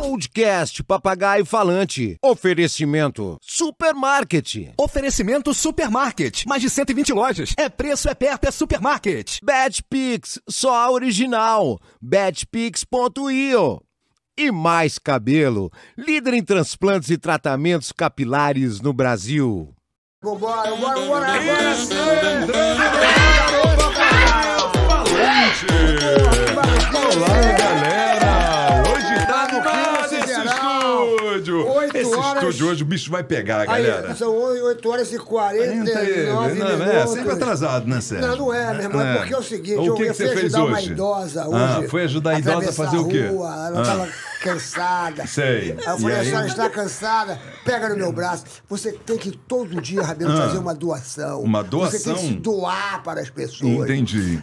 Podcast Papagaio Falante. Oferecimento Supermarket. Oferecimento Supermarket. Mais de 120 lojas. É preço, é perto, é supermarket. Betpix, só a original. Betpix.io. E mais cabelo, líder em transplantes e tratamentos capilares no Brasil. Vambora, vambora, vambora, sim! Olá, galera! Estúdio! Estúdio hoje o bicho vai pegar, Aí, galera. são 8 horas e 49 Não, minutos. é sempre atrasado, né, Sérgio? Não, não é, meu irmão. É. Porque é o seguinte, O eu, que, eu que você fui fez ajudar uma hoje? idosa hoje. Ah, foi ajudar a idosa a fazer o quê? Rua, ela Ah. tava cansada. Sei. Aí eu falei, E a aí? senhora está cansada, pega no meu braço. Você tem que todo dia, Rabelo, fazer uma doação. Ah. Uma Você tem que doação? se doar para as pessoas. Entendi.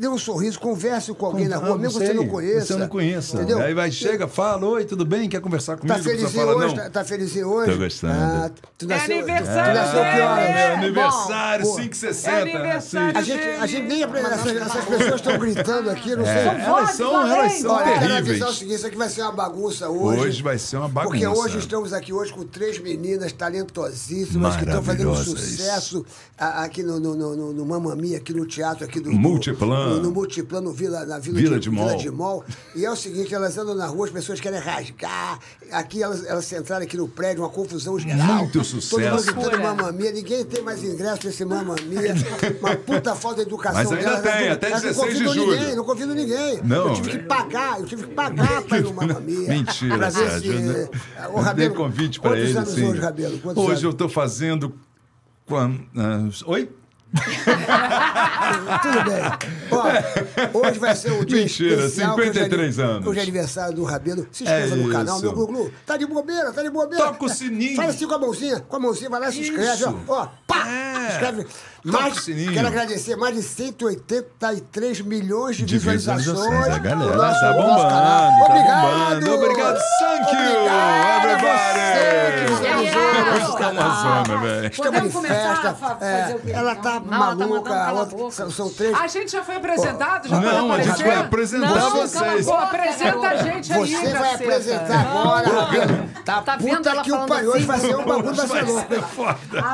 Dê, um sorriso, converse com alguém na Ah, rua, mesmo que você não conheça. Você não conheça. Entendeu? Aí vai, chega, fala, oi, tudo bem? Quer conversar comigo? Tá A fala, hoje? não. Tá, tá felizinho hoje? Tô gostando. Ah, tu nasceu, É aniversário Tu nasceu que horas? É, aniversário, bom. 560. É aniversário A gente, a gente nem essas, essas pessoas estão gritando aqui, não sei. É, elas são, elas são Olha, eu quero avisar o terríveis. seguinte, isso aqui vai ser uma bagunça hoje. Hoje vai ser uma bagunça. Porque hoje estamos aqui hoje com três meninas talentosíssimas que estão fazendo sucesso aqui no, no, no, no, no Mamma Mia, aqui no teatro, aqui do... Multiplan. No, no Multiplan, no Vila, na Vila, Vila de, de Mol. Vila de Mol. E é o seguinte, elas andam na rua, as pessoas querem rasgar. Aqui elas, elas entraram aqui no prédio, uma confusão geral. Muito Todo sucesso. mundo gritando Loucura. Mamma Mia. Ninguém tem mais ingresso nesse Mamma Mia. Uma puta falta de educação Mas ainda delas. tem, não- até não 16 de julho. Ninguém, não convido ninguém. Não, eu tive que pagar, eu tive que pagar pra ir no Mamma Mia. Mentira, pra ver Sérgio. se- né? Ô, Dei Rabelo, convite pra quantos ele, anos sim. hoje, Rabelo? Quantos Hoje anos? eu tô fazendo... quan- ah, Oi? Tudo bem. Ó, hoje vai ser o dia Mentira, especial. que hoje é 53 anos. Hoje é aniversário do Rabelo. Se inscreva É no canal, meu Glu-Glu. Tá de bobeira, tá de bobeira. Toca o sininho. Fala assim com a mãozinha. Com a mãozinha, vai lá e se inscreve. Ó, ó pá! É. Inscreve. Mais, quero agradecer mais de 183 milhões de, De visualizações. visualizações, a galera no nosso- tá no nosso bombando, canal. tá Obrigado. bombando. Obrigado, thank you, Obrigado a você que everybody. visualizou Tá uma zona, velho. Estamos Podemos de começar festa. É, fazer o quê? ela tá Não, ela tá maluca. mandando calar a outra- são, são três. A gente já foi apresentado? Já Não, foi a gente vai apresentar não, vocês. Pô, apresenta a gente aí, Você vai caceta. apresentar agora. Tá, Tá vendo puta ela que o pariu. Hoje assim? vai ser um bagulho.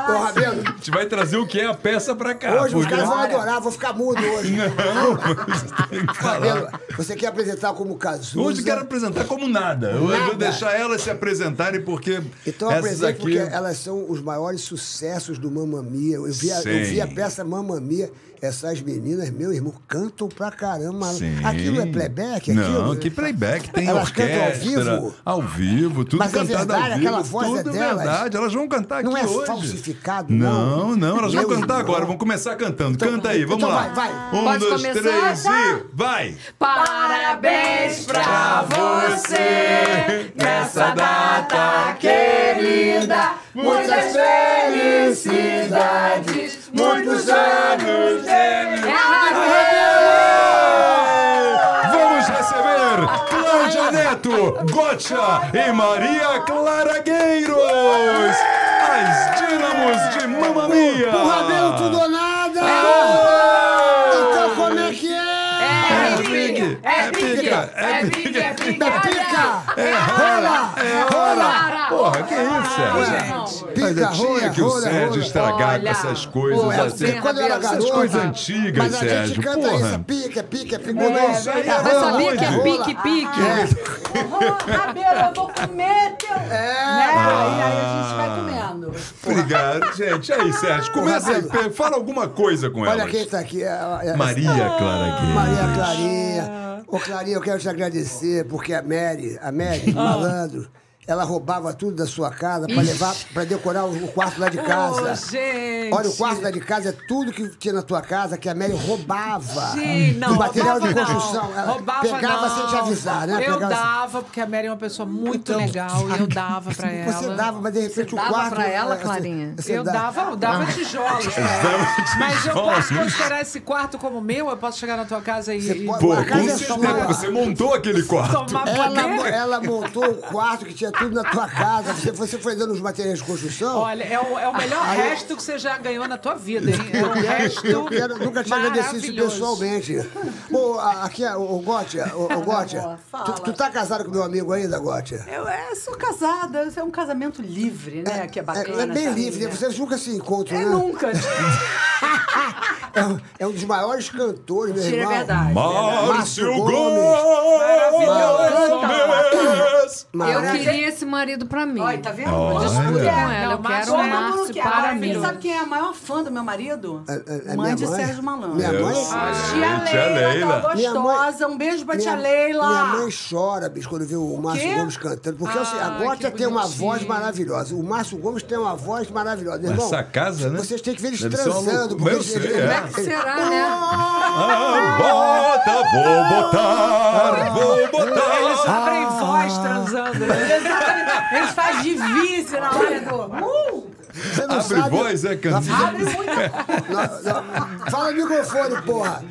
Ô, Rabelo, A gente vai trazer o que é a peça pra cá. hoje os caras vão adorar, vou ficar mudo hoje. Tem que falar. Rabelo, você quer apresentar como Cazuza? Hoje eu quero apresentar como nada. Eu Nada. vou deixar elas se apresentarem porque Então essas apresente aqui... porque elas são os maiores sucessos do Mamma Mia. Eu vi, a, eu vi a peça Mamma Mia. Essas meninas, meu irmão, cantam pra caramba. Sim. Aquilo é playback? Não, Aquilo? que playback. Tem Elas cantam ao orquestra. vivo? Ao vivo, tudo Mas é cantado verdade, ao vivo. aquela voz é tudo delas? verdade. Elas vão cantar Não aqui é hoje. falsificado, não? Não, não, elas vão Meu cantar irmão. agora. Vão começar cantando. Canta aí, vamos então lá. vai, vai. Um, Pode dois, começar? três e vai! Parabéns pra você nessa data querida. Muitas felicidades, muitos anos de Vamos receber Cláudia Neto, Gotcha e Maria Claragueiros, as dínamos de Mamma Mia. O Rabelo tudo ou nada! Então como é que é? É é pique, pica, é pique, é pique. É pica! É rola, é rola. Porra, que isso, Sérgio? gente. Mas Pica, eu tinha que o Sérgio estragar com Olha, essas coisas olha, assim. Quando eu era Essas garota, coisas antigas, mas a gente Sérgio, canta isso, pica, pica, pica. Isso aí é Mas sabia onde? que é pique, pique? Rabelo, eu vou comer teu... Né? Aí, aí a gente vai comendo. Obrigado, gente. Aí, Sérgio, começa aí. Fala alguma coisa com Olha elas. quem tá aqui. é- é- Maria Claragueiros. Maria Clarinha. Ô, Clarinha, eu quero te agradecer, porque a Mary, a Mary, Ah. malandro, ela roubava tudo da sua casa pra levar, pra decorar o o quarto lá de casa. Ô, gente. Olha, o quarto lá de casa é tudo que tinha na tua casa que a Mary roubava. Sim, não, Do material de roubava construção. Não. Ela Roubava pegava não. sem te avisar, né? Eu Pegava assim. dava, porque a Mary é uma pessoa muito Então, legal e eu dava pra ela. Você dava, mas de repente o dava quarto. pra ela, eh, Clarinha? você Eu dava, eu dava tijolos pra ela. Mas eu posso considerar esse quarto como meu? Eu posso chegar na tua casa e, Você e Pô, com é certeza. Você montou aquele quarto. tomar Ela, ela montou o quarto que tinha tudo na tua casa. Você, você foi dando os materiais de construção? Olha, é o, é o melhor resto que você já ganhou na tua vida, hein? É um resto Eu quero, nunca te agradeci isso maravilhoso. pessoalmente. Ô, a- aqui, é o Gótia, o, o Gótia, tu, tu tá casado com meu amigo ainda, Gótia? Eu é, sou casada, é um casamento livre, né? que é bacana. É, bem essa livre, né? vocês nunca se encontram, É né? nunca. É, um- é um dos maiores cantores, meu Mentira, é irmão. verdade. Márcio Márcio Gomes! Eu Maravilha. queria esse marido pra mim. Olha, tá vendo? Olha. Discuta com ela, eu quero um é Márcio Agora, para quem mim. sabe quem é a maior fã do meu marido? É, é, é mãe minha de mãe? Sérgio Malandro. Minha mãe? Tia Tia Leila, Leila. tá Minha mãe- gostosa. Um beijo pra tia Minha- Leila. Minha mãe chora, bicho, quando vê o Márcio? Gomes cantando. Porque assim, a Ah, Gótia que tem uma voz maravilhosa. O Márcio Gomes tem uma voz maravilhosa. Meu irmão, Essa casa, né? Vocês têm que ver eles Deve transando. Eu eles- sei, eles- é. Como é que será, né? Ah, bota, vou botar, vou Eles botar. abrem voz transando. Eles fazem vice na hora do... Uh! Você não Abre sabe- voz, é, cantinho. Abre muito. Não, não. Fala no microfone, porra.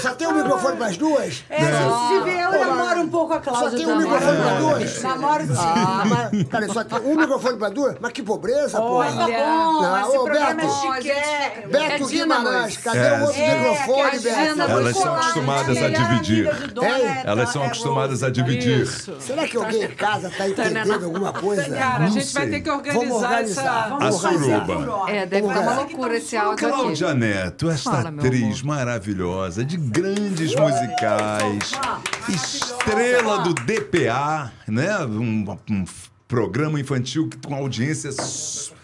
Só tem um microfone pras duas? É, se se vê, eu namoro um pouco a Cláudia Só tem um também. microfone pra duas? Namoro sim. Ah, mas, cara, só tem um microfone pra duas? Mas que pobreza, porra. Tá bom, Não, esse ô, programa Beto. é chique. Beto É Dínamos. Guimarães, cadê É. o outro É, microfone, que a Beto? Elas são acostumadas a dividir. é- Elas são é acostumadas a dividir. Será que alguém em casa tá entendendo alguma coisa? Cara, a gente vai ter que organizar, essa. Vamos organizar. Suruba. É, deve estar uma loucura esse áudio aqui. Cláudia Neto, esta Fala, atriz maravilhosa, de grandes musicais, estrela do DPA, né? Um, um programa infantil que- com audiência absurda,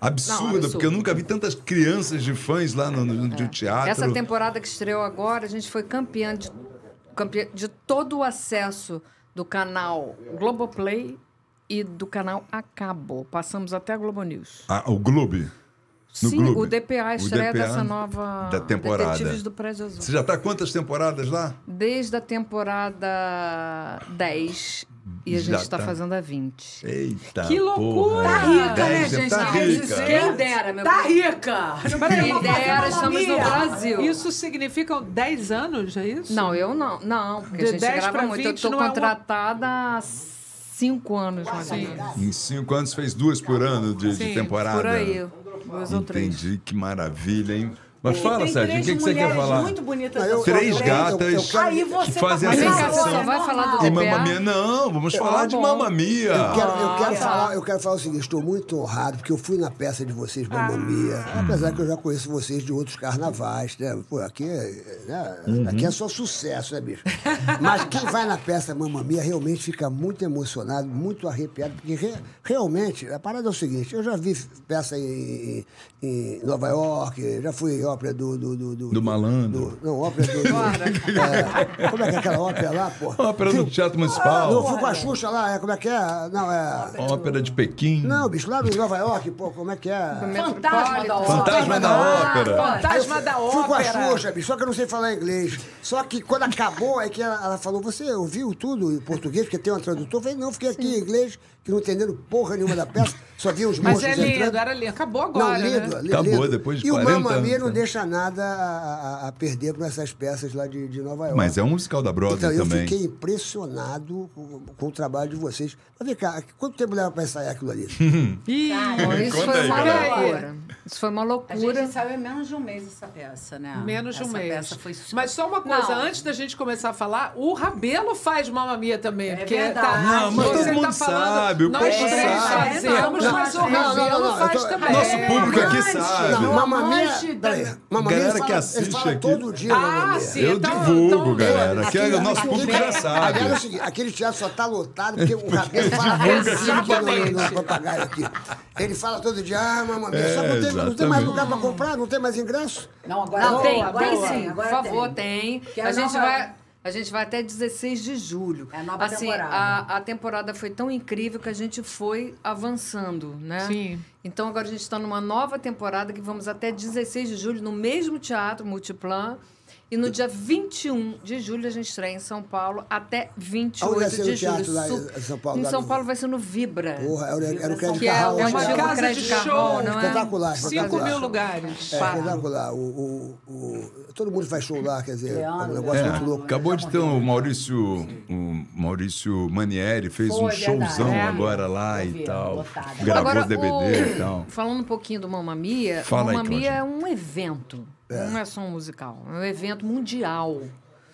Não, absurdo. porque eu nunca vi tantas crianças de fãs lá no, no, no teatro. Essa temporada que estreou agora, a gente foi campeã de, campeã de todo o acesso do canal Globoplay e do canal A Cabo. Passamos até a Globo News. Ah, o Globo. No Sim, Globo. o DPA, a O estreia DPA dessa nova da temporada. Detetives do Prédio Azul. Você já tá quantas temporadas lá? Desde a temporada 10 e a Já gente está tá. fazendo a 20. Eita. Que loucura! porra. Tá rica, né, gente? Tá rica. Quem dera, meu Tá rica. Quem dera, estamos no Brasil. Isso significa 10 anos, é isso? Não, eu não. Não, porque De a gente 10 grava muito. Eu 20 estou é uma- contratada há cinco anos, mais ou menos. Em cinco anos fez duas por ano de, de Sim, temporada. Por aí, duas ou três. Entendi, que maravilha, hein? Mas fala, Sérgio, o três que, que você quer mulheres falar? muito bonitas. Não, eu- Três eu- eu- gatas eu Aí você que fazem tá a sensação. vai falar do E DPA? Mamma Mia, não, vamos falar de bom. Mamma Mia. Eu quero, eu, quero Ah, falar, eu quero falar o seguinte, estou muito honrado, porque eu fui na peça de vocês, Mamma Mia, apesar que eu já conheço vocês de outros carnavais, né? Pô, aqui é, né? aqui é só sucesso, né, bicho? Mas quem vai na peça Mamma Mia realmente fica muito emocionado, muito arrepiado, porque re- realmente, a parada é o seguinte, eu já vi peça em, em Nova York, já fui em ópera do... Do, do, do, Do Malandro. do- não, ópera do... do é, como é que é aquela ópera lá, pô? Ópera do Teatro Municipal. Não, fui com a Xuxa lá, é, como é que é? Não, é... Ópera de Pequim. Não, bicho, lá no Nova York, pô, como é que é? Fantasma da ópera. Fantasma da Ópera. Fantasma da Fui com a ópera. Xuxa, bicho, só que eu não sei falar inglês. Só que quando acabou, é que ela, ela falou, você ouviu tudo em português, porque tem um tradutor? Eu falei, não, fiquei aqui em inglês, que não entendendo porra nenhuma da peça, só vi os Mas monstros é lindo, entrando. era lindo. Acabou Não, agora, lindo, né? lindo. Acabou depois de E 40 o Mamma Mia anos, não né? Deixa nada a, a- a perder para essas peças lá de, de Nova York. Mas é um musical da Broadway Então, eu também. fiquei impressionado com, com o trabalho de vocês. Mas vem cá, quanto tempo leva para ensaiar aquilo ali? Ih, Bom, isso foi aí, uma galera. loucura. Isso foi uma A loucura. gente saiu em menos de um mês essa peça, né? Menos de um Essa mês. peça foi. Mas só uma coisa, Não. antes da gente começar a falar, o Rabelo faz Mamma Mia também. É porque verdade. Tá, Não, mas todo mundo tá sabe, o nós povo três sabe. fazemos, Não, mas o Rabelo eu faz também. Nosso público aqui sabe. Não, Mamma Mamma Galera ele que fala, assiste fala aqui. todo dia Mamma Ah, Mia. sim. Eu então- divulgo, então- galera. Aqui é Aquele- o nosso aquele- público já sabe. Aliás, é o seguinte, aquele teatro só tá lotado porque o Rabelo fala Exatamente. no, no papagaio aqui. Ele fala todo dia, ah, mamãe, É, só que não tem, não tem mais lugar para comprar, não tem mais ingresso. Não, agora Não, tem, agora tem sim. agora Por favor, tem. Que é A gente vai. A gente vai até 16 de julho. É a nova assim, temporada. A, a temporada foi tão incrível que a gente foi avançando, né? Sim. Então agora a gente está numa nova temporada que vamos até 16 de julho no mesmo teatro Multiplan. E no dia 21 de julho a gente estreia em São Paulo até 28 Aonde vai ser de teatro julho. lá em São Paulo, Em São Paulo vai ser no Vibra. Porra, era, era o Crédito que é Carral. o É uma antigo casa Crédito de Carral, show. não é? Espetacular, 5 espetacular. mil lugares. É, espetacular. O, o, o, todo mundo faz show lá, quer dizer, é um negócio É, muito louco. acabou de ter o Maurício, o Maurício Manieri fez um Foi, verdade. showzão É. agora lá e tal. lotada. Gravou Agora, DVD o- e tal. Falando um pouquinho do Mamma Mia, Fala aí, Mamma Mia é um evento, não é só um musical, é um evento mundial.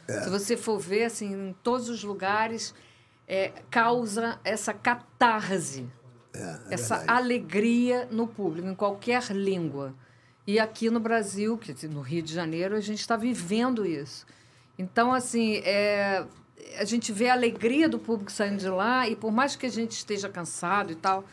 Se você for ver, assim, em todos os lugares, é, causa essa catarse, essa alegria no público, em qualquer língua. E aqui no Brasil, que no Rio de Janeiro, a gente está vivendo isso. Então, assim, é, a gente vê a alegria do público saindo de lá e por mais que a gente esteja cansado e tal,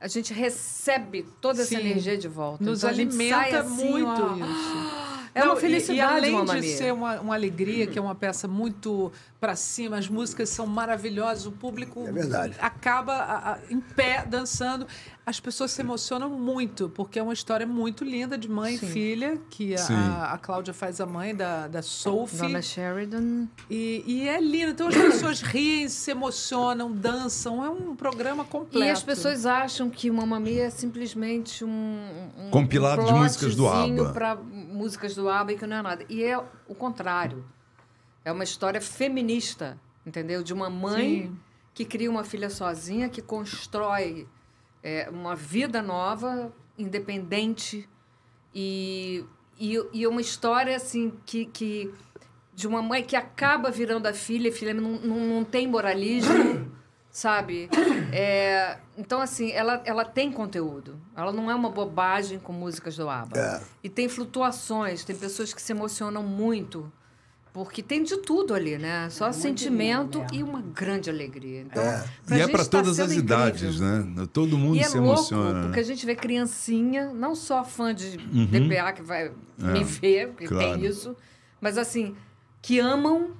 a gente recebe toda essa Sim. energia de volta. Nos Então, alimenta assim, muito ó, isso. É uma Não, e- felicidade, E, além Mamma de ser uma, uma alegria, que é uma peça muito pra cima, as músicas são maravilhosas, o público É verdade. acaba a- a- em pé dançando. As pessoas se emocionam muito, porque é uma história muito linda de mãe Sim. e filha, que a, a Cláudia faz a mãe da, da Sophie. Dona Sheridan. E, e é lindo. Então as pessoas riem, se emocionam, dançam. É um programa completo. E as pessoas acham que Mamma Mia é simplesmente um, um Compilado de músicas do ABBA. para músicas do ABBA e que não é nada. E é o contrário. É uma história feminista, entendeu? De uma mãe Sim. que cria uma filha sozinha, que constrói é, uma vida nova, independente e, e, e uma história assim que, que de uma mãe que acaba virando a filha, a filha não, não, não tem moralismo, sabe? É, então, assim, ela, ela tem conteúdo. Ela não é uma bobagem com músicas do ABBA. É. E tem flutuações, tem pessoas que se emocionam muito. Porque tem de tudo ali, né? Só sentimento lindo e uma grande alegria. Então, É. pra E é para tá todas sendo as incrível. idades, né? Todo mundo E é se louco, emociona. porque a né? gente vê criancinha, não só fã de DPA que vai me ver, porque claro. tem isso, mas assim, que amam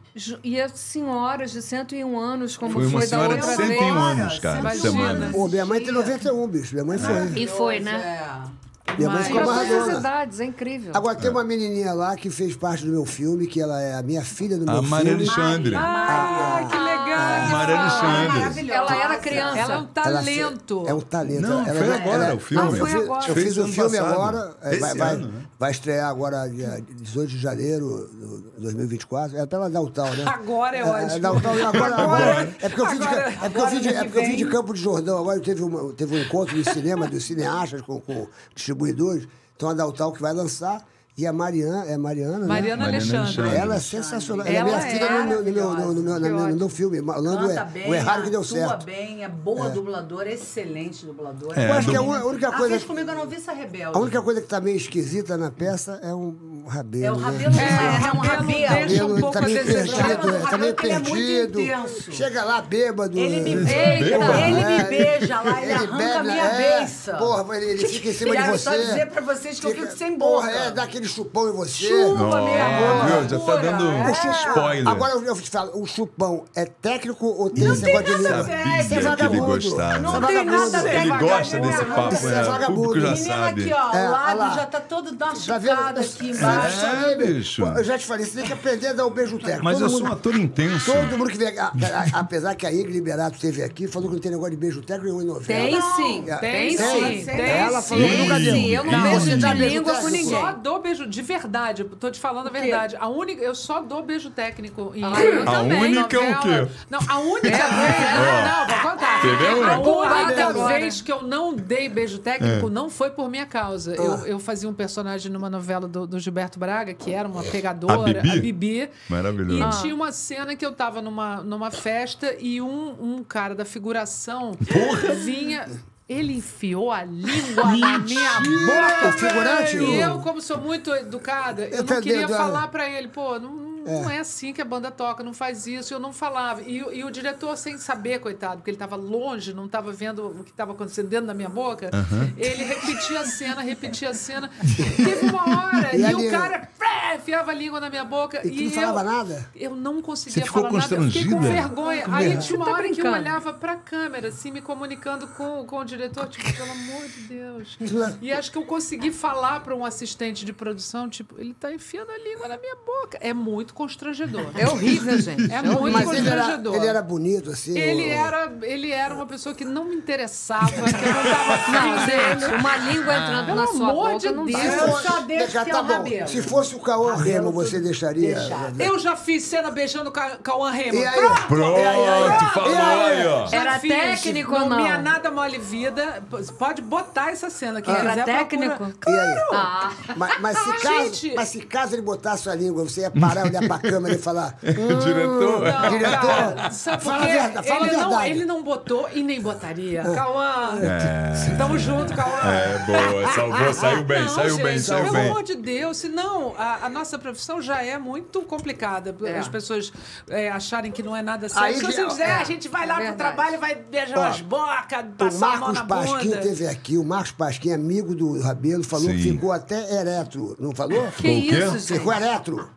e as senhoras de 101 anos, como Foi foi, uma da senhora outra de vez. 101 anos, cara, Imagina. semana. Pô, minha mãe tem 91, bicho. Minha mãe foi. E foi, né? É. Minha mãe ficou amarradona. é incrível. Agora, tem uma menininha lá que fez parte do meu filme, que ela é a minha filha do meu A Maria filme. Alexandre. Ah, que legal! Alexandre. Maravilhosa. Ela era criança. Ela é um Ela talento. fe- É um talento. Não, Ela- foi ela- agora ela- o filme. Não, fiz, agora. eu fiz o filme passado. agora. é, Esse vai, vai, ano, né? vai estrear agora, dia 18 de janeiro de 2024. É pela Daltal, né? Agora é É, ótimo. Daltal, agora, agora, é porque eu vim de, Agora- é porque eu vim de, é porque eu vim de Campo de Jordão. Agora teve, uma, teve um encontro de cinema dos cineastas com, com distribuidores. Então a Daltal que vai lançar. E a Mariana, é Mariana, né? Mariana Mariana Alexandre. Alexandre. Ela é sensacional. Ela, Ela é minha filha é no, meu- no, meu, no, meu, no, no meu filme. Orlando é bem, o errado que deu atua certo. bem, é boa dubladora, excelente dubladora. É, Eu acho que a única Ela coisa. fez comigo a noviça rebelde. A única coisa que tá meio esquisita na peça é um rabelo. É o né? rabelo, é, é um rabelo rabelo. deixa um pouco tá a meio desejar. perdido, é, tá meio ele é muito perdido. intenso. Chega lá bêbado. Ele me, né? Bêbado. ele me É, beija lá, ele, arranca a bebe, minha é, beiça. Porra, ele, ele fica em cima de Quero você. só dizer pra vocês que eu fico sem Porra, boca. é, dá aquele chupão em você. Chupa, minha viu? Já tá dando é. spoiler. Agora eu, eu te falo, o chupão é técnico ou tem Não esse tem negócio de nada língua? Isso é ele vagabundo. Não é tem vagabundo. nada Ele sério. gosta desse papo, é né? O público já Menina sabe. aqui, ó, É, o lá. lábio já tá todo Tá machucado vendo? aqui embaixo. É, bicho. Eu já te falei, você tem que aprender a dar o beijo técnico. Mas Todo eu sou mundo- um ator intenso. Todo mundo que vem. a- a- apesar que a Ingrid Liberato esteve aqui, falou que não tem negócio de beijo técnico em novela. Tem sim, É, tem tem, sim. Ela falou que nunca deu. Sim, eu não, beijo de língua com ninguém. Só dou beijo de verdade. Tô te falando a verdade. A única, eu só dou beijo técnico em Ah, eu A também. única é o quê? Não, a única vez. Não, vou contar. Entendeu? A única vez que eu não dei beijo técnico não foi por minha causa. Eu, eu fazia um personagem numa novela do, do Gilberto Braga, que era uma pegadora, A Bibi? Bibi. Maravilhoso. E tinha uma cena que eu tava numa, numa festa e um, um cara da figuração vinha. Ele enfiou a língua na minha boca. Figurante? E eu, como sou muito educada, eu não Entendeu, queria Dora? falar pra ele, pô, não. Não não é assim que a banda toca, não faz isso. Eu não falava. E, o- e o diretor, sem saber, coitado, porque ele estava longe, não estava vendo o que estava acontecendo dentro da minha boca, ele repetia a cena, repetia a cena. Teve uma hora E e, a o língua? cara pé, enfiava a língua na minha boca. E tu não falava nada? Eu não conseguia Você ficou falar nada. Eu fiquei com vergonha. Aí tinha uma tá hora que eu brincando? olhava pra câmera, assim, me comunicando com, com o diretor, tipo, pelo amor de Deus. E acho que eu consegui falar para um assistente de produção, tipo, ele tá enfiando a língua na minha boca. É muito constrangedor. É horrível, gente. É muito Mas ele era, constrangedor. ele era bonito, assim. Ele o- era, ele era uma pessoa que não me interessava, que eu não tava Não, afim gente, dele. uma língua entrando Pelo na sua amor boca de não Deus. Eu só deixo tá o bom. Se fosse o Cauã Remo, você deixaria? Deixar. Eu já fiz cena beijando o Ca- Cauã Raymond. E aí? Pronto! Pronto, E aí? falou E aí? ó. Era fiz. técnico ou não? não? Minha nada mole vida. Pode botar essa cena. Quem Era técnico? procura. E aí? Ah, Mas, mas, se Ah, caso, mas se caso ele botasse a língua, você ia parar, olhar pra câmera e falar. "Hum, Diretor. Não, Diretor, cara, sabe fala a fala ele, não, verdade. ele não botou e nem botaria. Cauã, tamo junto, Cauã. É, boa, salvou, saiu bem, Não, saiu bem, gente, saiu pelo bem. amor de Deus, senão a, a nossa profissão já é muito complicada. É. As pessoas é, acharem que não é nada sério. Aí Se que- você dizer, é. "Ah, a gente vai lá pro verdade. trabalho e vai beijar Ó, umas bocas, O passar a mão Marcos na Pasquim bunda. teve aqui, o Marcos Pasquim, amigo do Rabelo, falou que Sim. ficou até eretro. Não falou? que O isso, gente? Ficou eretro.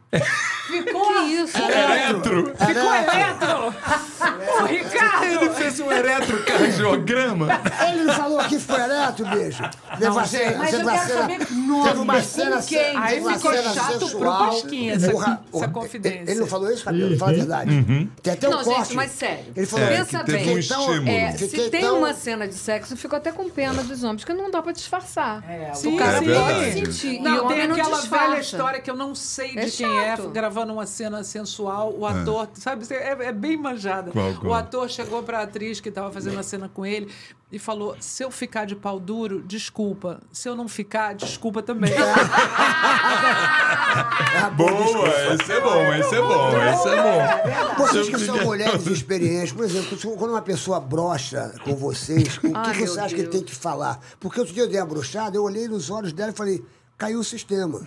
Ficou. Que isso? Eletro. Ficou eletro! Ô, Ricardo! Ele fez um eletrocardiograma. Ele não falou que ficou eretro, bicho. Teve uma cena, mas teve eu uma quero cena, saber teve nomes, uma com cena, quem? teve Aí uma ficou cena chato pro sensual. Pasquim essa- O Ra- essa o- confidência. Ele não falou isso, Rabelo? Fala a verdade. Tem até um Não, corte. gente, mas sério. Ele falou, É, Pensa que teve bem. um Então. É, se tem tão- uma cena de sexo, eu fico até com pena dos homens, porque não dá pra disfarçar. É, Sim, o cara É sim. pode sentir. o Não, tem não aquela velha história que eu não sei de É quem é, gravando uma cena sensual. O ator, sabe, é, é bem manjada. Qual, qual? O ator chegou pra atriz que estava fazendo a cena com ele e falou: se eu ficar de pau duro, desculpa. Se eu não ficar, desculpa também. Ah, Boa, esse é bom, esse é bom, esse é bom. Vocês que são mulheres experientes, por exemplo, quando uma pessoa brocha com vocês, o que Ai, você acha que Deus. tem que falar? Porque outro dia eu dei uma brochada, eu olhei nos olhos dela e falei, caiu o sistema.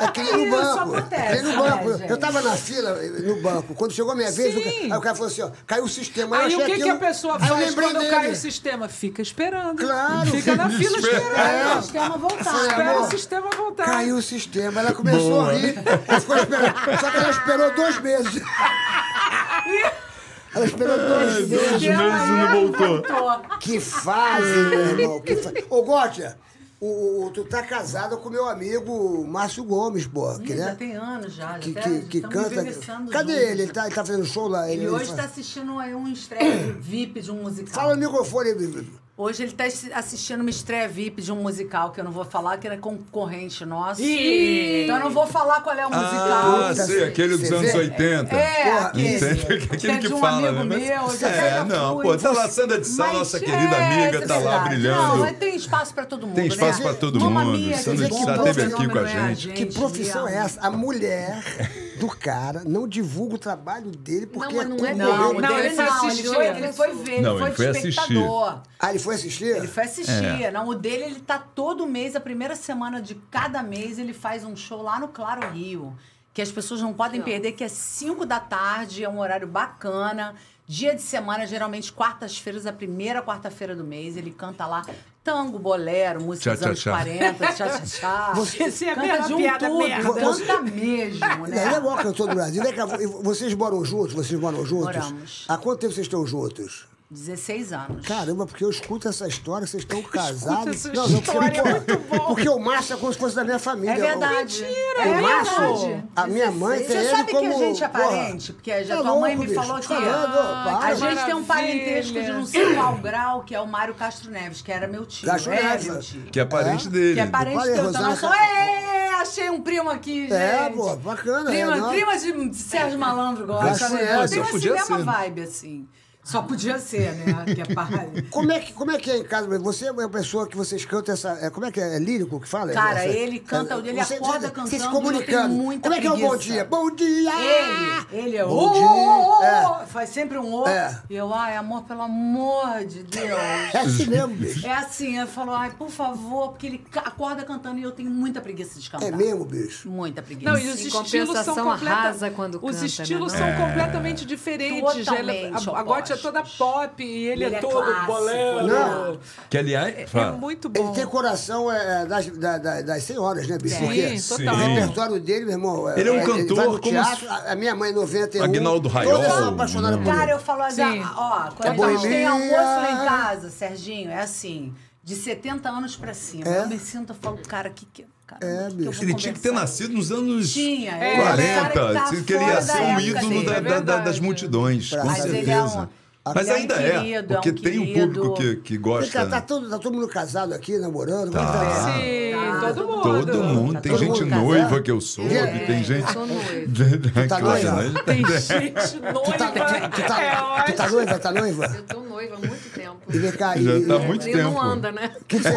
é que nem no Isso banco. acontece, nem no banco. gente? eu tava na fila no banco. Quando chegou a minha vez, o aí o cara falou assim, ó, caiu o sistema. Aí o que, que a pessoa faz quando dele. cai o sistema? Fica esperando. Claro. Fica na fila Espera. esperando. O sistema voltar. Falei, Espera o sistema voltar. Caiu o sistema. Ela começou Boa. a rir. Ela ficou esperando. Só que ela esperou dois meses. Ela esperou dois meses. Dois meses e não voltou. Que fase, meu irmão. Que fa... Ô, Gótia, o, o- tu tá casada com meu amigo Márcio Gomes, pô. Que, Ih, já né? tem anos já. que, até que, que canta. Cadê ele? Ele tá, ele tá fazendo show lá. Ele ele hoje fa- está assistindo aí um estreia VIP de um musical. Fala no microfone. Bibi. Hoje ele está assistindo uma estreia VIP de um musical que eu não vou falar, que era concorrente nosso. Ih! Então eu não vou falar qual é o musical. Ah, sei, aquele dos anos vê? 80. É, aquele, Aquele é que de um fala, amigo né? meu. já É, não, fui. pô, tá lá Sandra de Sá, Mas nossa querida é, amiga, tá é lá brilhando. Não, mas tem espaço para todo mundo, Tem espaço né? pra todo mundo. Mia, Sandra que de Sá bom teve aqui com a fenômeno é gente. Que profissão é essa? A mulher do cara não divulga o trabalho dele porque Não, mas não é concorreu. Não, Não, não, ele ele, foi não, ele assistir. foi, ele foi ver, Não, ele foi, ele foi de assistir. espectador. Ah, ele foi assistir? Ele foi assistir. É. Não, o dele, ele tá todo mês, a primeira semana de cada mês, ele faz um show lá no Claro Rio. Que as pessoas não podem perder, que é 5 da tarde, é um horário bacana. Dia de semana, geralmente quartas-feiras, a primeira quarta-feira do mês, ele canta lá tango, bolero, música dos Tchá, anos tchá, tchá. 40, tchá, tchá, tchá. Esse é canta mesmo de um piada tudo, merda. canta mesmo, é né? o maior cantor do Brasil. E vocês moram juntos? Vocês moram juntos? Moramos. Há quanto tempo vocês estão juntos? 16 anos. Caramba, porque eu escuto essa história, vocês estão casados. essa não, não, porque, história, é muito bom. porque o Márcio é como se fosse da minha família. É verdade. O, É o Márcio, verdade. a minha mãe tem Você ele sabe como... que a gente é porra, parente? Porque já tá tua mãe me bicho, falou que falando, para. a gente tem um maravilha. parentesco de não sei qual grau, que é o Mário Castro Neves, que era meu tio. Castro é, Neves. meu tio. Que é parente dele. Que é parente aí, teu. Então Rosana. Ê, achei um primo aqui, gente. É, pô, bacana. Prima, é, prima de Sérgio Malandro gosta, Castro né? Neves, Tem essa podia mesma vibe, assim. Só podia ser, né? Que é pai. Como é, que, como é que é em casa? Você é uma pessoa que vocês cantam essa. é, como é que é? É lírico que fala? Cara, Essa- ele canta, é, ele acorda Vocês se cantando, comunicando. eu tenho muita como é que é o bom dia? Bom dia! Ele, ele é Bom ô, dia. É. faz sempre um ô. É. E eu, ai, amor, pelo amor de Deus. É assim mesmo, bicho. É assim, eu falo, ai, por favor, porque ele acorda cantando e eu tenho muita preguiça de cantar. É mesmo, bicho. Muita preguiça. Não, e os Em estilos são completa- arrasa quando Os canta, né, estilos não? são completamente diferentes. Totalmente Ela- a, a Gotti é toda opostos. pop e ele, Ele é é todo clássico, bolero. Não. Que, aliás, É fala. muito Ele bom. tem coração é, das, da- da- das senhoras, né, bicho? Sim, total. o repertório dele, meu irmão. Ele é um vai cantor no como teatro, se- a a minha mãe, 91. Aguinaldo Raiol, Todas são apaixonadas né? por ele. Cara, eu falo assim, Sim. ó, quando É a gente tem almoço lá em casa, Serginho, é assim, de 70 anos pra cima. É? Eu me sinto, eu falo, cara, que que... Cara, É, que que eu bicho. Ele tinha que ter nascido nos anos Tinha, É, ele é um cara que 40. tá que ele ia ser um ídolo dele. da- É da- da- das multidões, com ele é certeza. Mas é um ainda é, querido, é um porque tem um público que, que gosta. cá, tá, né? todo, tá todo mundo casado aqui, namorando? Como é Tá. tá? Sim, Ah, todo mundo. Todo mundo. Tá Tem todo gente mundo casado? noiva que eu soube, É, tem gente. Sou noiva. tá Claro, noiva? né? Tem gente noiva. Tu tá, tu, tu tá, é tu tá noiva? Tá noiva? Eu tô noiva há muito tempo. E vem cá, Já e, tá há muito tempo. não anda, né? que tem?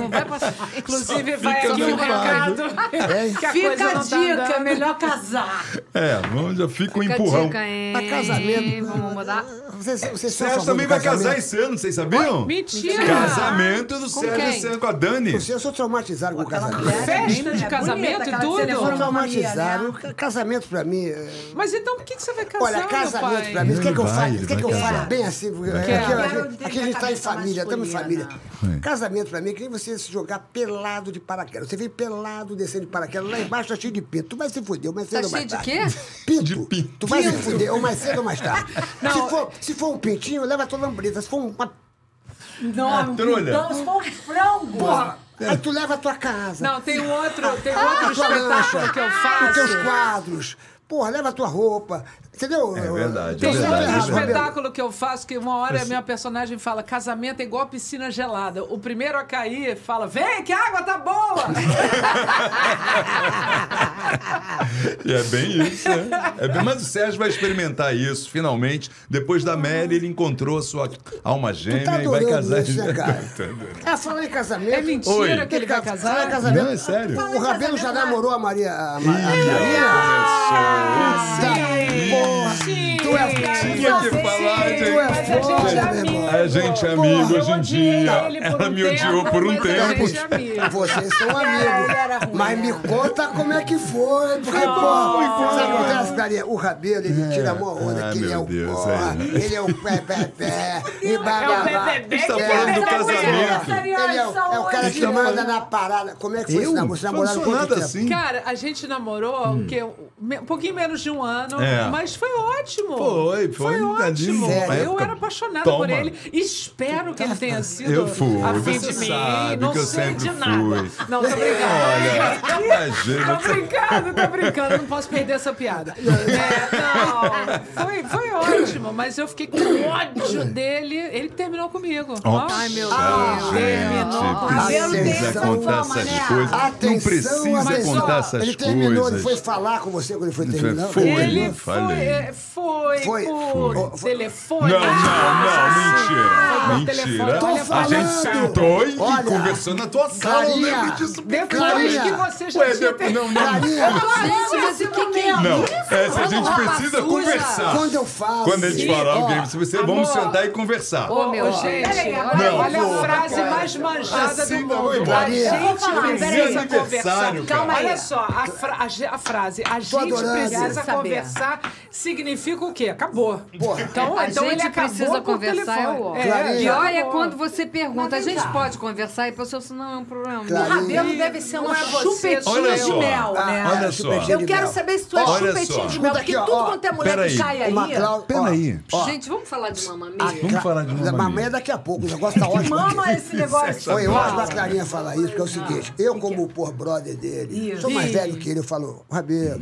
Não vai passar. Inclusive, vai fica aqui no o recado. Hein? que a Fica coisa a não tá dica, é melhor casar. É, vamos, já fica um Fica a empurrão. dica, hein? Pra casamento. Vamos mudar? Você, você, Sérgio também vai casar esse ano, vocês sabiam? Mentira! Casamento do Com Sérgio quem? esse ano com a Dani. Você, eu sou traumatizado com Aquela casamento. é Festa bem- de é casamento bonita, e tudo? levou Sou traumatizado. né? Casamento pra mim. é- Mas então por que, que você vai casar, Olha, casamento pai? pra mim, você quer que eu fale? quer que eu fale bem assim? Porque Quero. Aqui, a gente tá em família, estamos em família. masculina. Casamento pra mim é que nem você se jogar pelado de paraquedas. Você vem pelado descendo de paraquedas, lá embaixo tá cheio de pinto. Tu vai se fuder, ou mais cedo Tá ou mais cheio de tarde. quê? Pinto. De pinto. Tu vai se fuder, ou mais cedo ou mais tarde. Se, for, se for um pintinho, leva a tua lambreta. Se for uma Não, não trolha. pintamos, foi um frango. porra, aí tu leva a tua casa. Não, tem outro, tem um a outro tua espetáculo lancha, que eu Os faço. teus quadros. Porra, leva a tua roupa. Entendeu? É verdade, Tem é um verdade, outro espetáculo que eu faço que uma hora a minha personagem fala: casamento é igual piscina gelada. O primeiro a cair fala: vem, que a água tá boa! E é bem isso, né? É bem- mas o Sérgio vai experimentar isso, finalmente. Depois da Mary, ele encontrou a sua alma Tu gêmea tá e vai casar. isso, né, cara? Tá. É, falar em casamento. É mentira Oi. que ele vai casar? Falar em casamento. Não, é sério. O Rabelo já namorou a Maria. A, Ma- a Marina? Porra, tu é Tinha que falar, Tu gente. é a gente foda, é meu irmão. A gente é amigo hoje em dia. Ela um me odiou por um tempo, gente é. Vocês são era amigos. Mas né? me conta como é que foi. Porque, porra, sabe o que acontece, Clarinha? O Rabelo, ele tira a mó onda, Ah, que ele é o porra, é. ele é o pé, pé, pé, e É pé, Está que falando do é casamento. Ele é, o- é o cara que manda na parada. Como é que foi Eu? esse namoro? Vocês namoraram Não sou quanto tempo? assim. Cara, a gente namorou o quê? Me- um pouquinho menos de um ano, É. mas foi ótimo. Foi, foi, ótimo. tadinho, uma Eu era apaixonada Toma. por ele. Espero que ele tenha sido Eu fui, a fim você de mim. sabe Não sei de nada. fui. Não, tô brincando. Olha, imagina. Tô brincando, tô brincando, não posso perder essa piada. É, não, foi, foi ótimo, mas eu fiquei com ódio dele. Ele terminou comigo. Ó. Ai, meu Ah, Deus. tem precisa contar essas coisas. Não precisa contar essas Ele terminou, coisas. ele foi falar com você quando ele foi terminar? Foi. Ele foi, é, foi, Foi. por Foi. telefone. Não, não, não, Foi mentira. por telefone. Mentira. A gente sentou e Olha, conversou na tua sala. Eu lembro disso. Depois que você já Ué, tinha depois, não, não. Gente, mas o que, que é isso? Essa a gente precisa suja. conversar. quando eu falo... Quando eles falaram Ó, que se você, vamos sentar e conversar. Ô, meu gente, gente, olha, Não, olha pô, a frase mais manjada Assim do não, mundo. A gente falar, precisa peraí. conversar. Calma cara. Olha só, a, a a frase a gente precisa Saber. conversar significa o quê? Acabou. Porra. Então, A então ele gente acabou precisa conversar, é o ó. Clarinha. E olha acabou. quando você pergunta, a gente pode conversar? E pessoa assim, não é um problema. O. Rabelo deve ser uma é chupetinha Olha de mel, né? Olha Ah, só. Eu quero saber se tu é Olha chupetinha só. de mel, porque tudo quanto é mulher que cai aí... Peraí. Gente, vamos falar de mamãe Vamos falar de mamãe. mamãe é daqui a pouco, o negócio tá ótimo. Mama esse negócio. Foi ótimo a Clarinha falar isso, porque é o seguinte, eu como por brother dele, sou mais velho que ele, eu falo, Rabelo,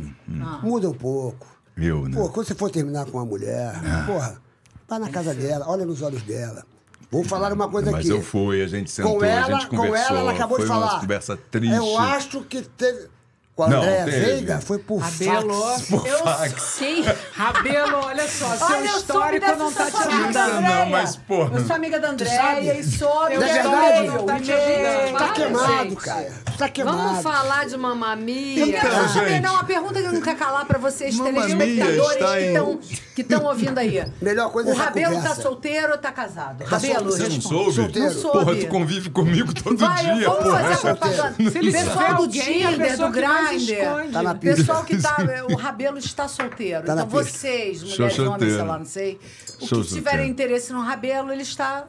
muda um pouco. Eu, né? Pô, quando você for terminar com uma mulher, porra, vai na casa dela, olha nos olhos dela. Vou falar uma coisa Mas aqui. eu fui, a gente sentou, com ela, a gente com conversou. ela, ela acabou foi de uma falar. conversa triste. Eu acho que teve. Com a Não, Andréa. Veiga foi por Rabelo. fax. Fax. Quem? Rabelo, olha só, seu Olha, eu histórico não tá te ajudando. da Não, mas, porra. Eu sou amiga da? Andréia e soube. Não é verdade? e-mail, Tá te e-mail. ajudando. Tá queimado, cara. Tá queimado. Vamos falar de Mamma Mia. Eu quero Então, saber, gente. não, a pergunta que eu não quero calar pra vocês, Mamma telespectadores que estão ouvindo aí. Melhor coisa O é essa Rabelo tá solteiro ou tá casado? Tá Rabelo. Você não responde. soube? Solteiro. Não soube. Porra, tu convive comigo todo Vai, dia, vamos porra. fazer a propaganda. Se ele tiver Pessoal do a Tinder, do Grindr. Tá na pista. Pessoal que tá. O Rabelo está solteiro. Tá então vocês, mulheres, homens, sei lá, não sei. O que tiverem interesse no Rabelo, ele está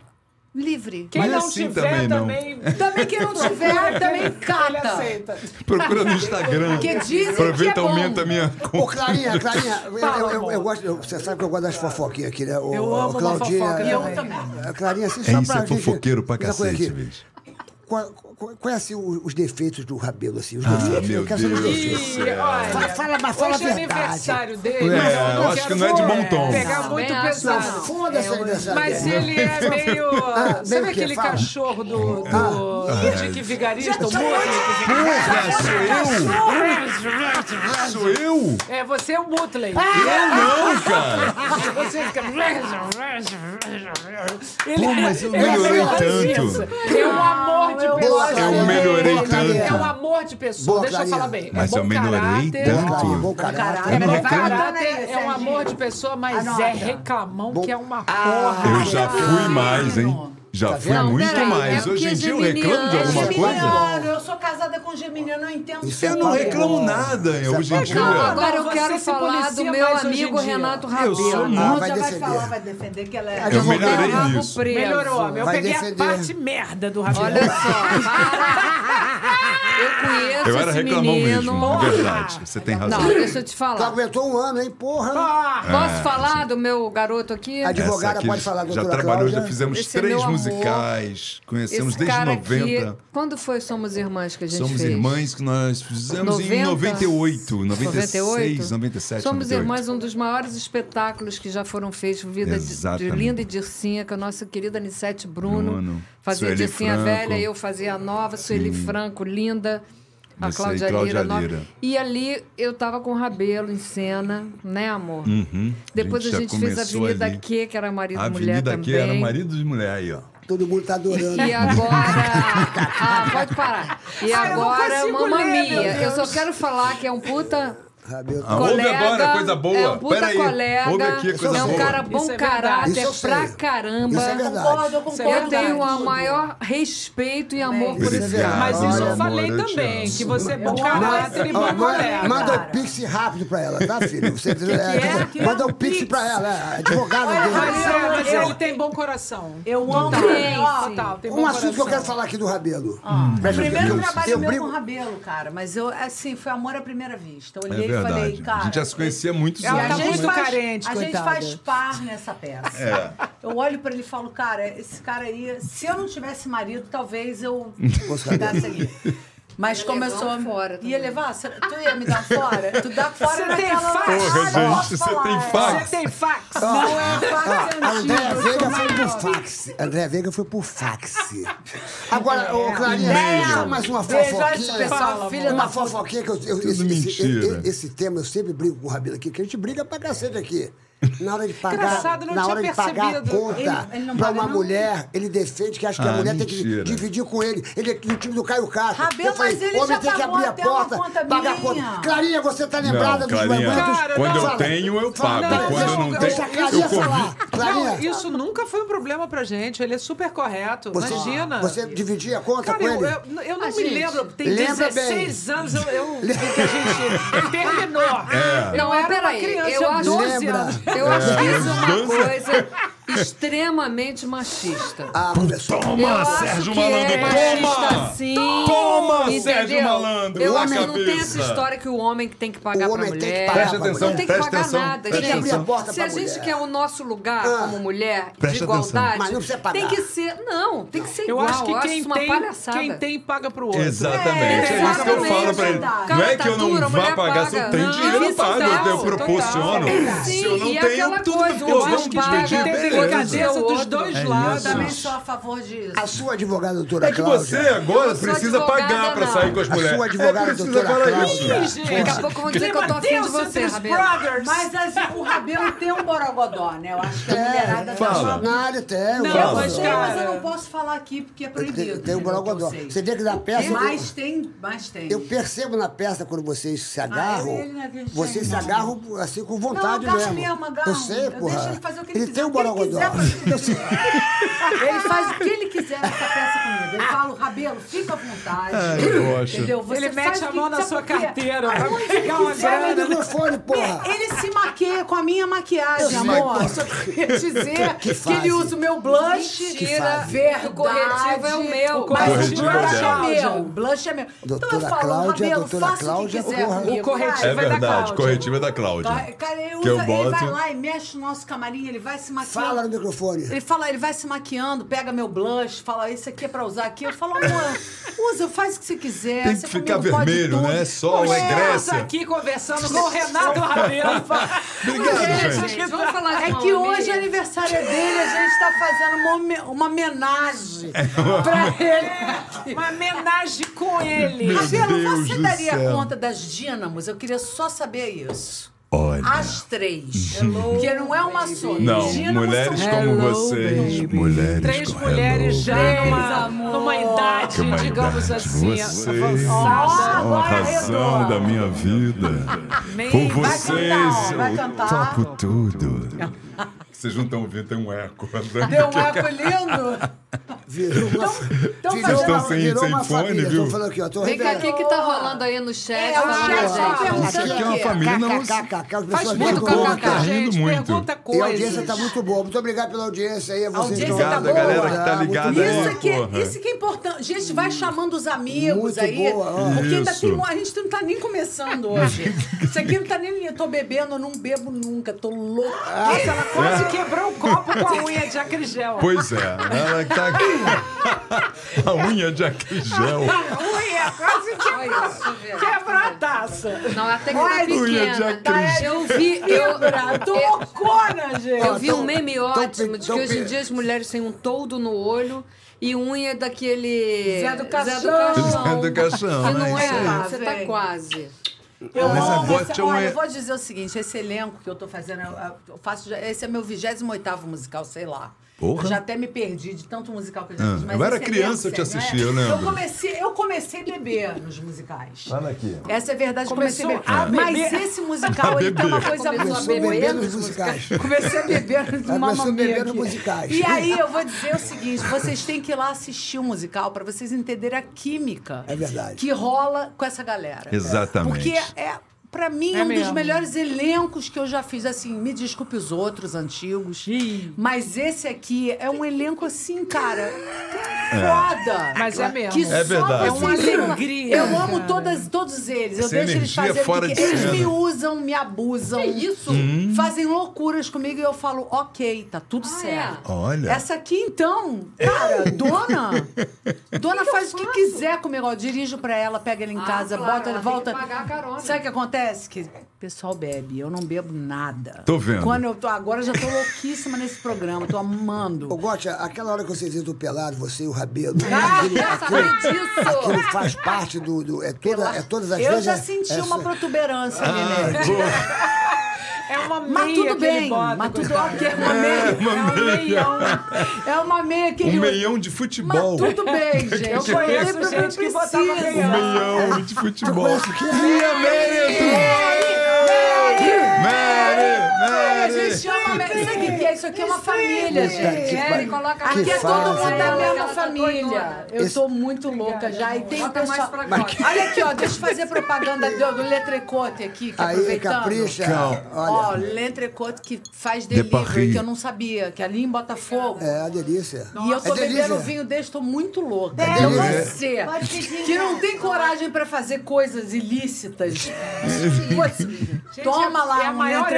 livre. Quem Mas não assim tiver também não. também. Também quem não tiver, também cata. aceita. Procura no Instagram. Porque dizem Aproveita que e é bom. aumenta a minha Ô, conta. Clarinha, Clarinha, eu, Fala, eu- eu- eu gosto, eu- você sabe que eu gosto das fofoquinhas aqui, né? O, Eu amo Claudinha, fofoca E eu também. também. A Clarinha, assim, É só isso, pra é gente- fofoqueiro pra essa coisa cacete, bicho. É assim, o- os defeitos do Rabelo, assim? Os Ah, defeitos, meu eu saber os Deus. E, olha, Fala, fala, mas fala hoje a é verdade. aniversário dele. É, mas eu acho que não é de bom tom. Pegar Não, muito acho pesado. não. Foda-se o aniversário Mas dele. ele é meio. Ah, sabe meio quê? aquele Fala. cachorro do, do Dick Vigarista, o? Porra, sou eu? Sou eu? É, você é o Mutley. Não, cara. Você fica. Ele, Pô, mas eu melhorei faz tanto. É um amor de eu pessoa. Eu melhorei tanto. É um amor de pessoa. Deixa eu falar bem. Mas é eu bom melhorei caráter. tanto. Bom caráter. É Eu bom caráter, é um amor de pessoa, mas Anota. é reclamão, que é uma Ah, porra. Eu já fui mais, hein? Já fui Não, muito peraí, é mais. porque Hoje em dia eu reclamo de geminiano, alguma é coisa? Geminiano, eu sou casada com Geminiano, eu não entendo Isso é Eu não reclamo bom. nada é hoje em dia. Agora eu quero se falar do meu amigo. Renato Eu sou Rabelo. muito- Ah, vai já vai defender. falar, vai defender que ela é. Eu melhorei Rabo nisso. preso. Melhorou, eu Vai peguei defender. a parte merda do Rabelo. Olha só. Eu conheço Eu era esse reclamão menino. mesmo, de verdade. Você tem razão. Não, deixa eu te Tu falar. aguentou um ano, hein, porra? Ah, Posso falar do meu garoto aqui? Adi- advogada pode falar, Já doutora trabalhou, já fizemos Esse é três meu amor. Musicais. Conhecemos Esse desde cara 90. aqui. Quando foi Somos Irmãs que a gente Somos fez? irmãs que nós fizemos 90? em 98, 96, 98? 97, Somos 98. Irmãs, um dos maiores espetáculos que já foram feitos, Vida de, de Exatamente. Linda e Dircinha, com a nossa querida Anissete Bruno. Bruno, Fazia Sueli Dircinha Franco. velha, eu fazia a nova, Sueli Franco, linda. A Você e Cláudia, Cláudia Lira. Lira. E ali eu tava com o Rabelo em cena, né, amor? Uhum. Depois a já gente, fez a Avenida ali. Q, que era marido A e mulher Avenida também. aqui era marido de mulher aí, ó. Todo mundo tá adorando. E agora. ah, pode parar. E agora, Mamma ler, meu Mia. Eu só quero falar que é um puta Rabelo. Ah, ouve agora, coisa boa. É um puta Pera aí, colega. ouve aqui, coisa é um boa. cara bom Isso é caráter Isso eu pra caramba. Isso é verdade. Concordo, eu concordo. Eu tenho o maior respeito e amor por esse Obrigado. cara. Mas isso eu Olha, falei amor, eu também, amo. que você é bom Eu caráter e bom manda, colega. manda o pix rápido pra ela, tá, filho? Você, é, que é? manda o Um pix pra ela, é, advogada dele. é, mas Eu- ele tem bom coração. Eu amo. Tem, Ó, sim. Total, tem Um assunto que eu quero falar aqui do Rabelo. Presta Primeiro trabalho eu meu com o Rabelo, cara. Mas eu, assim, foi amor à primeira vista. Eu olhei É e falei, verdade. cara. a gente já se conhecia há muitos Ela a tá gente muito né? faz, carente, A gente coitada. faz par nessa peça. É. Eu olho pra ele e falo, cara, esse cara aí, se eu não tivesse marido, talvez eu Fosse ficasse ali. Mas Ia como eu levar sou. um fora ia levar? Cê- Tu ia me dar fora? Tu dá fora Você tem fax? Porra, gente, você falar, tem fax? Você tem fax? Não é fax antigo. Veiga eu foi por fax. Andréa Veiga foi por fax. Agora, ô, Clarinha, só mais uma fofoquinha. pessoal, filha Uma fofoquinha que eu. eu Tudo esse, esse- mentira. esse- esse tema eu sempre brigo com o Rabelo aqui, que a gente briga pra cacete aqui. Na hora de pagar, Engraçado, não na tinha hora de pagar a percebido. conta Ele- ele não pra paga, uma não? mulher, ele defende que acha que a Ah, mulher tem que mentira. dividir com ele. Ele é do time do Caio Castro. Rabelo, eu falei, mas ele homem já tem que abrir a porta, conta pagar a conta. Clarinha, você tá lembrada Não, dos Clarinha, momentos? Cara, quando eu Fala. tenho, eu pago. Não, quando eu não deixa- tenho, deixa a eu Não, isso nunca foi um problema pra gente. Ele é super correto. você, Imagina. você dividia a conta Cara, com eu, ele? eu, eu não Ah, me gente, lembro. Tem lembra 16 anos eu, eu que a gente terminou. É. Eu Não, era uma criança, eu eu acho- 12 Lembra? anos. Eu acho isso uma coisa extremamente machista. Ah. Eu Toma, Sérgio que Malandro, é machista, toma! sim. Toma, Entendeu? Sérgio Malandro, Eu acho que não tem essa história que o homem que tem que pagar O pra homem tem que mulher. pagar Presta pra atenção, Não tem que pagar atenção, nada, presta Tem que abrir a gente. porta Se pra a gente mulher. quer o nosso lugar Ah. como mulher de igualdade, Mas não precisa pagar. tem que ser. Não, tem que ser Eu igual. acho que quem tem, palhaçada. quem tem paga pro outro. Exatamente, É, é, isso que eu exatamente, falo pra ele. Não é que eu não a vá mulher pagar, se eu paga. tenho Não, dinheiro, eu pago, eu proporciono. Se Sim, eu não e tenho, tudo que eu homem vou delicadeza dos dois É lados. Eu também sou a favor disso. A sua advogada, doutora É que Cláudia. você agora precisa pagar pra sair com as A mulheres. sua advogada, é, precisa doutora falar Cláudia. isso. Daqui a pouco vão dizer que eu tô afim de você, Rabelo. Mas assim, o Rabelo tem um borogodó, né? Eu acho que a mulherada tá fala. chamando. Na área tem. Não, mas, eu não posso falar aqui porque é proibido. Tem, o entendeu? Borogodó. Você tem que dar peça. Mas tem, mas tem. Eu percebo na peça quando vocês se agarram, eu e ele, né, que a gente vocês se agarram assim com Não, vontade mesmo. mesmo, agarra. Eu sei, Eu porra. deixo ele fazer o que ele quiser. tem ele Borogodó. Quiser fazer. Ele faz o que ele quiser nessa peça comigo. Eu falo, Rabelo, fica à vontade. Ai. Entendeu? Você Ele mete o a que mão na sua carteira pra pegar uma Fala grana. microfone, porra. Ele se maqueia com a minha maquiagem, amor. Só queria dizer que, fase. ele usa o meu blush. Mentira. Verdade. O corretivo é o meu. Mas O o corretivo é blush é da meu. Cláudia. O blush é meu. então eu Doutora falo, Cláudia, Rabelo, faça Cláudia, o que quiser porra. comigo. O corretivo. É da verdade, Cláudia. corretivo é da Cláudia. Cara, ele, Que ele vai lá e mexe no nosso camarim, ele vai se maquiando. Fala no microfone. Ele fala, ele vai se maquiando, pega meu blush, fala, esse aqui é pra usar aqui. Eu falo, amor, usa, faz o que você quiser. Tem você que ficar vermelho, né? Sol, é Grécia. aqui conversando com o Renato Rabelo. Obrigado, É, gente. gente, vamos falar É que hoje é aniversário dele, a gente tá fazendo uma, uma homenagem pra ele. Uma homenagem com ele. Rabelo, você daria céu. conta das dínamos? Eu queria só saber isso. Olha. As três. Porque não é uma só. Não, Dínamos mulheres como Hello, vocês. baby. Mulheres Três com mulheres hello, já baby. numa, numa idade, digamos idade. assim, Vocês avançada. são a razão da minha vida. Por Vai vocês, cantar, vai eu cantar. topo tudo. Vocês não estão ouvindo, tem um eco. Deu um eco lindo. Virou uma, então virou fazendo- uma, sem- virou sem uma fone, família. viu? Falando aqui, ó. Tô Vem cá, o que que tá rolando aí no chat? É, o chat tá perguntando Isso aqui é uma família, não. Faz muito tá kkk, rindo gente. muito. Pergunta E a coisas. audiência tá muito boa. Muito obrigado pela audiência aí. A vocês audiência estão- tá Obrigado, boa. galera que tá ligada boa. aí. Isso que, porra. isso que é importante. Gente, vai chamando os amigos Muito aí. Porque ainda Isso. tem, a gente não tá nem começando hoje. Isso aqui não tá nem. Eu tô bebendo, eu não bebo nunca. Tô louca. Nossa, ela quase quebrou o copo com a unha de acrigel. Pois é, ela que tá. a unha de acrigel. A unha quase Olha ver. quebrou a taça. Não, até que Ai, tá unha de pequena. acrílico. Eu vi, eu, Tô loucona, gente. eu vi um meme ótimo de que hoje em dia as mulheres têm um toldo no olho e unha daquele... Zé do Caixão. Zé do Caixão, Que né? não Isso é, aí. você tá Vem. quase. Eu Mas amo esse- olha, eu vou dizer o seguinte: esse elenco que eu tô fazendo, eu, eu faço. Esse é meu 28 musical, sei lá. Porra. Eu já até me perdi de tanto musical que eu já Ah, fiz. Mas eu era esse criança, eu elenco, te sério, assisti, eu né? Eu comecei, eu comecei a beber nos musicais. Olha aqui. Essa é verdade, Começou comecei a a beber. beber. Mas esse musical, ele tem uma coisa muito a Começou a beber beber nos musicais. Comecei a beber a beber nos musicais. E aí eu vou dizer o seguinte: vocês têm que ir lá assistir o musical para vocês entenderem a química É verdade. que rola com essa galera. Exatamente. Porque é. Pra mim, É um dos mesmo. melhores elencos que eu já fiz. Assim, me desculpe os outros antigos. Ih. Mas esse aqui é um elenco assim, cara. Foda. Mas é mesmo. Que É só verdade. É uma alegria, Eu amo cara. todas, todos eles. Eu Essa deixo eles energia fazerem fora que Eles cena. me usam, me abusam. Que isso? Fazem loucuras comigo e eu falo, ok, tá tudo Ah, certo. Olha. Essa aqui, então, cara, dona. Dona faz o que quiser comigo. Eu dirijo pra ela, pega ela em Ah, casa, claro, bota, ela volta. que pagar a carona. Sabe o que acontece? Que o pessoal bebe. Eu não bebo nada. Tô vendo. Quando eu tô, agora eu já tô louquíssima nesse programa, tô amando. Ô, Gotia, aquela hora que vocês entram pelado, você e o Rabelo, Ah, aquilo, aquilo, disso? aquilo faz parte do... do- é, toda, é todas as eu vezes... já é- senti é- uma protuberância ali, né? É uma meia Mas tudo que ele bem, bota, mas tudo ok, é uma meia. É um meião. É uma meia que Um ele meião de futebol. Mas tudo bem, gente. Eu conheço Não gente que botava meião. Meião de futebol. conhece o quê? Minha Mary! Mary! A gente chama. Sabe o que é? Isso aqui é uma família, gente. Ele coloca Aqui é todo mundo da Ela mesma tá família. Eu tô muito louca já. E tem pessoal. Olha aqui, ó. Deixa eu fazer propaganda do, Letrecote aqui, que Aí, aproveitando. capricha. Ó, Olha, Letrecote que faz De delivery, que eu não sabia, que ali em Botafogo. é a delícia. E eu tô é bebendo vinho desse, tô muito louca. É então você, que não tem coragem pra fazer coisas ilícitas, toma lá é um maior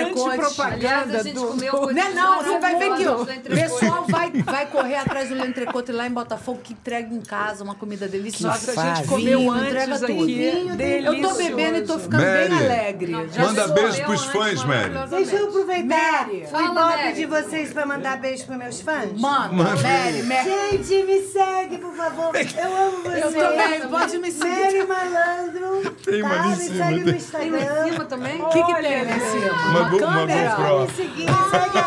entrecote. Aliás, antipropaganda a gente do... comeu do- coisa Não, é não, você vai ver que o pessoal vai, vai correr atrás do Lentrecote lá em Botafogo, que entrega em casa uma comida deliciosa. Nossa, a gente comeu Vinho, antes entrega tudo. aqui. Eu tô bebendo e tô ficando bem Mary, alegre. Já Manda beijo pros fãs, Mary. Deixa eu aproveitar Mary. o ibope de vocês pra mandar beijo pros meus fãs. Manda, Mary, Mary. Gente, me segue, por favor. Eu amo vocês. Eu também, pode me seguir. Mary Malandro. Tem uma tá? Me cima, segue no tem. Tem lá em Instagram. cima também? O que, que tem ali em cima? Uma, Uma go- uma Me seguir, me segue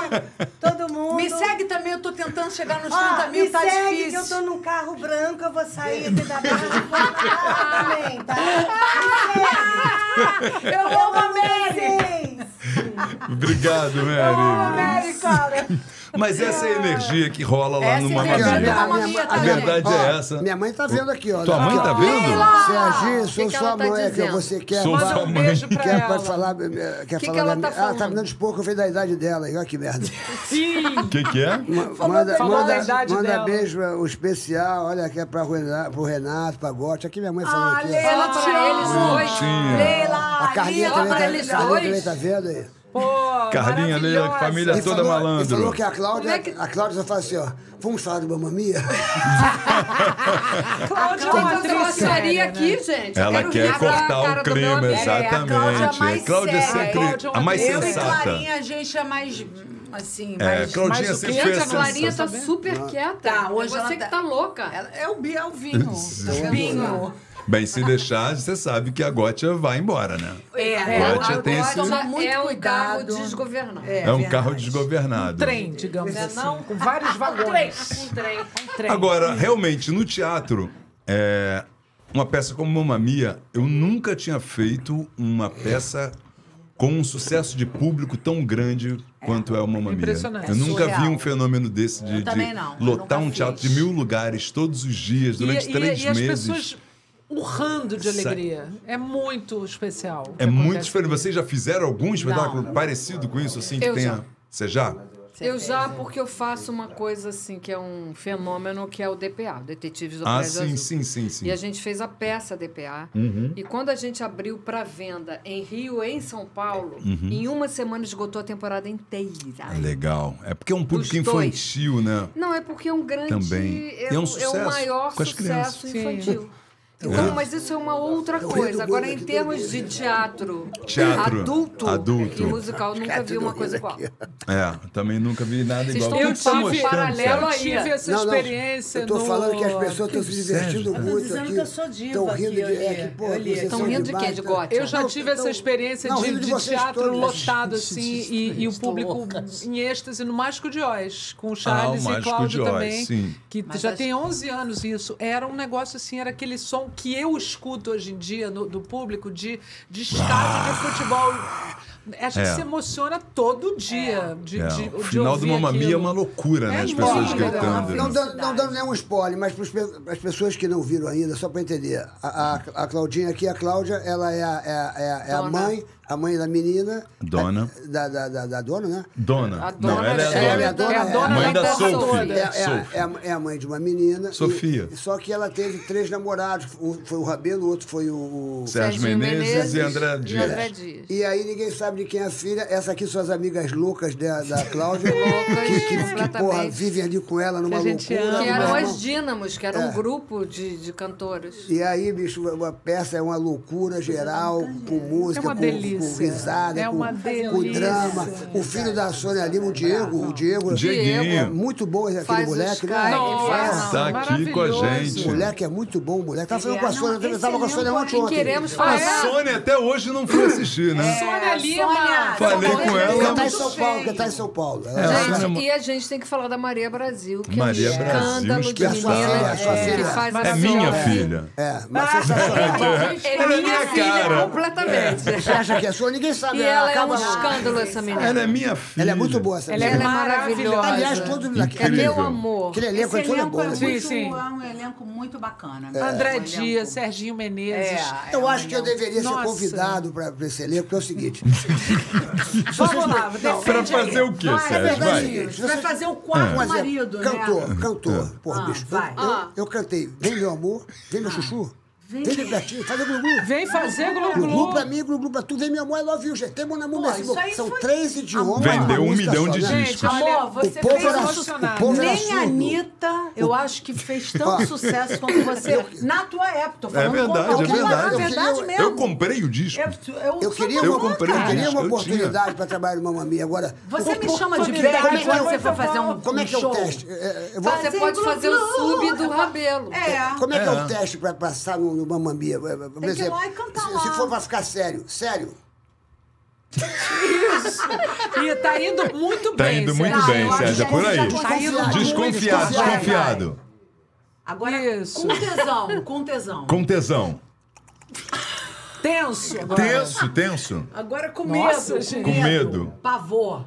todo mundo. Me segue também, eu tô tentando chegar nos Ó, 30 mil, me tá segue difícil. que eu tô num carro branco, eu vou sair aqui da barra vou também, tá? Me segue. Eu amo a Mary! Vocês. Obrigado, Mary. Mary, cara. Mas essa é a energia que rola lá Essa no é a Mia, A tá, verdade Ó, é essa. Minha mãe tá vendo aqui, ó. Tua mãe tá vendo? Serginho, sou que que sua ela tá mãe aqui. dizendo? Você quer Sou falar? sua um mãe. beijo pra Quer pra ela. falar, eh, quer Que falar que ela da- tá Ela tá falando? me dando expor que eu vejo da idade dela. Olha que merda. O que, que é? Ma- Manda, falou manda, da idade manda dela. beijo, eh, o especial, olha aqui é pra Renato, pro Renato, pra Gotti. Aqui minha mãe falou Ah, aqui. Leila, pra eles dois. Leila, A Carlinha Leila, também, pra tá, também tá vendo aí. Pô, Carlinha, maravilhosa. família E toda falou, malandro. falou que a Cláudia, é que- a Cláudia só fala assim, ó, vamos falar do Mamma Mia? Cláudia é Tem uma uma atriz aqui, né? gente. Ela quero quer cortar cara o clima, amigo. É, a Cláudia exatamente. mais Cláudia é séria. sempre é a mais Eu e sensata. Clarinha, a gente é mais, assim, É, mais... Claudinha Mas o sempre cliente foi a é Clarinha sensata. tá super quieta. Tá, hoje é você ela que tá- tá louca. Ela- É o, bi- é o vinho. Vinho. Bem, se deixar, você sabe que a Gotia vai embora, né? É, Gotti eu- tem eu esse- muito é um cuidado. carro desgovernado. É, É um verdade. carro desgovernado. Trem, digamos é assim. não? Com vários vagões. Um trem. Trem. Agora, realmente, no teatro, é, uma peça como Mamma Mia, eu nunca tinha feito uma peça com um sucesso de público tão grande quanto é o Mamma Mia. Impressionante. Eu nunca vi Surreal. um fenômeno desse de, de não, lotar um teatro fiz. de mil lugares todos os dias, durante e, três e, e as meses. Urrando de alegria. É muito especial. É muito diferente. Vocês já fizeram algum espetáculo Não. parecido com isso, assim, que Eu tenha. já. Você já? Eu já, porque eu faço uma coisa assim, que é um fenômeno, que é o DPA, Detetives do Ah, Prédio sim, Azul. sim, sim, sim. E a gente fez a peça DPA. Uhum. E quando a gente abriu para venda em Rio e em São Paulo, Uhum. em uma semana esgotou a temporada inteira. Legal. É porque é um público Dos dois. infantil, né? Não, é porque é um grande. Também. É, é um o- é sucesso o maior com as crianças. sucesso Sim. Então, mas isso é uma outra coisa. Agora, em termos de teatro, Teatro adulto, adulto. e musical, nunca vi uma coisa igual. É, também nunca vi nada Vocês igual. estão Eu tá um tive, paralelo aí. tive essa Não, não, experiência Eu tô no... falando que as pessoas estão se divertindo Sérgio, muito dizendo aqui. que eu sou diva Estão rindo aqui, de... É, Estão rindo de quê? De tá? Gotti? Eu já tive essa experiência Não, de, teatro todos. lotado, assim, e, e o público em êxtase no Mágico de Oz, com o Charles Ah, o e Cláudio também, que já tem 11 anos isso. Era um negócio assim, era aquele som que eu escuto hoje em dia no- do público de, de estádio de futebol. A gente É. se emociona todo dia de, É, de, o de final do ouvir Mamma Mia é uma loucura, né? É As pessoas muito gritando. Não dando, não dando nenhum spoiler, mas para as pessoas que não viram ainda, só para entender. A, a, a Claudinha aqui, a Cláudia, ela é a, é a- é a- é mãe, a mãe da menina. Dona. Da, da, da, da dona, né? Dona. A Não, dona ela é a Sérgio dona. é a dona, é a dona Mãe da terra Sophie. É, é, é, a, é a mãe de uma menina. e- Sofia. só que ela teve três namorados. Um foi o Rabelo, o outro foi o. o- Sérgio Serginho Menezes e André e Dias. André Dias. E aí ninguém sabe de quem é a filha. Essa aqui são as amigas loucas da, da Cláudia. Loucas, que, que, que, porra, vivem ali com ela numa Que a gente loucura. ama. Que eram as Dínamos, que era um É. grupo de, de cantoras. E aí, bicho, uma peça é uma loucura geral, com música, É uma com, delícia. Com risada, É com, uma com delícia. drama. O filho da Sônia Lima, o Diego, o Diego. Dieguinho. É muito bom aquele Faz o moleque, né? ele faz Nossa, Tá aqui com a gente. O moleque é muito bom, o moleque. Tava falando com a é, Sônia, não, eu tava com a esse Sônia ontem. Ontem. queremos A falar. Sônia até hoje não foi assistir, né? Sônia Lima. Sônia, Falei com ela. Ela tá em muito São Paulo, que bem. tá em São Paulo. Ela- É, Gente, Sônia- e a gente tem que falar da Maria Brasil, que Maria é um escândalo de menina É, sua que filha. faz É a minha filha. É, mas sensacional. É Ela é minha minha filha, cara. completamente. Você acha que é sua? Ninguém sabe. E ela é acaba um escândalo, essa menina. Ela é minha filha. Ela é muito boa, essa Ela é Ela é menina. maravilhosa. Aliás, todo É Incrível. meu amor. Aquele elenco é Esse todo elenco bom. é, né? Sim, muito, sim. é um elenco muito bacana. André É um Dias, elenco- Serginho Menezes. É, Eu é um acho que eu deveria ser Nossa. convidado para esse elenco, porque é o seguinte. Vamos lá, Pra fazer o quê, Vai, é Sérgio? verdade. Vai. Vai fazer o quarto exemplo, marido, né? cantor, cantor. Porra, Ah, bicho, eu, eu cantei Vem Meu Amor, Vem Meu Chuchu. Vem de pertinho, fazer glu-glu. Vem fazer Glu-glu glu-glu. pra mim, glu-glu pra tu. Vem, meu amor, I love you, gente. Tem mon amour, merci beaucoup. São foi- três idiomas. Vendeu um milhão de né? discos. Amor, você o povo fez era, o povo Nem a Anitta, eu acho que fez tanto sucesso quanto você na tua época. Tô falando É verdade, como- é verdade. É verdade mesmo. Eu comprei o disco. Eu, eu, Eu queria, Eu uma, comprei eu queria uma eu oportunidade para trabalhar no Mamma Mia. Agora, Você me chama de velho quando muito você for bom. fazer um, como é que é o teste? É, é, Você pode fazer o sub do Rabelo. É. Como é que é o teste para passar no, no Mamma Mia? Por que ir exemplo, lá e cantar se, lá. se for para ficar sério, sério, E tá indo muito Tá bem. indo muito Sérgio. bem, Sérgio. É por aí. já Tá indo muito Desconfiado, desconfiado. desconfiado. Agora, Isso. com tesão, com tesão. Com tesão. Tenso. agora. Tenso, tenso. Agora com Nossa, medo. gente. Com medo. Pavor.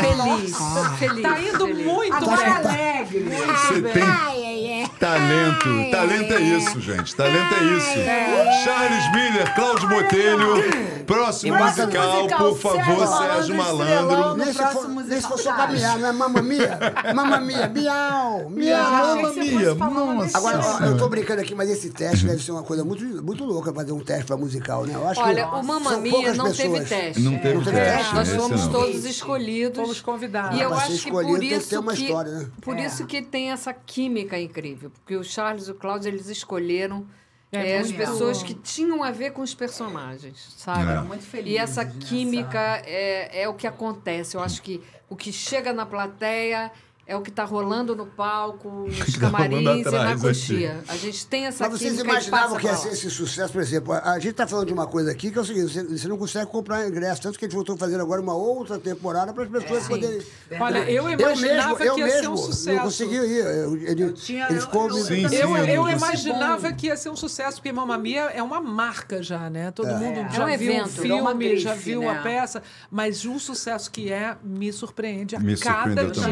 Feliz. Feliz. Tá indo feliz. muito Agora bem. alegre. Você tem talento. Talento é isso, gente. Talento é isso. Charles Miller, Cláudio Botelho. Próximo musical, musical, por favor, Sérgio Sérgio Malandro Malandro. estrelando. nem se próximo for, musical. nem se for só miar, não é Mamma Mia? Mamma Mia, miau, miau. Mamma achei que você Mia, fosse falar uma nossa. Agora, eu tô brincando aqui, mas esse teste deve ser uma coisa muito, muito louca fazer um teste para musical, né? Eu acho Olha, que o Mamma Mia não teve pessoas. teste. Não teve Não teve teste. teste? Nós fomos todos escolhidos. Fomos convidados. E eu acho que por tem que isso ter uma que, história, né? por É. isso que tem essa química incrível, porque o Charles e o Cláudio eles escolheram É é, as pessoas que tinham a ver com os personagens, sabe? É. Muito feliz E essa química é, é o que acontece. Eu acho que o que chega na plateia é o que está rolando no palco, nos tá camarins e na atrás, coxia. A gente tem essa Mas vocês imaginavam que ia ser esse sucesso, por exemplo? A gente está falando de uma coisa aqui que é o seguinte: você, você não consegue comprar ingresso, tanto que a gente voltou a fazer agora uma outra temporada para as pessoas poderem. Olha, eu Eu imaginava mesmo, eu que ia ser um mesmo sucesso. não consegui ir. Eu- Ele, tinha- ele ficou. eu- eu- Sim, sim, Eu, eu eu imaginava que ia ser um sucesso, porque Mamma Mia é uma marca já, né? Todo mundo É. já É um viu evento, uma filme, grife, já viu né? a peça, mas o sucesso que é me surpreende a Me cada dia.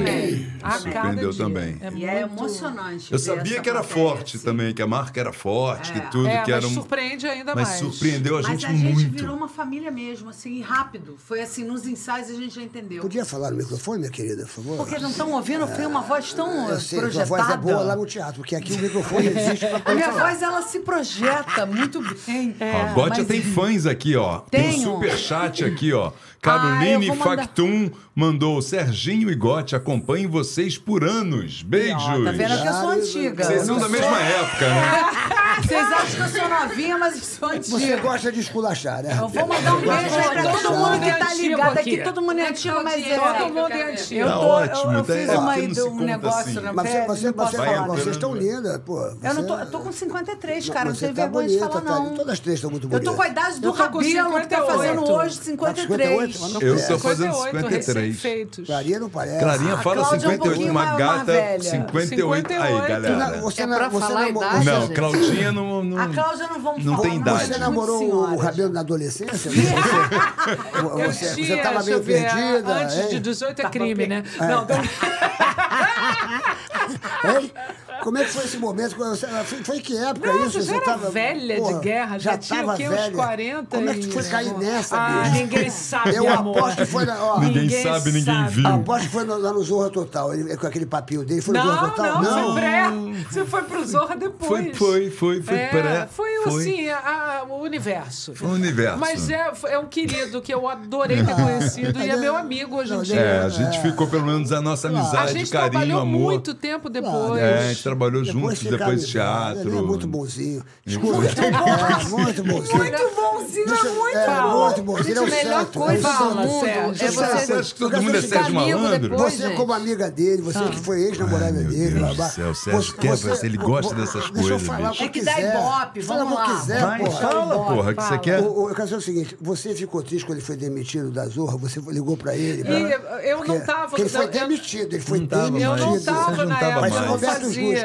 A surpreendeu também. É E é muito- emocionante. Eu sabia que era forte assim. também, que a marca era forte, É. que tudo, É, que mas era um... surpreende ainda Mas mais. surpreendeu a Mas gente a gente muito. virou uma família mesmo, assim, e rápido. Foi assim, nos ensaios a gente já entendeu. Podia falar no microfone, minha querida, por favor? Porque não estão ouvindo, foi uma voz tão eu sei, projetada. sua voz é boa lá no teatro, porque aqui o microfone existe para A minha falar. voz, ela se projeta muito bem. Ó, Gótia mas- tem fãs aqui, ó. Tem um Tenho. superchat aqui, ó. Ah, Caroline eu mandar. Factum mandou Serginho e Gotti acompanhem vocês por anos. Beijos. Ó, tá vendo que eu sou antiga. Vocês Eu são não da mesma época, né? Vocês acham que eu sou novinha, mas eu sou Você antiga. gosta de esculachar, né? Eu vou mandar um beijo aí pra todo mundo que tá ligado aqui. aqui. Todo mundo é antigo, mas é. Todo mundo é antigo. Eu, Tá tô, ótimo, eu, eu tá- fiz é, uma, não se um negócio assim. na Mas você, pele, você, você entrando. vocês estão lindas, pô. Eu, não tô, Você- eu tô com 53, Não, cara. Não você tem tá vergonha de falar, tá- não. Todas as três estão muito Eu bonitas. tô com a idade do Eu Rabelo, que tá 58. fazendo hoje Tá com 53. 58, Eu não tô parece. fazendo 58, 53. recém-feitos. Clarinha não parece. Clarinha A fala Cláudia é um 58, uma gata velha. 58. Aí, 58. galera. Não, você É na- pra você falar a namorou- idade, Não, gente. Claudinha não. não- A Cláudia não vamos Não falar. tem idade. Você namorou o. Rabelo na adolescência? Você, Eu você, tinha, você tava deixa meio perdida? Antes de 18 é crime, né? Não, então- Hein? Como é que foi esse momento? Foi, foi em que época Nossa, isso? eu Você já era tava, velha porra, de guerra, já, tinha tava o quê? Uns velha. 40 Como é que tu foi cair nessa, Ah, bicho? ninguém sabe, Eu amor. aposto que foi na... Ó, Ninguém, Ninguém sabe, ninguém viu. Aposto que foi lá no Zorra Total, ele, com aquele papinho dele. Foi no Zorra Não, Total? não, foi pré. Você foi pro Zorra depois. Foi, foi, foi, foi É, pré. Foi, assim, a- a- o universo. Foi o universo. Mas é, é um querido que eu adorei ter conhecido e é meu amigo hoje em Não, dia. É, a gente ficou pelo menos a nossa A amizade, gente carinho, trabalhou amor. muito tempo depois. É, a trabalhou juntos fica depois de amizade, teatro. Ele é muito bonzinho. Desculpa. Muito bom. muito bonzinho. Muito bonzinho, Deixa- é muito é, bom. muito bonzinho. Ele é o melhor santo, é coisa do mundo Sérgio. é Você Você acha que todo mundo é Sérgio Malandro? depois. Você, gente. como amiga dele, você que foi ex-namorada Ai, meu dele, Deus babá. do céu, Sérgio quebra, ele gosta dessas Deixa eu coisas, falar o bicho. que É que dá quiser. ibope, Fala vamos o que lá. quiser, Vai, porra. fala, porra, que você quer. Eu quero dizer o seguinte, você ficou triste quando ele foi demitido da Zorra? Você ligou pra ele? eu não tava- ele foi demitido, ele foi demitido. Eu não tava na época, Mas eu o não Roberto fazia.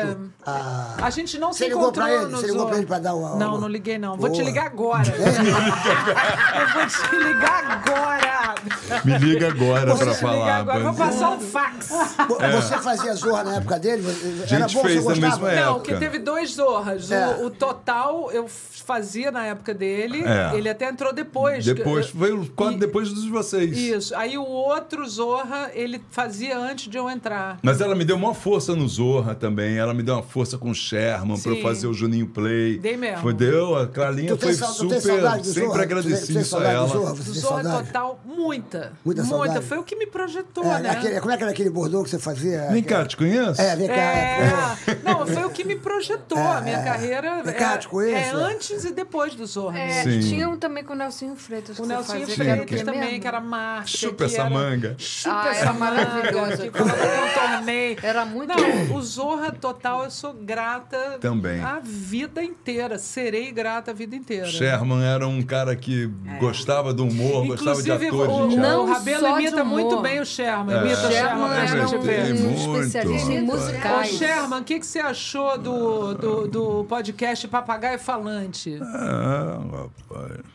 Ah, A gente não Você se ligou encontrou pra ele? no Você ligou pra ele pra dar uma- Não, não liguei não. Vou te Boa. ligar agora. eu vou te ligar agora. Me liga agora Vou pra falar. agora. Vou passar um fax. Vo- Você fazia Zorra na época dele? É. A Era gente bom, fez você na gostava? mesma Não, época. que teve dois Zorras. É. O, o Total, eu fazia na época dele. É. Ele até entrou depois. Depois, foi o quadro E- depois dos vocês. Isso. Aí o outro Zorra, ele fazia antes de eu entrar. Mas ela me deu uma força no Zorra também. Ela me deu uma força com o Sherman pra eu fazer o Juninho Play. Dei mesmo. Foi, deu, a Clarinha Tu tem foi tem super. Sempre Zorra? Agradeci isso a do ela. Zorra? Do Zorra? Total, muita. Muita saudade? Foi o que me projetou, É, né? aquele- como é que era aquele bordô que você fazia? Vem cá, te conheço? É, vem cá. É, não, foi o que me projetou. a minha É, carreira vem cá, é, te conheço. é antes e depois do Zorra. É, Sim. tinha um também com o Nelsinho Freitas. O Nelsinho Freitas que era o quê também, que era marcha. Chupa essa manga. Chupa Ah, essa manga, maravilhoso. Que eu tornei. Era muito Não, o Zorra Total, eu sou grata Também. a vida inteira. Serei grata a vida inteira. Sherman era um cara que gostava do humor, gostava de Inclusive, atores o, de. Não o Rabelo imita muito bem o Sherman. Imita É. o Sherman Sherman era gente ver. Tem um muito, especialista em rapaz. Ô, musicais. Sherman, o que, que você achou do, do, do podcast Papagaio Falante? Ah, rapaz.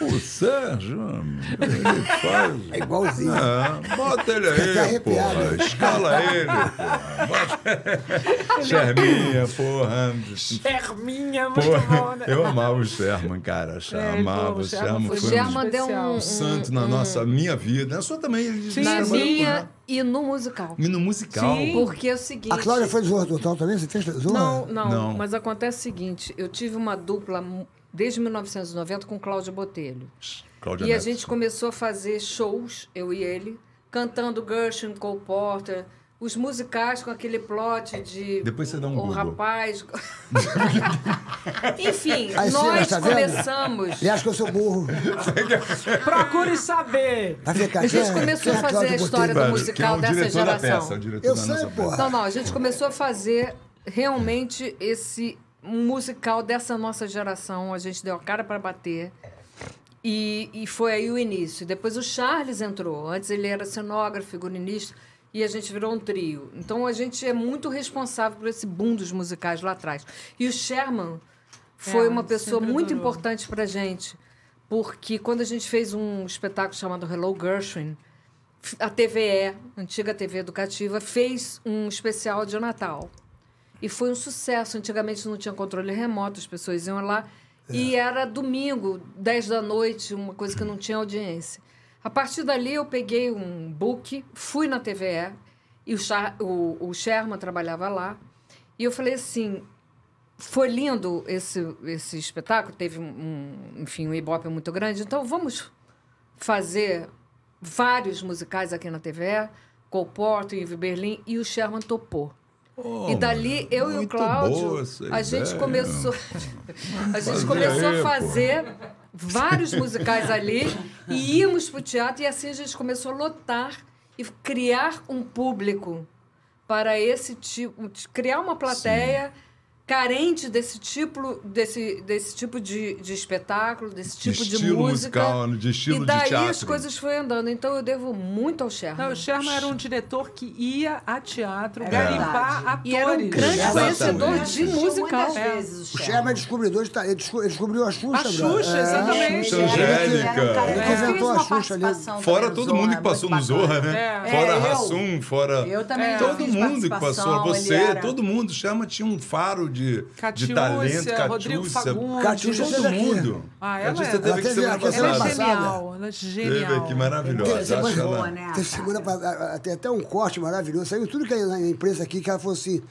O Sérgio, ele faz. É igualzinho. É, bota ele aí, porra. Escala ele, porra. Bota... Sherminha, porra. Sherminha, muito Porra, bom, né? eu amava o Sherman, cara. É, amava o Sherman Sherman. foi O um German deu um, um, santo na nossa, minha vida. A sua também. Ele Sim, na minha e no musical. E no musical. Sim. Porque é o seguinte... A Cláudia foi do Zorra Total também? Você fez Zorra? Não, não, Não. mas acontece o seguinte, eu tive uma dupla desde 1990 com Cláudio Botelho. Cláudia e a Neto. gente começou a fazer shows, eu e ele, cantando Gershwin, Cole Porter, os musicais com aquele plot de Depois você dá um o Google. rapaz. Enfim, Aí, nós Cira, tá começamos. Ele acha que eu sou burro. Procure saber. Ficar A gente é- começou quem a é fazer a história do? Velho, que é musical o dessa geração. peça, o diretor Eu da sei, porra. Não, não, a gente começou a fazer realmente esse musical dessa nossa geração. A gente deu a cara para bater. E, e foi aí o início. Depois o Charles entrou. Antes ele era cenógrafo, figurinista. E a gente virou um trio. Então a gente é muito responsável por esse boom dos musicais lá atrás. E o Sherman foi É, uma pessoa muito adorou. importante para gente. Porque quando a gente fez um espetáculo chamado Hello Gershwin, a TVE, antiga TV educativa, fez um especial de Natal. E foi um sucesso. Antigamente não tinha controle remoto, as pessoas iam lá. E era domingo, 10 da noite, uma coisa que não tinha audiência. A partir dali, eu peguei um book, fui na TVE, e o, Char, o, o Sherman trabalhava lá. E eu falei assim: foi lindo esse, esse espetáculo, teve um, enfim, um ibope muito grande, então vamos fazer vários musicais aqui na TVE, Cole Porter, Yves Berlin, e o Sherman topou. Oh, e dali, eu e o Cláudio, a gente ideia. começou, a gente Fazer começou aí, a pô. fazer vários musicais ali e íamos para o teatro e assim a gente começou a lotar e criar um público para esse tipo, criar uma plateia carente desse tipo, desse, desse tipo de, de espetáculo, desse tipo de estilo música. musical, de estilo e de daí teatro. as coisas foram andando. Então eu devo muito ao Sherman. Não, o Sherman era um diretor que ia a teatro É garimpar verdade. atores. E era um grande Exatamente. conhecedor de musical. vezes o O Sherman. Sherman é descobridor, de, ta- ele desco- ele descobriu a Xuxa. A. Xuxa, É, exatamente. Angélica. cara- Ele inventou a Xuxa ali. Fora todo mundo que passou no Zorra, né? É. Fora É, Rassum, fora. Eu também É. Todo mundo que passou. Você, todo mundo. Chama, tinha um faro de, de Catiúcia, talento. Rodrigo Catiúcia. Fagundes. Catiúcia Todo mundo. Ah, ela Catiúcia é. teve Ela aqui teve semana aqui Ela semana é passada. passada. genial, ela é genial. Teve aqui, maravilhosa. Acho pode- ela- né? Teve semana tem até um corte maravilhoso. Saiu tudo que é na imprensa aqui, que ela falou assim.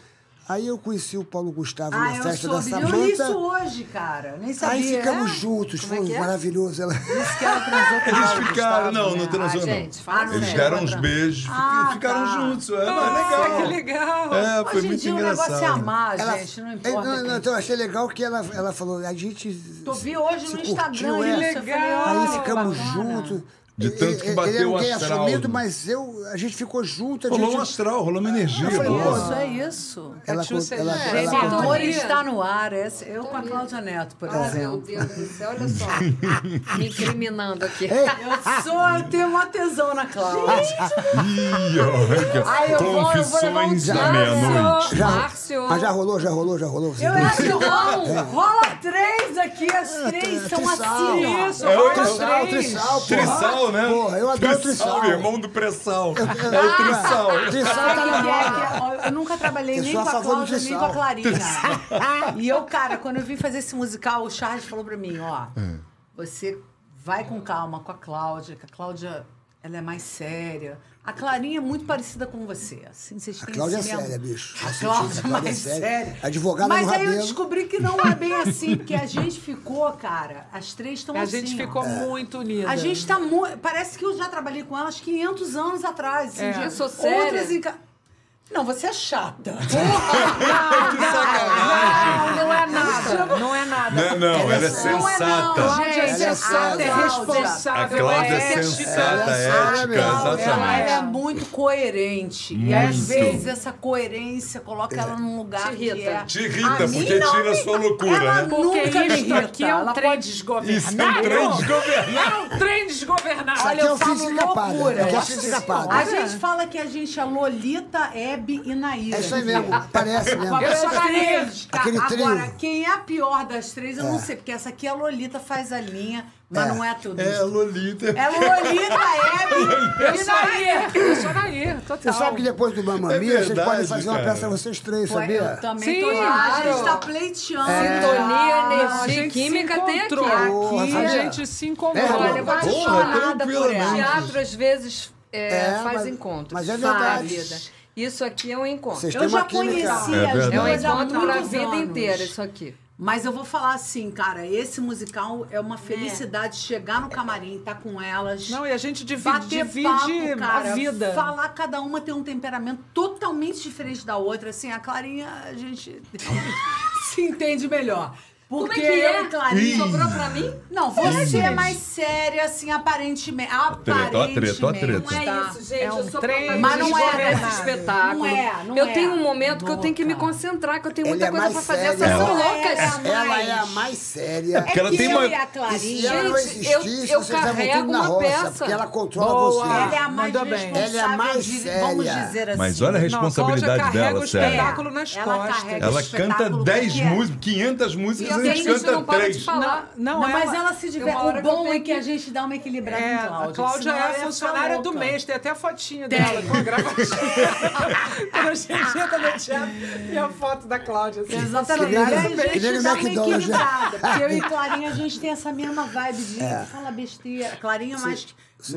Aí eu conheci o Paulo Gustavo Ah, na festa da soube. Eu li isso Samanta. hoje, cara. Nem sabia. Aí ficamos É? juntos, Como é foi que é? maravilhoso. Ela... Disse que ela transou com o Eles ficaram, Gustavo, não, né? não transou, Ah, não. gente, fala Eles deram uns beijos, Ah, ficaram tá. juntos. É, Ah, legal. que legal. É, foi Hoje muito dia o engraçado. negócio é amar, ela gente. Não É, importa. não, não, então eu achei legal que ela, ela falou, a gente. Tu vi hoje no Instagram é. falei, Legal. Aí ficamos juntos. De tanto que Ele- bateu ele um o astral. assumido, mas eu, a gente ficou junto. A Rolou gente, um astral, rolou uma energia falei, boa. Isso, é isso. ela, Catiúcia ela, é ela, ela, Então, Amor está no ar. Esse- Eu com a Cláudia Neto, por Ah, meu exemplo. Deus do céu, olha só. Me incriminando aqui. Eu sou, eu tenho uma tesão na Cláudia. Ih, olha, Ai, eu vou- eu vou levar um Confissões da meia-noite. já, Márcio. mas já rolou, já rolou, já rolou. Eu acho que rola, rola três aqui, as três são trisal. assim. Isso, É o rola Trissal, três. trissal. Trissal, né? Porra, eu adoro trissal. irmão do pré-sal. É eu- o trissal. Trissal tá na é? moda. É- eu nunca trabalhei Eu nem com a Cláudia, nem com a Clarinha. e eu, cara, quando eu vim fazer esse musical, o Charles falou pra mim, ó, É. você vai com calma com a Cláudia, que a Cláudia, ela é mais séria. A Clarinha é muito parecida com você, assim, vocês A têm Cláudia é séria, bicho. A é a Cláudia é mais séria. séria. Advogada Mas no aí eu descobri que não é bem assim, porque a gente ficou, cara, as três estão A assim. gente ó. ficou muito unida. A gente tá muito. Parece que eu já trabalhei com elas 500 anos atrás. Assim, É. Eu sou séria. Outras. Não, você é chata. Não, não é nada. Não é nada. Não, não, ela é Não é não, sensata. gente. Ela é sensata, é A responsável. A Cláudia é é sensata, Ela é ética. Ela exatamente. é muito coerente. E às Muito. vezes essa coerência coloca ela num lugar Te que irrita. é... Te irrita, A porque não tira a sua loucura, ela né? Nunca me irrita. aqui é um Ela trem pode- desgovernado. Isso é um trem desgovernado. É um trem desgovernado. Olha, é eu o falo loucura. É. A gente fala que a gente é Lolita, Hebe e Naira. É isso aí mesmo. Parece mesmo. Eu sou três. Aquele trio. Agora, quem é a pior das três, eu não sei, porque essa aqui a Lolita faz a linha, mas É. não é tudo É, isso. Lolita. É Lolita, Hebe Eu e. Nair. Eu sou Nair, total. Você sabe que depois do Mamma É Mia, vocês podem fazer uma peça vocês três, sabia? Eu também Sim, tô lá, a gente tá pleiteando. Sintonia, Ah, energia, a gente química se tem aqui. Porra, A gente se encontrou. É, Olha, eu apaixonada por ela. Teatro, às vezes, é, É, faz mas- encontros. mas é verdade. vida. Isso aqui é um encontro. Vocês Eu já uma química. conheci É as verdade. É um duas há encontro para a vida anos. inteira, isso aqui. Mas eu vou falar assim, cara, esse musical é uma felicidade chegar no camarim, estar com elas. Não, e a gente divide, bater divide papo, cara, a vida. Falar, cada uma tem um temperamento totalmente diferente da outra. Assim, a Clarinha, a gente se entende melhor. Como Porque é que é? eu e Clarinha. Sobrou pra mim? Não, você é mais séria, assim, aparentemente. treta, ó a treta, ó a treta. Não é tá? isso, gente. É um eu sou trem Mas não é, desse espetáculo. Não é, não eu é. tenho um momento que eu tenho que me concentrar, que eu tenho Ela muita é coisa pra fazer. séria. Essas são Ela- loucas. ela- Ela é a mais séria. porque ela tem eu uma- e a Clarinha... ela Gente, existisse, eu- eu estavam carrego uma roça, peça. porque ela controla Boa. você. Ela é a mais responsável, Ela é a mais de- vamos séria. dizer assim. Mas olha a responsabilidade Cláudia carrega dela, o sério. espetáculo nas Ela costas. carrega Ela o canta 10 porque- músicas, 500 músicas, a a gente canta não para de 3. falar. Não, Não, ela, mas ela se diverte. hora O bom é que a gente dá uma equilibrada É, em a Cláudia. Cláudia senão é a funcionária do mês, tem até a fotinha dela com a gravatinha. Quando a gente entra no teatro, tem a foto da Cláudia. Assim, Exatamente. A gente dá uma equilibrada. Porque eu e Clarinha, a gente tem essa mesma vibe de É. fala besteira. Clarinha é mais,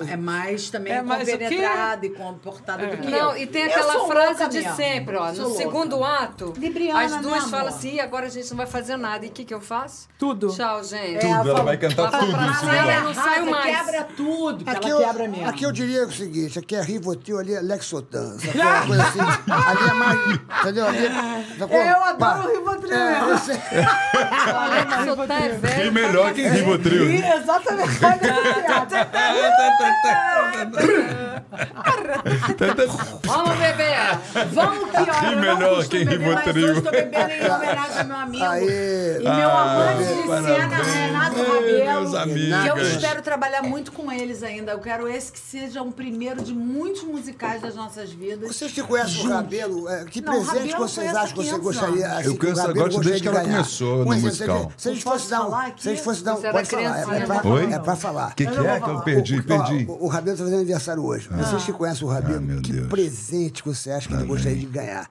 é mais também É mais compenetrada e comportada do que eu. Não, e tem Eu aquela frase louca de mesmo. sempre, ó. Sou No louca. segundo ato, Libriana, as duas né, falam assim, "Ih, agora a gente não vai fazer nada. E o que, que eu faço? Tudo. Tchau, gente. Tudo, ela vai cantar Vai tudo pra no cima, segundo eu ato. não Arrasa, mais. quebra tudo, que Aqui ela eu, quebra mesmo. aqui eu diria o seguinte, aqui é Rivotril, ali é Lexotan. Uma coisa assim. Ali é mais. Entendeu? Ali, sacou? Eu adoro Pá. o Rivotril. É, eu isso tá é E velho. melhor que Rivotril. Ih, Exatamente. Olha esse teatro. Vamos beber. Vamos que olha, E eu melhor que Rivotril. hoje tô bebendo em homenagem ao meu amigo. Aê. E meu Ah, amante de cena. Renato Rabelo. Que eu espero trabalhar muito com eles ainda. Eu quero esse que seja um primeiro de muitos musicais das nossas vidas. Vocês que conhecem o Rabelo, é, que Não, presente Rabelo vocês acham que você 500 gostaria? assim, Eu que conheço Rabelo agora desde que de ela ganhar? começou Um no musical. Se a gente fosse dar um. Se a gente fosse dar um. Pode falar, é, é, pra, né? É falar. O que, que é que eu perdi? Perdi. O, o Rabelo tá fazendo aniversário hoje. Vocês que conhecem o Rabelo, Ah, que Deus. presente que você acha que ele gostaria de ganhar?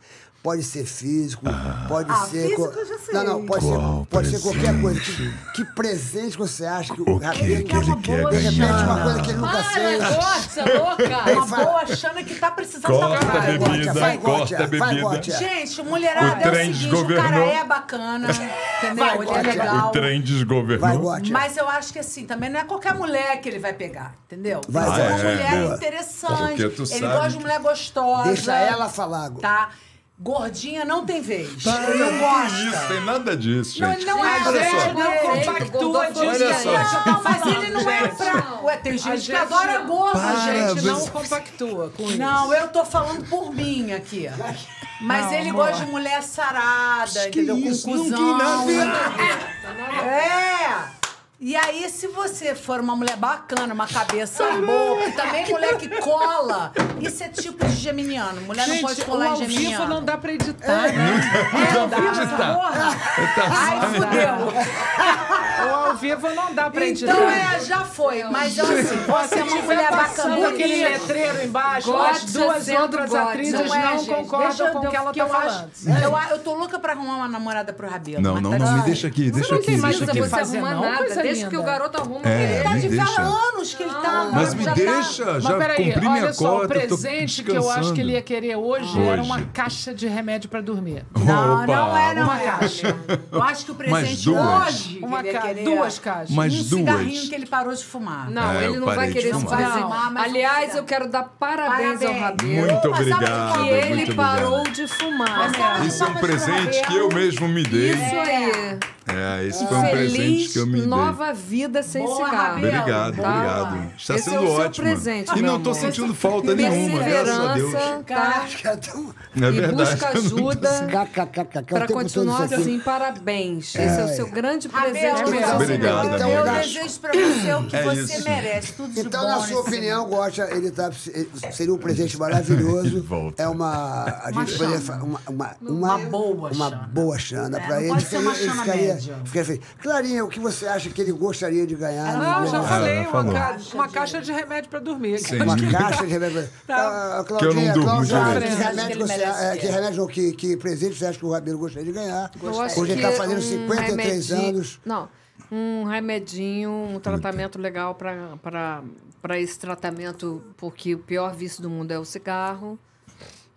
Pode ser físico, pode Ah, ser. físico co- eu já sei. Não, não, pode Qual ser, pode ser qualquer coisa. Que, que presente você acha que o, O que que ele quer boa De repente, uma coisa que ele nunca Para, fez. nossa, louca. Uma boa Xana que tá precisando Corta da bebida, vai, corta Gótia, a vai, bebida. Gótia. Gente, mulherada O é o seguinte, o cara é bacana, entendeu? Vai, ele é legal. O trem Vai, desgovernou. Gótia. Mas eu acho que assim, também não é qualquer mulher que ele vai pegar, entendeu? Vai, que ser uma vai. mulher É, boa. interessante. Ele sabe gosta de mulher gostosa. Deixa ela falar. Tá? Gordinha não tem vez. Ele não que gosta. isso, tem nada disso, Não, gente. ele não é A Olha gente só. não compactua disso. Olha só. Não, mas ele não é pra. Ué, tem gente, que gente adora gorda, Para, gente. A gente não você- compactua com isso. Não, eu tô falando por mim aqui. Mas Não, ele amor. gosta de mulher sarada, Que entendeu? isso? Com Não cuzão. tem nada a ver. É! E aí, se você for uma mulher bacana, uma cabeça boa, também mulher que cola, isso é tipo de geminiano. Mulher não pode Gente, o colar em ao vivo geminiano. não dá pra editar, né? É, ao vivo, essa porra. Ai, fudeu. O ao vivo não dá pra editar. Então, é, já foi. Mas, eu, assim, você é uma mulher bacana. aquele letreiro embaixo, as duas outras atrizes Não é, não gente. concordam com o que ela tá eu falando. acho- eu, eu tô louca pra arrumar uma namorada pro Rabelo. Não, não, tá não, me deixa aqui, deixa não aqui, tem mais o que você fazer, arrumar não, Deixa linda. que o garoto arruma É, ele. Tá me de deixa. anos que ele tá. Mas me já tá- deixa, já Mas peraí, cumpri minha olha só, o cota, tô presente que eu acho que ele ia querer hoje, Hoje. era uma caixa de remédio pra dormir. Não, Opa, não é, não uma é. caixa. Eu acho que o presente duas. hoje. que Uma ele ia ca... querer Duas caixas. Mais um duas. cigarrinho que ele parou de fumar. Não, É, ele não vai de querer esse fumar. Não, mas Aliás, não eu quero dar parabéns, ao. Rabelo. Muito Mas sabe obrigado, Que ele parou de fumar. Isso é um presente que eu mesmo me dei. Isso aí. É, esse foi um presente que eu me dei. nova vida sem Boa, cigarro. Obrigado, Tá? obrigado. Está Esse sendo é o seu ótimo. presente, e não amor. sentindo falta nenhuma, graças a Deus. Perseverança, tá? Acho que é tão... É E verdade. busca ajuda para continuar assim. Parabéns. Esse é o seu grande presente. Que você Obrigado. Então, eu desejo pra você o que É você isso. merece. Tudo de Então, bom na sua opinião. Gosta, ele tá, seria um presente maravilhoso. É uma. A Uma gente fa- uma, uma, Uma boa uma boa É, pra não ele. pode ser uma Ficaria- ele média. ficaria feliz. Clarinha, o que você acha que ele gostaria de ganhar? Não, no- já no- falei, uma, ca- uma caixa de remédio pra dormir. Sim. Uma caixa de remédio. Ah, Que eu não Claudinha, durmo Cláudia, que que remédio ele você, é, que remédio que, que presente você acha que o Rabelo gostaria de ganhar? Acho Hoje ele que está fazendo um 53 remedinho- anos. Não, um remedinho, um tratamento legal para esse tratamento, porque o pior vício do mundo é o cigarro.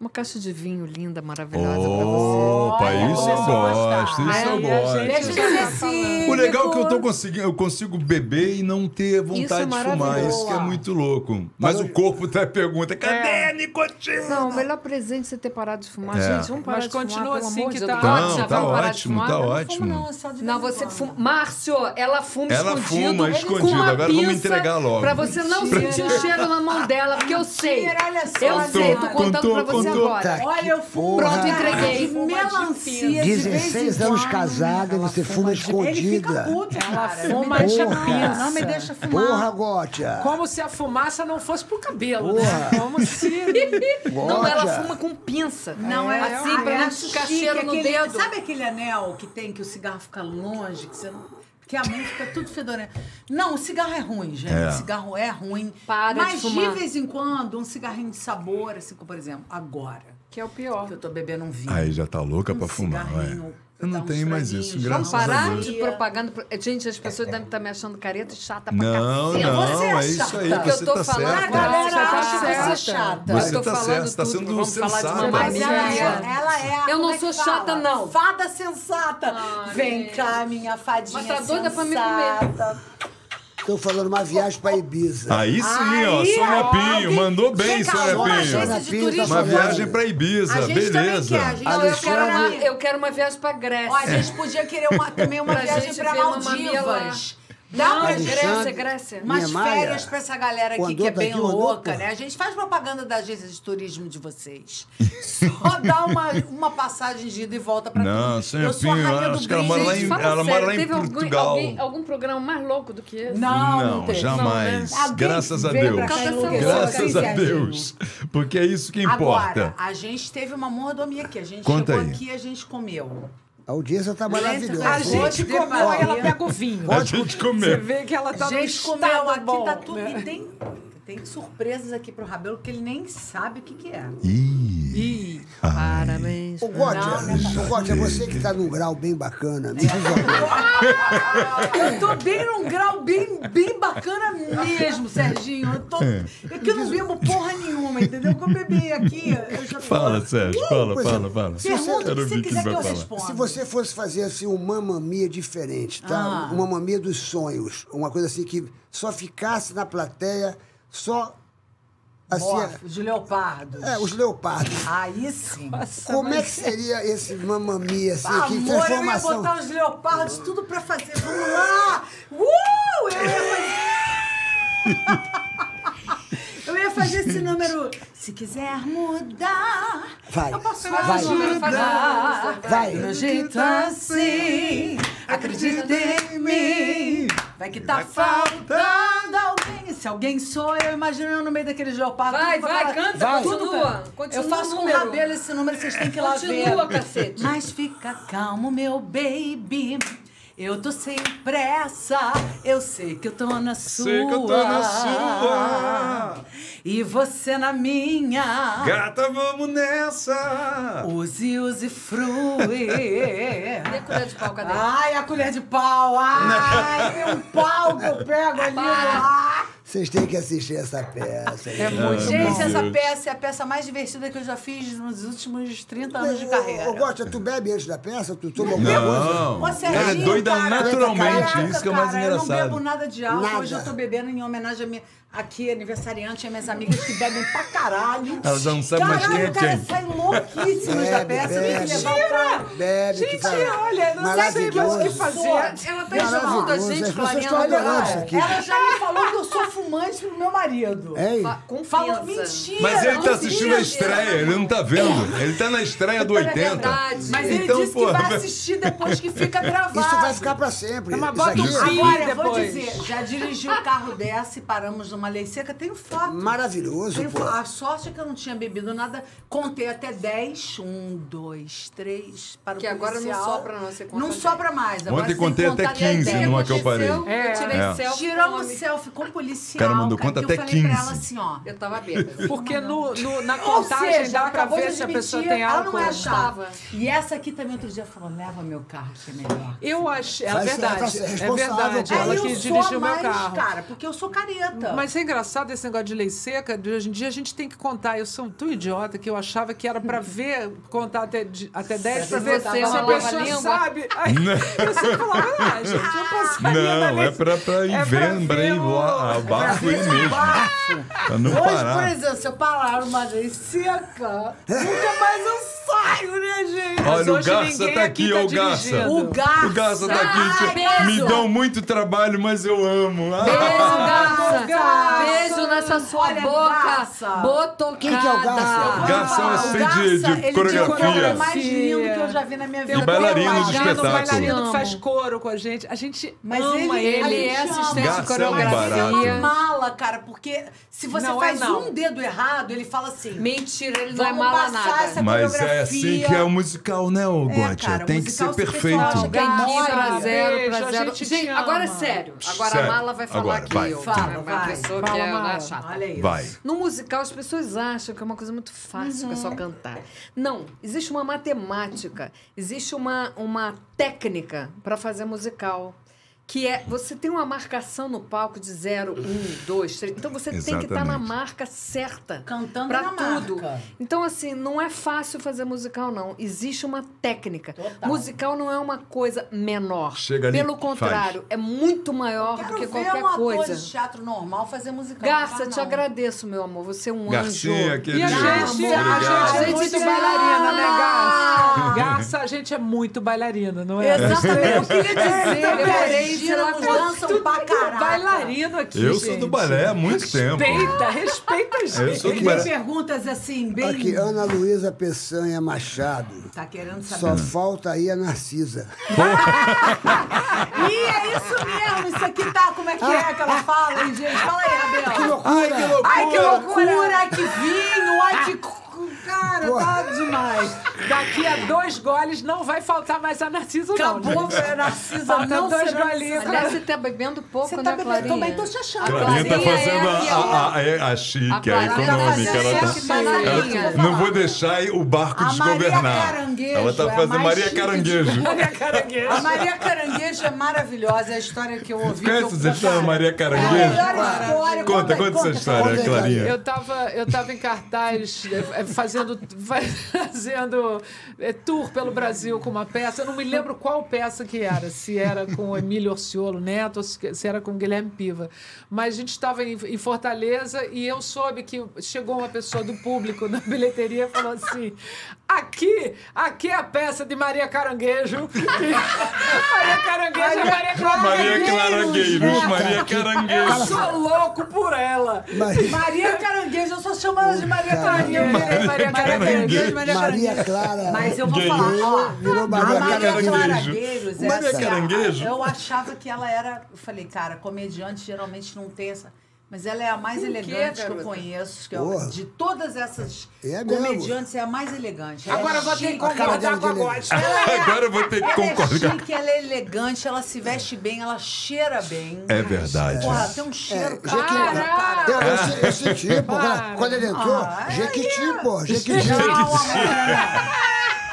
Uma caixa de vinho linda, maravilhosa para você. Opa, isso eu gosto, isso eu Deixa gosto. cínico. O legal é que eu tô conseguindo, eu consigo beber e não ter Isso é vontade de fumar. Isso que é muito louco. Mas o corpo tá pergunta: cadê a nicotina? Não, o melhor presente é você ter parado de fumar. É. Gente, vamos parar Mas de fumar, continua assim que de tá- Deus. Não, Já tá vamos parar de ótimo, fumar? tá Não fumo, ótimo. não, é só de vez Não, em você fuma. Márcio, ela fuma Ela escondido. fuma com escondido. Agora vamos entregar logo. Pra você não sentir o cheiro na mão dela, porque eu sei. Eu sei, tô contando pra você. Agora. Olha, eu fumo. Pronto, entreguei. de melancia. de vez em 16 anos casada e você fuma Ele fica escondida. puto, cara. fuma Não me deixa- Porra. Não me deixa fumar. Porra, Gotia. Como se a fumaça não fosse pro cabelo, Porra. né? Como se... Não, ela fuma com pinça. Não é assim, pra é não ficar cheiro no dedo. Sabe aquele anel que tem que o cigarro fica longe, que você não. Porque a mão fica tudo fedorenta. Não, o cigarro é ruim, gente. É. O cigarro é ruim. Para de Mas fumar. vez em quando, um cigarrinho de sabor, assim, como, por exemplo, agora, Que é o pior. que eu tô bebendo um vinho. Aí já tá louca um pra fumar, cigarrinho, ué. Eu não tenho mais isso, vamos graças Vamos a parar Deus. de propaganda. pro- Gente, as pessoas devem estar me achando careta e chata pra Não, cacete. não, Você é é isso chata. aí, Porque eu você tô tá falando- A certa. galera Você tá acha você certa. chata. Você eu tô tá falando certo, você tá tudo. sendo Vamos falar de sensata. Mas ela é, ela é a- Eu não é sou que fala? chata, não. Fada sensata. Vem cá, minha fadinha Mas tá doida pra me sensata. Estou falando uma viagem pra Ibiza. Aí sim, ó, Aí, Sônia ó, Pinho, alguém- mandou bem, cá, Sônia uma Pinho. agência de tá turismo. Uma viagem pra Ibiza, A gente também beleza. quer, a gente- Não, eu quero, uma, Alexandre- eu quero uma viagem pra Grécia. Ó, a gente podia querer uma- também uma Pra viagem gente pra ver lá. Maldivas. Dá pra Grécia, Grécia. umas férias pra essa galera aqui que é tá bem louca, né? A gente faz propaganda da agência de turismo de vocês. Só dá uma, uma passagem de ida e volta pra Não, tudo. Sônia Eu sou a rainha do acho que ela brinde. mora lá em- ela sério, mora lá em teve algum- Portugal. alguém- algum programa mais louco do que esse? Não, não, jamais. Né? Graças a Deus. Graças a. Deus. Porque é isso que Agora, importa. a gente teve uma mordomia aqui. A gente Conta chegou aí. aqui e a gente comeu. A audiência tá A maravilhosa. gente Vou te comeu, aí ela pega o vinho. A gente Você comeu. vê que ela tá A no gente comeu aqui, bom, tá tudo. né? E tem, tem surpresas aqui pro Rabelo que ele nem sabe o que, que é. Ih, Ih, Parabéns. Ô, Gótia, ô, Gótia, você que tá num grau bem bacana, me diz uma coisa. Eu tô bem num grau bem, bem bacana mesmo, Serginho. Eu tô. É que eu não bebo porra nenhuma, entendeu? Quando eu bebi aqui, eu já tô. fala, Sérgio, fala, pois é. fala, fala. Pergunta o que Quero você ouvir o que quiser que eu responda. Se você fosse fazer assim um mamamia diferente, tá? Ah. Um mamamia dos sonhos, uma coisa assim que só ficasse na plateia, só assim, Morfo, de leopardo. é, os leopardos. Aí sim. Como é que seria esse mamamia assim, que Amor, eu ia transformação? botar os leopardos tudo pra fazer. Vamos lá! Uh! Eu ia fazer. Eu ia fazer esse número. Se quiser mudar, Vai, eu posso vai. ajudar. Vai. Meu jeito assim. Acredita em mim. Vai que tá faltando alguém. Se alguém sou eu, imagina eu no meio daqueles leopardos. Vai, tudo vai, pra- canta, Vai. continua. Eu Continua faço o com o. Rabelo esse número, vocês têm que ir lá ver. Continua, cacete. Mas fica calmo, meu baby. Eu tô sem pressa, eu sei que eu tô na sua. Sei que eu tô na sua. E você na minha. Gata, vamos nessa! Use, use, frui. E a colher de pau, cadê? Ai, a colher de pau. Ai, tem um pau que eu pego ali. Ah. Vocês têm que assistir essa peça. É muito Gente, bom. essa peça é a peça mais divertida que eu já fiz nos últimos 30 anos de carreira. Ô, Gosta, tu bebe antes da peça? Tu toma alguma coisa? Não, é doida cara, naturalmente, caraca, isso que é mais cara, Eu não engraçado. bebo nada de álcool. Nada. Hoje eu tô bebendo em homenagem a minha aqui, aniversariante, a minhas amigas que bebem pra caralho. Elas não sabem mais Caralho, quem é o cara quem. sai louquíssimos da peça. Tenho que bebe. levar que Gente, tá olha, não sei mais o que fazer. Ela tá enxergando a Maravilhoso, gente, isso aqui. Ela já me falou que eu sou fumante pro meu marido. Hein? Fa- Confiança. Falou, mentira. Mas ele tá assistindo a estreia, ele não tá vendo. Ele tá na estreia do É 80. verdade. Mas ele Então, disse pô, que vai assistir depois que fica gravado. Isso vai ficar pra sempre. Mas bota um é. Agora, eu vou dizer, já dirigi o carro dessa e paramos numa lei seca, tenho foto. maravilhoso, Tenho pô. A sorte é que eu não tinha bebido nada. Contei até 10. Um, dois, três. Para o Que agora não policial. sopra, não, você conta Não sopra mais. Agora Ontem contei até contar 15 10. numa que eu parei. É. Eu tirei É. selfie com Tiramos uma selfie com o policial. O cara mandou conta que eu até falei pra 15. ela assim, ó. Eu tava bêbada. Porque no, no- na contagem seja, dá ela pra ver se a pessoa tem ela álcool. não ou chata. E essa aqui também outro dia falou, leva meu carro, que é melhor. Eu achei. É verdade. certo, é verdade. Ela que eu dirigiu meu carro. cara, porque eu sou careta. Mas é engraçado esse negócio de lei seca. De hoje em dia a gente tem que contar. Eu sou tão idiota que eu achava que era pra ver, contar até, de- até 10 pra ver se a uma pessoa sabe. Aí, eu sempre falava, ah, gente, eu passaria da Não, lei é pra, pra ir É pra vendo, ir o- o bafo aí mesmo. Pra não Hoje, por parar. exemplo, se eu parar uma lei seca, nunca mais eu saio, né, gente? Olha, o hoje Garça ninguém tá aqui tá ó, o Garça. O Garça. O Garça tá aqui. Ai, Garça. me dão muito trabalho, mas eu amo. Ah, Beijo, Garça. Garça. Beijo nessa sua Olha, boca. Garça. Botocada. Quem que é o Garça? Garça é um O assim de, Garça, de ele o coreografia. coreografia mais lindo que eu já vi na minha vida. E bailarino de espetáculo. bailarino que faz coro com a gente. A gente Mas ama ele, ele. É assistente ama. de Garça é um ele é coreografia. uma mala, cara, porque se você Não é faz não. um dedo errado, ele fala assim... Mentira, ele não é Vamos mala passar nada. essa Mas é coreografia. assim que é o musical, né, ô É, Gotia? cara, Tem que ser musical, perfeito. que é mole, pra zero, pra a zero. gente Gente, te agora é ama. sério. Agora Sério. a Mala vai falar Agora, aqui. vai. eu- Fala, é uma vai. pessoa Fala, que é Mala. chata. Olha isso. Vai. No musical, as pessoas acham que é uma coisa muito fácil, que é só cantar. Não, existe uma matemática, existe uma, uma técnica para fazer musical. Que é, você tem uma marcação no palco de 0, 1, 2, 3. Então você tem que estar na Exatamente. marca certa. Cantando pra na tudo. marca. Então, assim, não é fácil fazer musical, não. Existe uma técnica. Total. Musical não é uma coisa menor. Chega ali, Pelo contrário, é muito maior do Quero que ver qualquer um ator coisa. de teatro normal fazer musical. Garça, Ah, te não. agradeço, meu amor. Você é um Garcinha, anjo. E a gente, a gente é Gente, muito te bailarina, né! Garça? Garça, a gente é muito bailarina, não é? Exatamente, eu queria dizer, Eu lá, giram, dançam pra caralho. Bailarino aqui, Eu gente. sou do balé há muito tempo. Respeita, respeita a gente. Eu sou do Tem balé. perguntas assim, bem... Aqui, Ana Luísa Peçanha Machado. Tá querendo saber. Só falta aí a Narcisa. Ih, é isso mesmo, isso aqui tá, como é que é que ela fala, hein, gente? Fala aí, Abel. Ai, que loucura! Ai, que loucura, ai, que vinho, ai, que... Cara, tá demais. Daqui a dois goles não vai faltar mais a Narciso, não. Acabou, gente. a Narcisa Falta não dois golinhos. Aliás, você tá bebendo pouco, Você né, tá bebendo? Clarinha? Também tô te achando. A Clarinha tá Clarinha fazendo é a, a, a, a, a chique, A a, Clarinha tá econômica. fazendo Ela tá, ela não vou deixar o barco A Maria desgovernar. Caranguejo Ela tá é fazendo mais Maria chique de Caranguejo. A Maria Caranguejo é maravilhosa, é a história que eu ouvi. Conhece essa história Maria É a Caranguejo? melhor história. Conta, conta essa história, Clarinha. Eu tava, eu tava em cartaz eh, fazendo, fazendo eh, tour pelo Brasil com uma peça. Eu não me lembro qual peça que era, se era com o Emílio Orciolo Neto ou se era com o Guilherme Piva. Mas a gente estava em, em Fortaleza e eu soube que chegou uma pessoa do público na bilheteria e falou assim: aqui, aqui é a peça de Maria Caranguejo. Maria Caranguejo é Maria Caranguejo. Maria Caranguejos, Maria Eu Caranguejo. sou louco por ela. Maria, Maria Caranguejo, eu só chamo ela de Maria. Caranguejo. Maria Maria Caranguejo. Caranguejo, Maria cara. Mas eu vou falar, ó, Virou a Maria Maria Caranguejo. Claragueiros, Maria Caranguejo? eu achava que ela era, eu falei, cara, comediante geralmente não tem essa, mas ela é a mais Por quê, elegante que eu garota? conheço, que eu- Porra. de todas essas É comediantes, é a mais elegante. Ela Agora é eu vou ter que concordar dela com a de Gótica. Agora eu vou ter que ela é concordar. chique, ela é elegante, ela se veste bem, ela cheira bem. É verdade. Porra, tem um cheiro, É, cara. Jequiti- cara. Eu, eu, eu senti, pô, quando, ele entrou, Ah, é Jequiti, pô, Jequiti. Não, amor.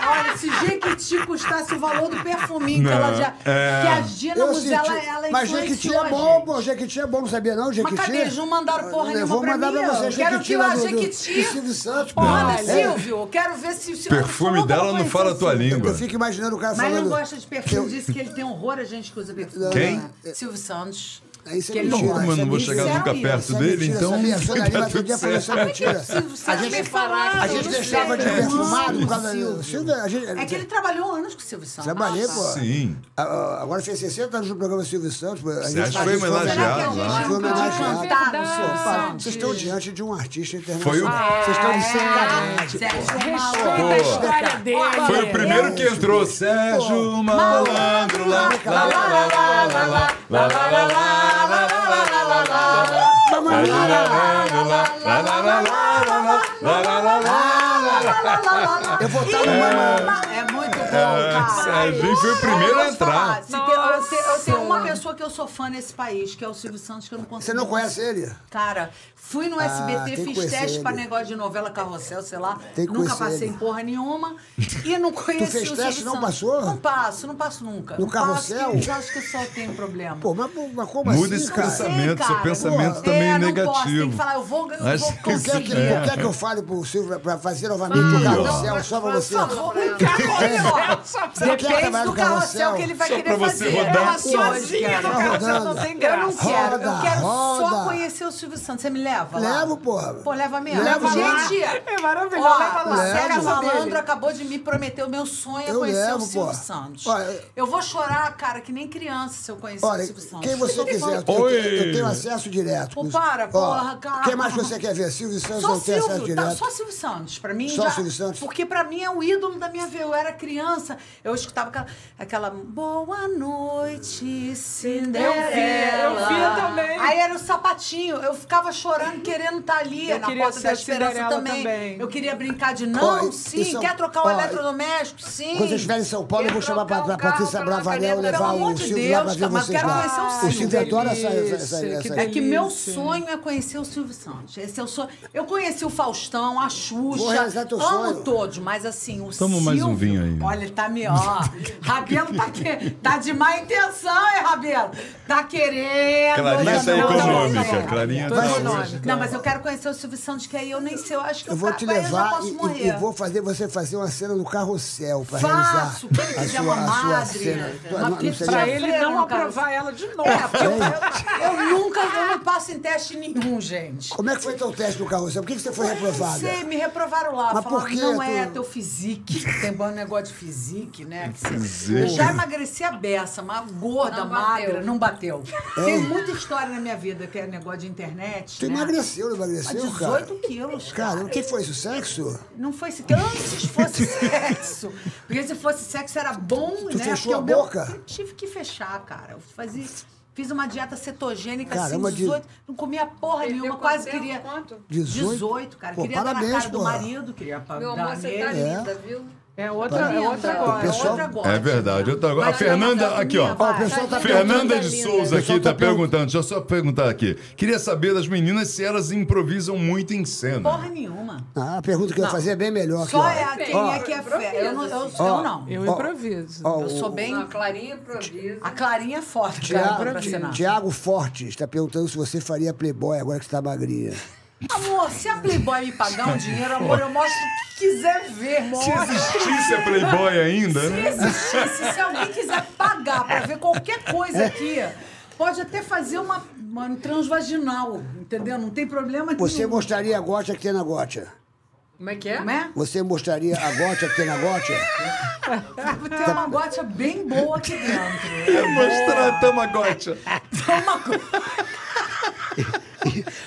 Olha, se Jequiti custasse o valor do perfuminho que ela já. é. Que a Dínamos, senti. ela, ela Mas Jequiti é bom, pô, Jequiti é bom, não sabia não, Mas Jequiti? cadê? Eles não mandaram porra Eu nenhuma vou pra mandar mim. pra você, eu quero que lá a do- do- Jequiti. do Silvio Santos, pô. Porra, É. Silvio, eu quero ver se o Silvio. Perfume dela não fala a tua língua. Eu fico imaginando o cara Mas falando... não gosta de perfume, disse que ele tem horror a gente que usa perfume. Quem? né? Silvio Santos. É, Isso é Que não- Como eu isso é não vou chegar nunca Disseram perto isso. Isso é dele, mentira, então sabia? A vai Sônia Lima dar outro dia falou isso é mentira. Silvio A gente, falaram. a gente deixava de perfumado por causa do Silvio. É que ele trabalhou anos com o Silvio Santos. Trabalhei, pô. Sim. Agora fez 60 anos no programa Silvio Santos. Você gente- acha que foi homenageado lá? Foi homenageado. Vocês estão diante de um artista internacional. Foi o- Vocês estão de É, sacanagem, Sérgio. Foi o primeiro que entrou, Sérgio Malandro. Lá, lá, lá, lá, lá, lá, lá, lá, lá, lá, lá, lá, lá, lá, Eu vou estar no Mamãe. É muito bom, cara. Serginho foi o primeiro a entrar. eu, uma pessoa que eu sou fã nesse país, que é o Silvio Santos, que eu não consigo. Você não conhece ele? Cara, fui no Ah, SBT, tem que fiz teste pra ele. negócio de novela carrossel, sei lá. Tem que Nunca passei ele. em porra nenhuma. E não conheci fez o teste, Silvio não Santos. passou? Não passo, não passo nunca. No não passo, carrossel? Eu acho que só tenho problema. Pô, mas, mas como Muda assim, esse cara? pensamento, seu cara. pensamento Pô, também é, é não Posso, tem negativo. que falar, eu vou, eu vou que, conseguir. que, por que que eu falo pro Silvio pra fazer novamente o carrossel só pra você? Você quer Depende do carrossel que ele vai Só querer pra você fazer. rodar. Cara. no carrossel não tem Eu não graça. quero, Roda, eu quero só roda. conhecer o Silvio Santos. Você me leva lá? Levo, porra. Pô, leva mesmo. Leva Gente, É maravilhoso, ó, leva lá. o. Sérgio Malandro acabou de me prometer. O meu sonho é Eu conhecer levo, o Silvio porra. Santos. Olha, eu vou chorar, cara, que nem criança se eu conhecer o Olha, Silvio Santos. quem você quiser, eu, Oi. eu- eu tenho acesso direto. Pô, para, porra, cara. Quem mais você quer ver? Silvio Santos Só eu tenho acesso Silvio, tá, direto. só Silvio Santos. Pra mim Só já. Silvio Santos? Porque pra mim é o ídolo da minha vida. Eu era criança, eu escutava aquela, aquela Boa noite, Cinderela. Eu vi, eu vi também. Aí era o sapatinho. Eu ficava chorando, querendo estar ali Eu na queria porta ser da a esperança também. também. Eu queria brincar de não, sim. isso é Quer trocar o ó, eletrodoméstico? Sim. Quando vocês estiverem em São Paulo, eu vou chamar pra, pra Patrícia Bravanel levar pelo amor o de Silvio lá pra ver mas vocês quero lá. conhecer o O Silvio. Silvio adora essa, que É que meu sonho é conhecer o Silvio Santos. Esse é o sonho. Eu conheci o Faustão, a Xuxa. Amo sonho. todos, mas assim, o Toma mais um Silvio- vinho aí. Olha, ele tá me, ó. Rabelo tá, que, tá de má intenção, Rabelo? Tá querendo. Clarinha tá Não, não, econômica. Clarinha tá. Não, mas eu quero conhecer o Silvio Santos, que aí eu nem sei. Eu acho que Eu vou te levar posso e, morrer. vou fazer você fazer uma cena no carrossel pra Faço, realizar quem quiser uma madre, seria- Pra ele não aprovar ela de novo. É, eu, nunca eu não passo em teste nenhum, gente. Como é que foi teu teste no carrossel? Por que, que você foi reprovada? Sei, me reprovaram lá. Mas falaram por que não é Tu- teu physique. Tem bom negócio de physique, né? Eu já emagreci a beça, mas gorda, bateu. magra, não bateu. Tem muita história na minha vida que é negócio de internet. Tu né? emagreceu, não A emagreceu, 18 cara? quilos, cara. Cara, o que foi isso? Sexo? Não foi se que antes fosse sexo. Porque se fosse sexo era bom, Tu né? fechou Porque a o meu- boca? Eu tive que fechar, cara. Eu fazia. Fiz uma dieta cetogênica Caramba, assim, de- 18. Não comia porra Perdeu nenhuma, quase tempo? queria. Quanto? 18? 18, cara. Pô, queria dar na parabéns, cara do porra. marido, queria Meu amor, você tá nele. linda, viu? É outra, Tá é outra linda. agora. É pessoal- outra agora. É verdade. Tô agora. A Fernanda, aqui, ó. Ó, o pessoal tá Fernanda de. Souza aqui tá tá pergun- perguntando, deixa eu só perguntar aqui. Queria saber das meninas se elas improvisam muito em cena. Porra nenhuma. Ah, a pergunta que eu ia fazer é bem melhor. aqui, Só ó. é a quem Ó, é que é fé. Eu, não, eu, eu não. Eu improviso. ó, Eu sou bem. Não, a Clarinha improvisa. A Clarinha é forte, Tiago, ensinar. Tiago Forte está perguntando se você faria Playboy agora que você tá magrinha. Amor, se a Playboy me pagar um dinheiro, amor, eu mostro o que quiser ver. Se Mostra. existisse a Playboy ainda, Se né? existisse, se alguém quiser pagar pra ver qualquer coisa aqui, pode até fazer uma, uma transvaginal, entendeu? Não tem problema Você nenhum. mostraria a gotia que tem na gotia? Como é que é? Como é? Você mostraria a gotia que tem na gotia? Tem uma gotia bem boa aqui dentro. Mostrar a uma co-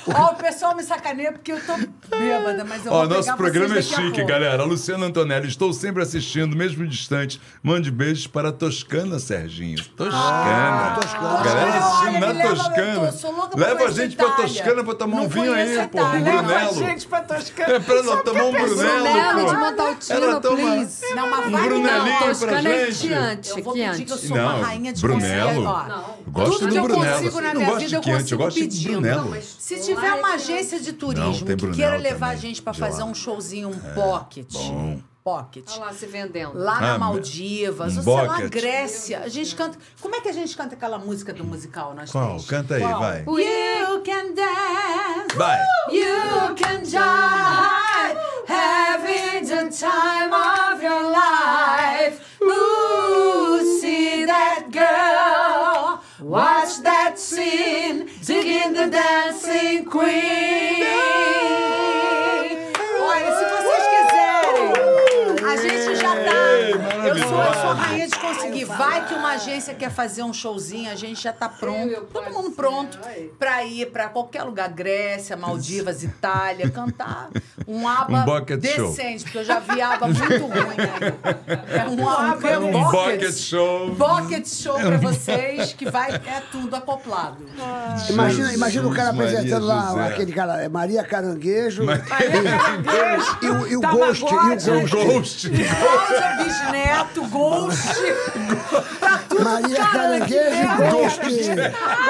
Ó, o pessoal me sacaneia porque eu tô bêbada, mas eu Ó, vou nosso pegar programa é chique, galera. Luciana Antonelli, estou sempre assistindo, mesmo distante. Mande beijos para a Toscana, Serginho. Toscana. Ah, Toscana. Galera assistindo na Toscana. Leva a gente pra. Toscana pra tomar um vinho aí, pô. Um Itália. Leva a Brunello. gente pra Toscana. É pra nós tomar um Brunello, Brunello de pô. Montaltino, please. Não, mas Um Brunelinho dar. pra Toscana é gente. Chianti, Eu vou pedir que eu sou Não, uma rainha de Brunello. conselho. Ó, Eu gosto tudo do que eu Brunello. consigo na Eu não minha gosto vida, eu de consigo gosto de pedindo. Se tiver uma agência de turismo que queira levar a gente lá. fazer um showzinho, um pocket. bom. Pocket. Olha lá se vendendo. Lá na Ah, Maldivas, um ou sei lá, bucket. Grécia. A gente canta. Como é que a gente canta aquela música do musical? Nós Qual? três? Canta aí, vai. You can dance. Vai. You can die having the time of your life. Ooh, see that girl. Watch that scene. Digging the dancing queen. Eu sou, rainha de conseguir. Vai que uma agência quer fazer um showzinho, a gente já tá pronto. Todo mundo pronto pra ir pra qualquer lugar. Grécia, Maldivas, Itália, cantar um aba Um decente, porque eu já vi aba muito ruim aí. É um aba, é Um bucket show. Bucket show pra vocês, que vai, é tudo acoplado. Imagina, imagina o cara apresentando lá, aquele cara, é Maria Caranguejo Maria e, o- e o Tá Ghost, e o. Ghost. Ghost. Cláudia Bisneto, Ghost. tudo, Maria cara, Caranguejo. Ghost.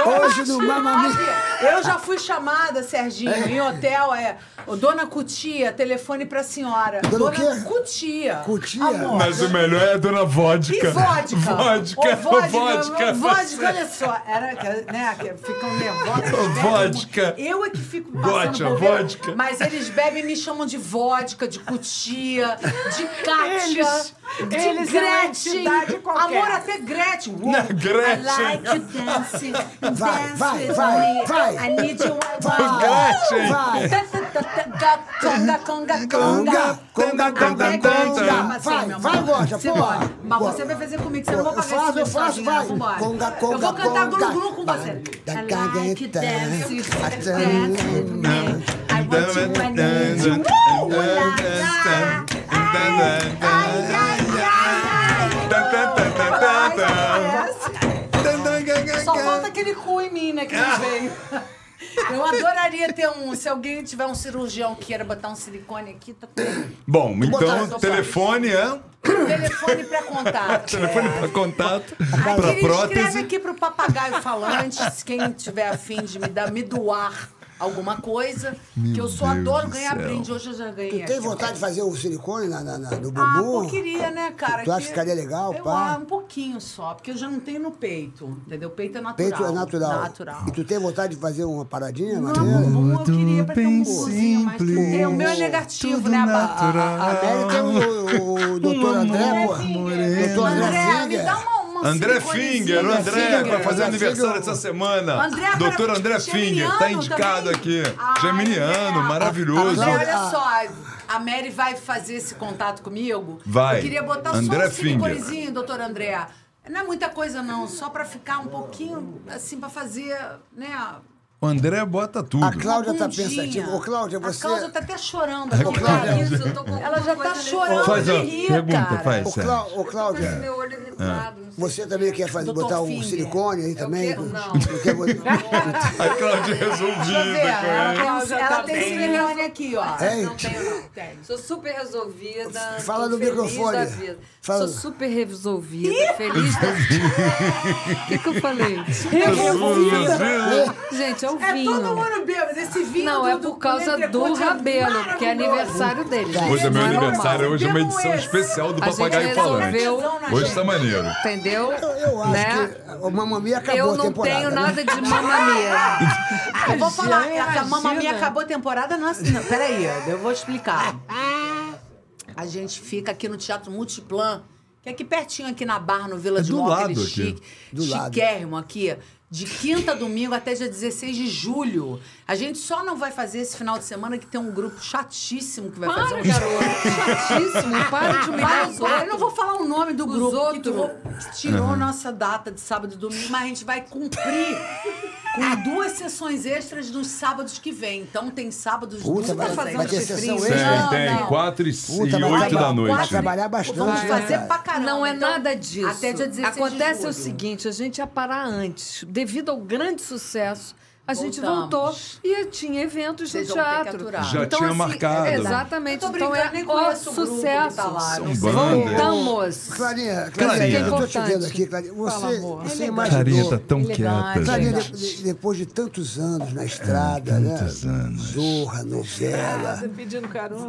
Hoje no Mamma Mia. Eu já fui chamada, Serginho, em hotel, é. "Ô, Dona Cutia, telefone pra senhora. Dona quê? Cutia. Cutia? Amor. Mas o melhor é a dona vodka. E vodka? Vodka. Ô, vodka, vodka. vodka, olha só. Era, né, que ficam nervosos. Vodka. Eu é que fico passando problema, vodka. Mas eles bebem e me chamam de vodka, de cutia, de Kátia, Eles- de eles uma Gretchen. qualquer. Amor, até Gretchen. Uou. Não, Gretchen. I like you dancing, Vai, dance vai, with vai, me. vai. I need you, I want Gretchen. vai. Conga, conga, conga. Conga, conga, conga, conga. assim, Vai, vai, Você porra. Mas você vai fazer comigo, você não vai Eu pagar faço, esse eu faço, vai. vambora. Conga, conga, Eu vou cantar conga. glu-glu com você. I like A dance with me. I want you, I need you. La, la. Ai, ai, ai. Aquele cu em mim, né, que não veio. Eu adoraria ter um. Se alguém tiver um cirurgião que queira botar um silicone aqui, tá tudo. Bom, então, telefone é... Telefone pra contato. Telefone para contato, para querido, escreve prótese. aqui pro papagaio falante, quem tiver afim de me dar, me doar alguma coisa, que eu só Deus adoro do ganhar céu. brinde. Hoje eu já ganhei. Tu tem vontade de fazer o silicone na, na, na- no Ah, bumbum? pô, queria, né, cara? Tu acha que- ficaria legal, eu, pá? ah, um pouquinho só, porque eu já não tenho no peito, entendeu? Peito é natural. Peito é natural. Natural. E tu tem vontade de fazer uma paradinha, Não, maneira? bumbum eu queria pra ter um mais... simples, É, o meu é negativo, né, A, Bá? a, a Mary tem o, o, o doutor André, pô. Doutor André me dá uma André. Finger, o André Finger, vai fazer aniversário essa semana. André Doutor André Finger, tá Geminiano indicado também? aqui. Ai, Geminiano, maravilhoso. André, olha Ah. só, a Mary vai fazer esse contato comigo. Vai. Eu queria botar André só um Finger. siliconezinho, doutor André. Não é muita coisa, não. Só pra ficar um pouquinho, assim, pra fazer, né? O André bota tudo. A Cláudia tá pensativa. Ô, Cláudia, A você... Cláudia tá até chorando. aqui, Ô, Cláudia. Isso, eu tô com Ela já tá chorando Faz de a rir, pergunta, cara. faz. Ô, Clá- ô, Cláudia, meu olho irritado. não sei. você também quer fazer, Doutor botar um silicone aí também? quero- não. Tu quer botar- A Cláudia ver. resolvida Ela Cláudia ela tá tem bem. silicone aqui, ó. Hein? Não tenho, não. Sou super resolvida. Fala no microfone. Fala. Sou super resolvida, feliz da vida. O que, que eu falei? Gente, é o É vinho. todo mundo bêbado. Esse vinho Não, do, é do por causa do é Rabelo, porque é aniversário dele. Hoje é meu aniversário, hoje é uma edição esse. especial do A gente Papagaio Falante. resolveu- Hoje tá maneiro. Entendeu? Eu, eu acho Né? que o Mamma Mia acabou Eu a não temporada. tenho né? nada de mamamia. Eu vou falar, é a Mamma Mia imagina. acabou a temporada. Não, não, peraí, eu vou explicar. A gente fica aqui no Teatro Multiplan, que é aqui pertinho, aqui na Barra, no Vila É de do Mó, lado aquele aqui. chique, Do lado. chiquérrimo aqui. De quinta a domingo até dia 16 de julho. A gente só não vai fazer esse final de semana que tem um grupo chatíssimo que vai fazer um Chatíssimo, para de humilhar os vai, eu outros. não vou falar o nome do Os grupo que outros. tirou, tirou nossa data de sábado e domingo, mas a gente vai cumprir com duas sessões extras nos sábados que vem. Então tem sábados Puta, duas vai, fazendo vai ter chifrinho. sessão Tem, extra. tem. não. Quatro e, Puta, e oito da noite. Vai trabalhar bastante. Vamos né, fazer pra caramba. Não é Então, nada disso. Até dia 16 de Acontece o julho. seguinte, a gente ia parar antes. Devido ao grande sucesso, a gente Voltamos. voltou e tinha eventos Vocês no vão ter que teatro. Já tinha marcado. Exatamente. Eu tô então nem é conheço o que sucesso. tá lá, São bandas. Voltamos. Clarinha, Clarinha. Clarinha, eu tô te vendo aqui, Clarinha. Você, Fala, você imaginou... Clarinha tá tão quieta, Clarinha, gente. de- de- depois de tantos anos na estrada, né? tantos anos. Zorra, novela, Você pedindo carona.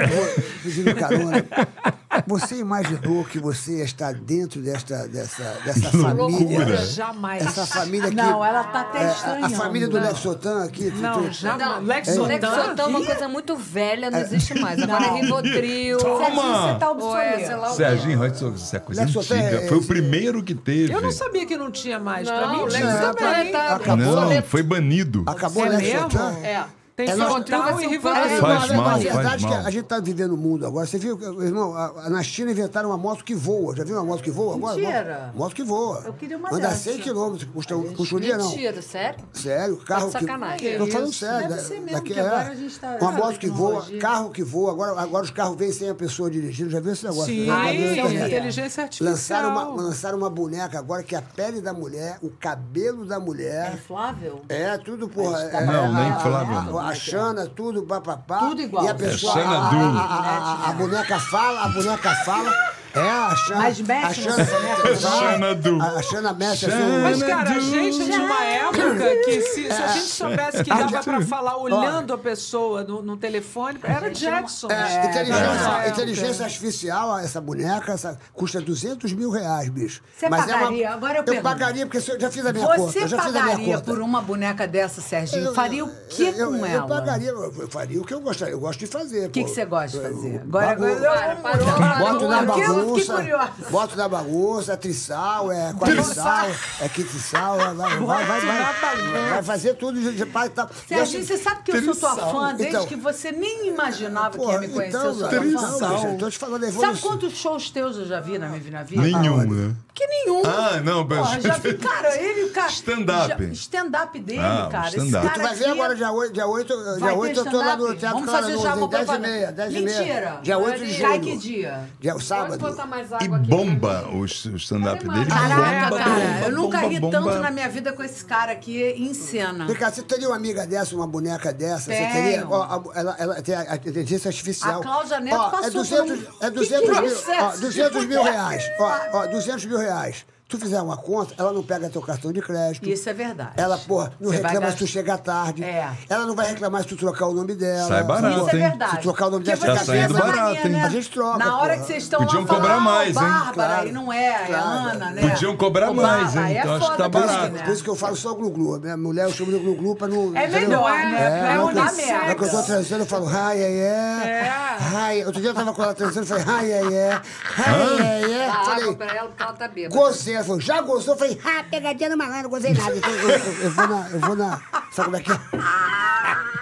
pedindo carona. Você imaginou que você ia estar dentro desta, dessa, dessa família? loucura. Jamais. Essa família que. Não, ela tá até é, a- estranhando. a família do Não. Lex Sotan aqui. tu- Não, tu- jamais. Lex O Sotan. Lexotan é uma coisa muito velha, não existe mais. Agora é Não. Rivotril. Você tá Ou é, sei obsoleto. lá o quê. Serginho isso é coisa Lex Sotan antiga. é- Foi o primeiro que teve. Eu não sabia que não tinha mais. pra Não, mim o Lex Não, Sotan tá Acabou. Não, foi banido. Acabou É o Lex? Sotan? É. Tem É, Sotal e É, Rivotril. Faz não, mal, a faz verdade é que a gente está vivendo o mundo agora. Você viu, irmão, a- a- na China inventaram uma moto que voa. Já viu uma moto que voa agora? Mentira. Moto, moto que voa. Eu queria uma Anda dessa. 100 quilômetros, custa, um- custa um dia não. Mentira, sério? Sério, carro Tá de sacanagem. que. Tô falando sério. Deve ser mesmo, daqui que é agora a gente tá- Uma moto que voa, carro que voa. Agora, agora os carros vêm sem a pessoa dirigindo. Já viu esse negócio? Sim, internet? inteligência artificial. Lançaram uma, lançaram uma boneca agora que é a pele da mulher, o cabelo da É mulher. inflável? É, tudo, porra. é, Não, é, nem a, Flávio, a, a Xana, tudo, papapá. Tudo igual. E a pessoa. É a, a, a, a boneca fala, a boneca fala. É, a Xana. Mas mexe a Xana, Du. A, Xana mexe assim. Mas, cara, a gente é de uma época que se, se a gente soubesse que dava pra falar olhando a pessoa no, no telefone, era Jackson. É, inteligência, inteligência artificial, essa boneca, essa, custa 200 mil reais, bicho. Você pagaria? Agora eu Eu pergunto. pagaria, porque eu já fiz a minha conta. Você Eu já fiz a minha pagaria conta. por uma boneca dessa, Serginho? Faria o que eu, com eu, ela? Eu pagaria, eu faria o que eu gostaria. Eu gosto de fazer. O que, você gosta de Eu- fazer? eu Agora, agora, Boto na eu fiquei bagunça. curiosa. Boto na bagunça, é trissal, é quadrissal, é quitissal, vai, vai, vai, vai, vai, vai fazer tudo de, de pai Serginho, você sabe que eu sou tua fã desde Então. que você nem imaginava que ia me conhecer. então, eu então, tô te falando da Sabe quantos shows teus eu já vi na minha, vida? Nenhum, né? Que nenhum. Ah, não, Porra, já vi, cara, ele, cara. Stand-up. Stand-up dele, Ah, cara. Esse stand-up. cara Tu vai ver agora, é- dia 8, dia 8, Vai dia ter 8 eu tô lá no? Teatro Vamos fazer já uma 10 e meia, 10 e meia. Mentira. Dia 8 de Cai que dia? Dia, sábado. Botar mais água E aqui. bomba o s- o stand-up dele. Caraca, bomba, cara, bomba, eu nunca bomba, ri bomba. tanto na minha vida com esse cara aqui em cena. Vem cá, você teria uma amiga dessa, uma boneca dessa? Você Tenho. teria? Ó, a- ela, ela tem a inteligência artificial. A Cláudia Neto ó, passou é 200, por um- é Que 200 mil, ó, 200 mil reais. Ó, ó, 200 mil reais. Tu fizer uma conta, ela não pega teu cartão de crédito. Isso é verdade. Ela, porra, não Você reclama se tu chegar tarde. É. Ela não vai reclamar se tu trocar o nome dela. Sai barato, Isso é verdade. Se trocar o nome Porque dela, tá saindo barato, hein? né? A gente troca, Na hora porra. que vocês estão Podiam lá cobrar mais, hein? Bárbara, Claro, e não é, é claro. Ana, né? Podiam cobrar Ô, mais, hein? é Então acho que tá Por isso, barato. né? por isso que eu falo só glu-glu. Minha mulher eu chamo de glu-glu pra não. É entendeu? melhor, né? É não, uma que- merda. É que eu tô transando, eu falo, ai, ai, é. Ai, outro dia eu tava com ela transando, eu falei, ai, ai, é. Ai, ai, é. Dá água Falei, pra ela porque ela tá bêbada. gozei. Ela falou, já gozou? Eu falei, ah, pegadinha no malandro, não gozei nada. Então, eu, eu- eu vou na. Eu vou na. Sabe como é que é?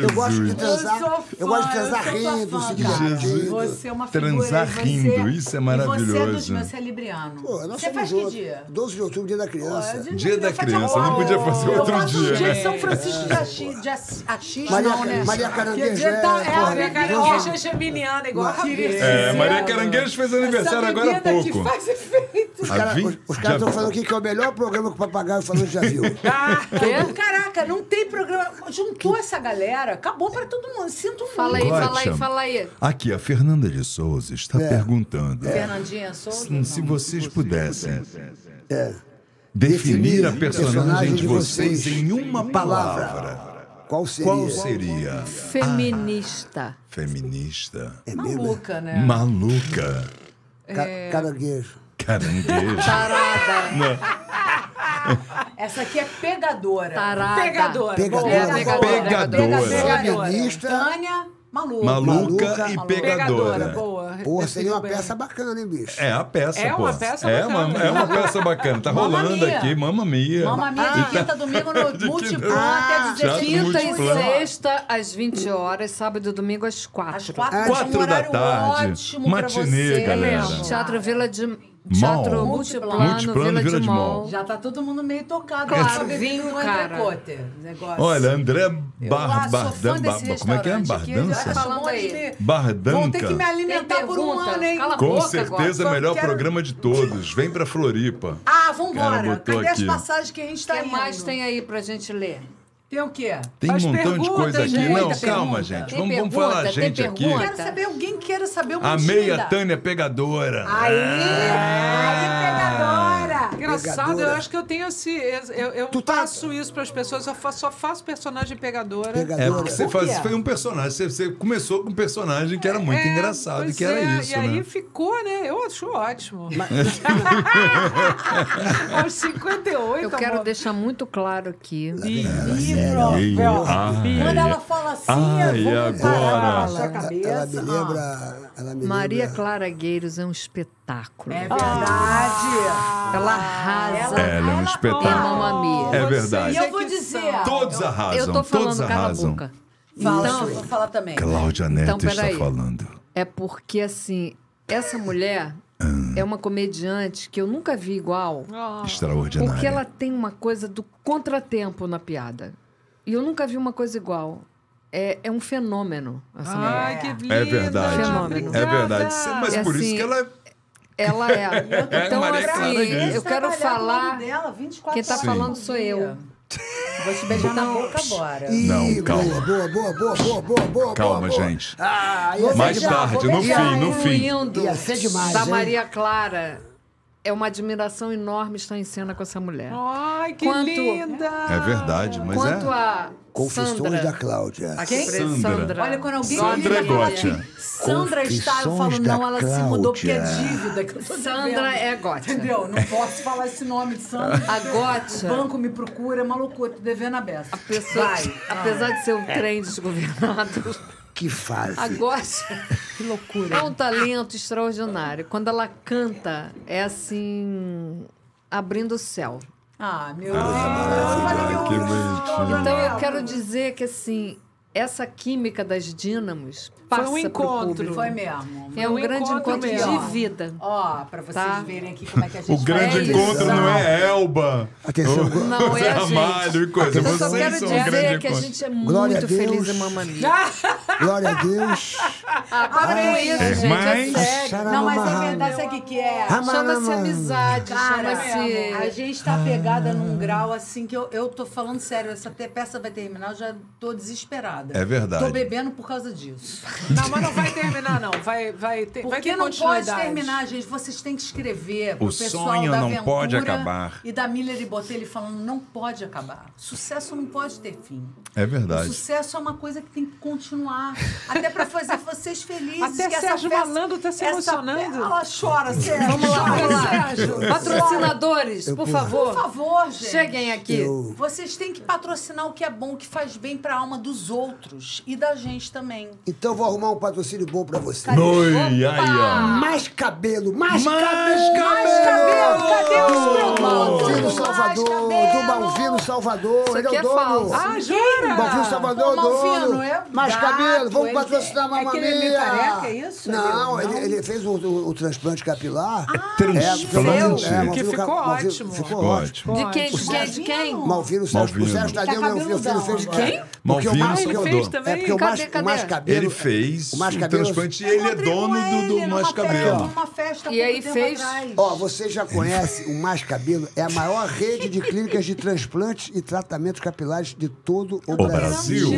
Eu gosto de transar. Eu sou Eu gosto de fã, transar rindo, fã, se divertindo. Você é uma figura. Transar e você- rindo, isso é maravilhoso. você é dos meus, você é libriano. Pô, você faz que dia? 12 de outubro, dia da criança. Dia da criança, não podia fazer Eu outro um dia, dia né? de São Francisco de Assis, de Assis, Assis Maria, não, né? Maria Caranguejo dia é, tá- é, porra, a minha Cara, Ó, é geminiana igual a. É, Maria Caranguejo fez aniversário agora há pouco. Os A caras estão falando aqui que é o melhor programa que o papagaio falou já viu. Então, Caraca, não tem programa. Juntou essa galera, acabou pra todo mundo. Sinto muito. Fala aí, fala aí, fala aí. Aqui, a Fernanda de Souza está É. perguntando Fernandinha Souza. se, se vocês pudessem É. definir a personagem de vocês em uma palavra, Qual seria? qual seria? Feminista. Feminista, É mesmo? Maluca, né? maluca, Ca caranguejo. caranguejo. Tarada. Essa aqui é pegadora. Tarada. Pegadora. Pegadora. boa. Pegadora. Pegadora. Feminista. Tânia Maluca. Maluca, Maluca. e Maluca. pegadora. Pegadora, boa. Pô, seria uma bem. peça bacana, hein, bicho? É a peça, É pô. uma peça é bacana. Uma, é uma peça bacana. Tá rolando Mia. aqui, Mamma Mia. Mamma Mia de quinta, domingo no Multiplan Ah, até Teatro 16 Quinta e Multiplan. sexta, às 20 horas, sábado e domingo às 4. Às quatro, Ah, um Quatro da horário tarde. ótimo Matinê, pra você. galera. Teatro Vila de... Teatro Multiplan. Multiplano, Multiplano, Vila, Vila de. Mall. Já tá todo mundo meio tocado. Claro, vinho, um cara. entrecote, Negócio. Olha, André Bar, Bardan, Bar, como é que é? Bardança? me- Bardanca. Vão ter que me alimentar por um ano, hein? Cala Com boca certeza, agora. melhor Quero- programa de todos. Vem pra Floripa. Ah, vambora. Cadê aqui. as passagens que a gente O tá que mais tem aí pra gente ler? Tem o quê? Tem Faz um montão de pergunta, coisa aqui. gente. Não, Muita calma, pergunta. gente. Tem Vamos, vamos pergunta? falar a gente aqui. pergunta? Quero saber, alguém queira saber uma A meia Tânia Pegadora. Aí, aí, pegadora. Engraçado, Pegadora. eu acho que eu tenho esse. Eu, eu Tu tá- faço isso pras pessoas, eu faço- só faço personagem pegadora. É Pegadora. porque você Por faz, foi um personagem. Você, você começou com um personagem que era muito É, engraçado, que era é, isso, E aí né? ficou, né? Eu acho ótimo. Aos 58, Eu quero amor. deixar muito claro aqui. Ai. Quando ela fala assim, Ai, eu vou agora? Ela, cabeça. ela me Ah, lembra. Ela me Maria lembra- Clara Gueiros é um espetáculo. é verdade. Ela arrasa Ela é um espetáculo. É verdade. E eu vou dizer. Todos arrasam. Eu tô todos falando, cala a arrasam. boca. Fala, Então, eu vou falar também. Cláudia Neto Então, está peraí. falando. É porque, assim, essa mulher Ah. é uma comediante que eu nunca vi igual. Ah, Extraordinária. Porque ela tem uma coisa do contratempo na piada. E eu nunca vi uma coisa igual. É, é um fenômeno, essa mulher. Ai, que linda. É verdade. Fenômeno. É verdade. Mas É por isso assim, que ela Ela é. Então, Maria Clara assim, eu quero falar. Dela, 24 Quem tá horas falando sou eu. Vou te beijar na boca agora. Não, calma. Boa, boa, boa, boa, boa, boa, boa. Calma, boa. gente. Ah, Mais tarde, no fim, no fim. Ia ser demais, da hein? Maria Clara. É uma admiração enorme estar em cena com essa mulher. Ai, que Quanto- linda. É verdade, mas Quanto é. a Confissões Sandra, da Cláudia. a Quem? Sandra. Sandra. Olha, quando alguém Sandra Gotia. assim, Sandra está, eu falo, não, ela se mudou porque é Cláudia. dívida que eu tô Sandra devendo. é Gótia. Entendeu? Não posso falar esse nome de Sandra. A Gótia. O banco me procura, é uma loucura, tô devendo a beça. Pessoa- Vai. apesar de ser um trem desgovernado, Que fase. a Gótia Que loucura. é um talento extraordinário. Quando ela canta, é assim. abrindo o céu. Ah, meu Deus. eu falei que bonitinho. Então eu quero dizer que assim, essa química das dínamos Foi passa um pro encontro. público. Foi mesmo. É um Um grande encontro encontro de vida. Ó, pra vocês Tá. verem aqui como é que a gente O grande faz. encontro não é Elba. Atenção, o Não, é gente. e coisa. Eu só Vocês quero são um dizer que a gente é Glória muito feliz em Mia. Glória a Deus. Ah, para com isso, É, gente, mas- é sério. Não, mas é verdade, sabe o que, que é? Chama-se amizade, Cara, chama-se... a gente tá pegada num grau assim que eu, eu tô falando sério. Essa peça vai terminar, eu já tô desesperada. É verdade. Tô bebendo por causa disso. Não, mas não vai terminar, não. Vai, vai ter, vai Porque ter não pode terminar, gente. Vocês têm que escrever pro O pessoal sonho da não Aventura pode acabar. E da Miller e Botelho falando, não pode acabar. Sucesso não pode ter fim. É O verdade. sucesso é uma coisa que tem que continuar. Até pra fazer vocês felizes. Até que essa Sérgio peça- Malandro tá se essa emocionando. pe- Ela chora, Sérgio. Vamos lá, chora, vamos lá. Sérgio. Patrocinadores, por Por favor, favor, gente. cheguem aqui. Eu- Vocês têm que patrocinar o que é bom, que faz bem pra alma dos outros e da gente também. Então vou arrumar um patrocínio bom pra você. Oi, aí, ó. Mais cabelo, mais, Mais cabelo! cabelo! Cadê os Do produtos? Malvino Mais Salvador, cabelo. do Malvino Salvador, Isso ele é o é dono. falso. Ah, jura? Malvino Salvador, Pô, Malvino, dono. é mais gato, cabelo, vamos patrocinar a é ele é meio Mia. careca, é isso? Não, Ele- ele, não? ele fez o, o- o transplante capilar. Transplante? Malvino Que ficou Malvino- ótimo. Ficou Ficou ótimo. De quem? De quem? De quem? Malvino, Sérgio, Malvino. o Sérgio Tadeu, meu filho, fez. é, o Malvino fez também? É porque o Cadê, mais, cadê? o cabelo. Ele fez o o cabelo. transplante e ele é dono do, ele do numa Mais festa- Cabelo. numa festa E aí fez-. Ó, você já conhece o Mais Cabelo? É a maior rede de clínicas de transplantes e tratamentos capilares de todo o, O Brasil.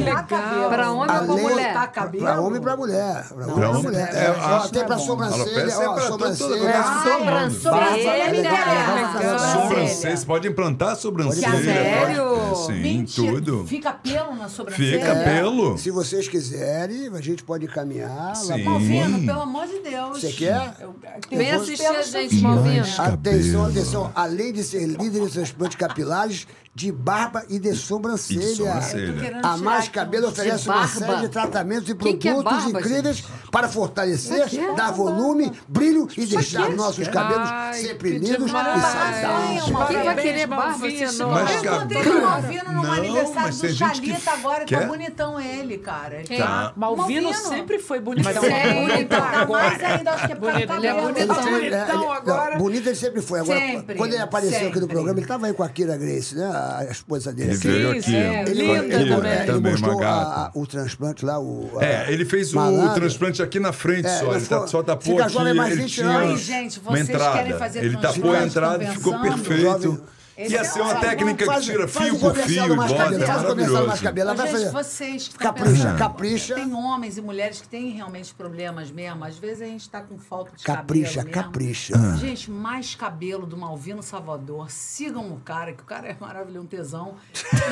Pra homem ou Além- mulher? Tá cabelo? Pra homem e pra mulher. Pra homem e homem- mulher. é, É, a- ó, tem pra sobrancelha, é ó, sobrancelha. é. Sobrancelha. Sobrancelha. Você pode implantar a sobrancelha. Sério? Sim, Mentira. tudo. Fica pelo na sobrancelha? Fica É, Se vocês quiserem, a gente pode caminhar lá Sim. Malvino, pelo amor de Deus. Você quer? Eu- Vem eu- assistir a gente, Malvino. Atenção, atenção. Além de ser líder em transplantes capilares, de barba e de sobrancelha. E sobrancelha. Tô querendo A Mais Cabelo oferece De uma série de tratamentos e é produtos barba, incríveis para fortalecer, dar volume, brilho e deixar nossos cabelos Ai, sempre lindos e saudáveis. Quem vai querer barba? Malvino. Você Mas Eu encontrei cabelo- o Malvino no Não, aniversário mas do gente Chalita agora, tá quer- bonitão ele, cara. Tá. Malvino, Malvino. sempre foi bonitão. Mas é Agora bonitão. Tá mais ainda, acho que é Bonito, ele é bonitão. Bonitão agora. não, bonito ele sempre foi. Agora, quando ele apareceu aqui no programa, ele estava aí com a Kira Grace, né? A esposa dele. Ele veio Sim, aqui. é, Ele, linda ele- também. é, ele Também, mostrou uma a- gata. a- o transplante lá. O, a- É, ele fez o Malandro. transplante aqui na frente É, só. ele tá, ficou- só tapou aqui. jovem mais ele 20 tinha anos. Ai, gente, vocês entrada. querem fazer Ele tapou a entrada e ficou perfeito. Esse Ia é ser uma técnica que tira fio por fio e bota. Cabelo, É maravilhoso. Vai gente, fazer. vocês que Capricha, pensando, capricha. Tem homens e mulheres que têm realmente problemas mesmo. Às vezes a gente tá com falta de Capricha, cabelo mesmo. capricha. Ah. Gente, mais cabelo do Malvino Salvador. Sigam o cara, que o cara é maravilhoso, um tesão.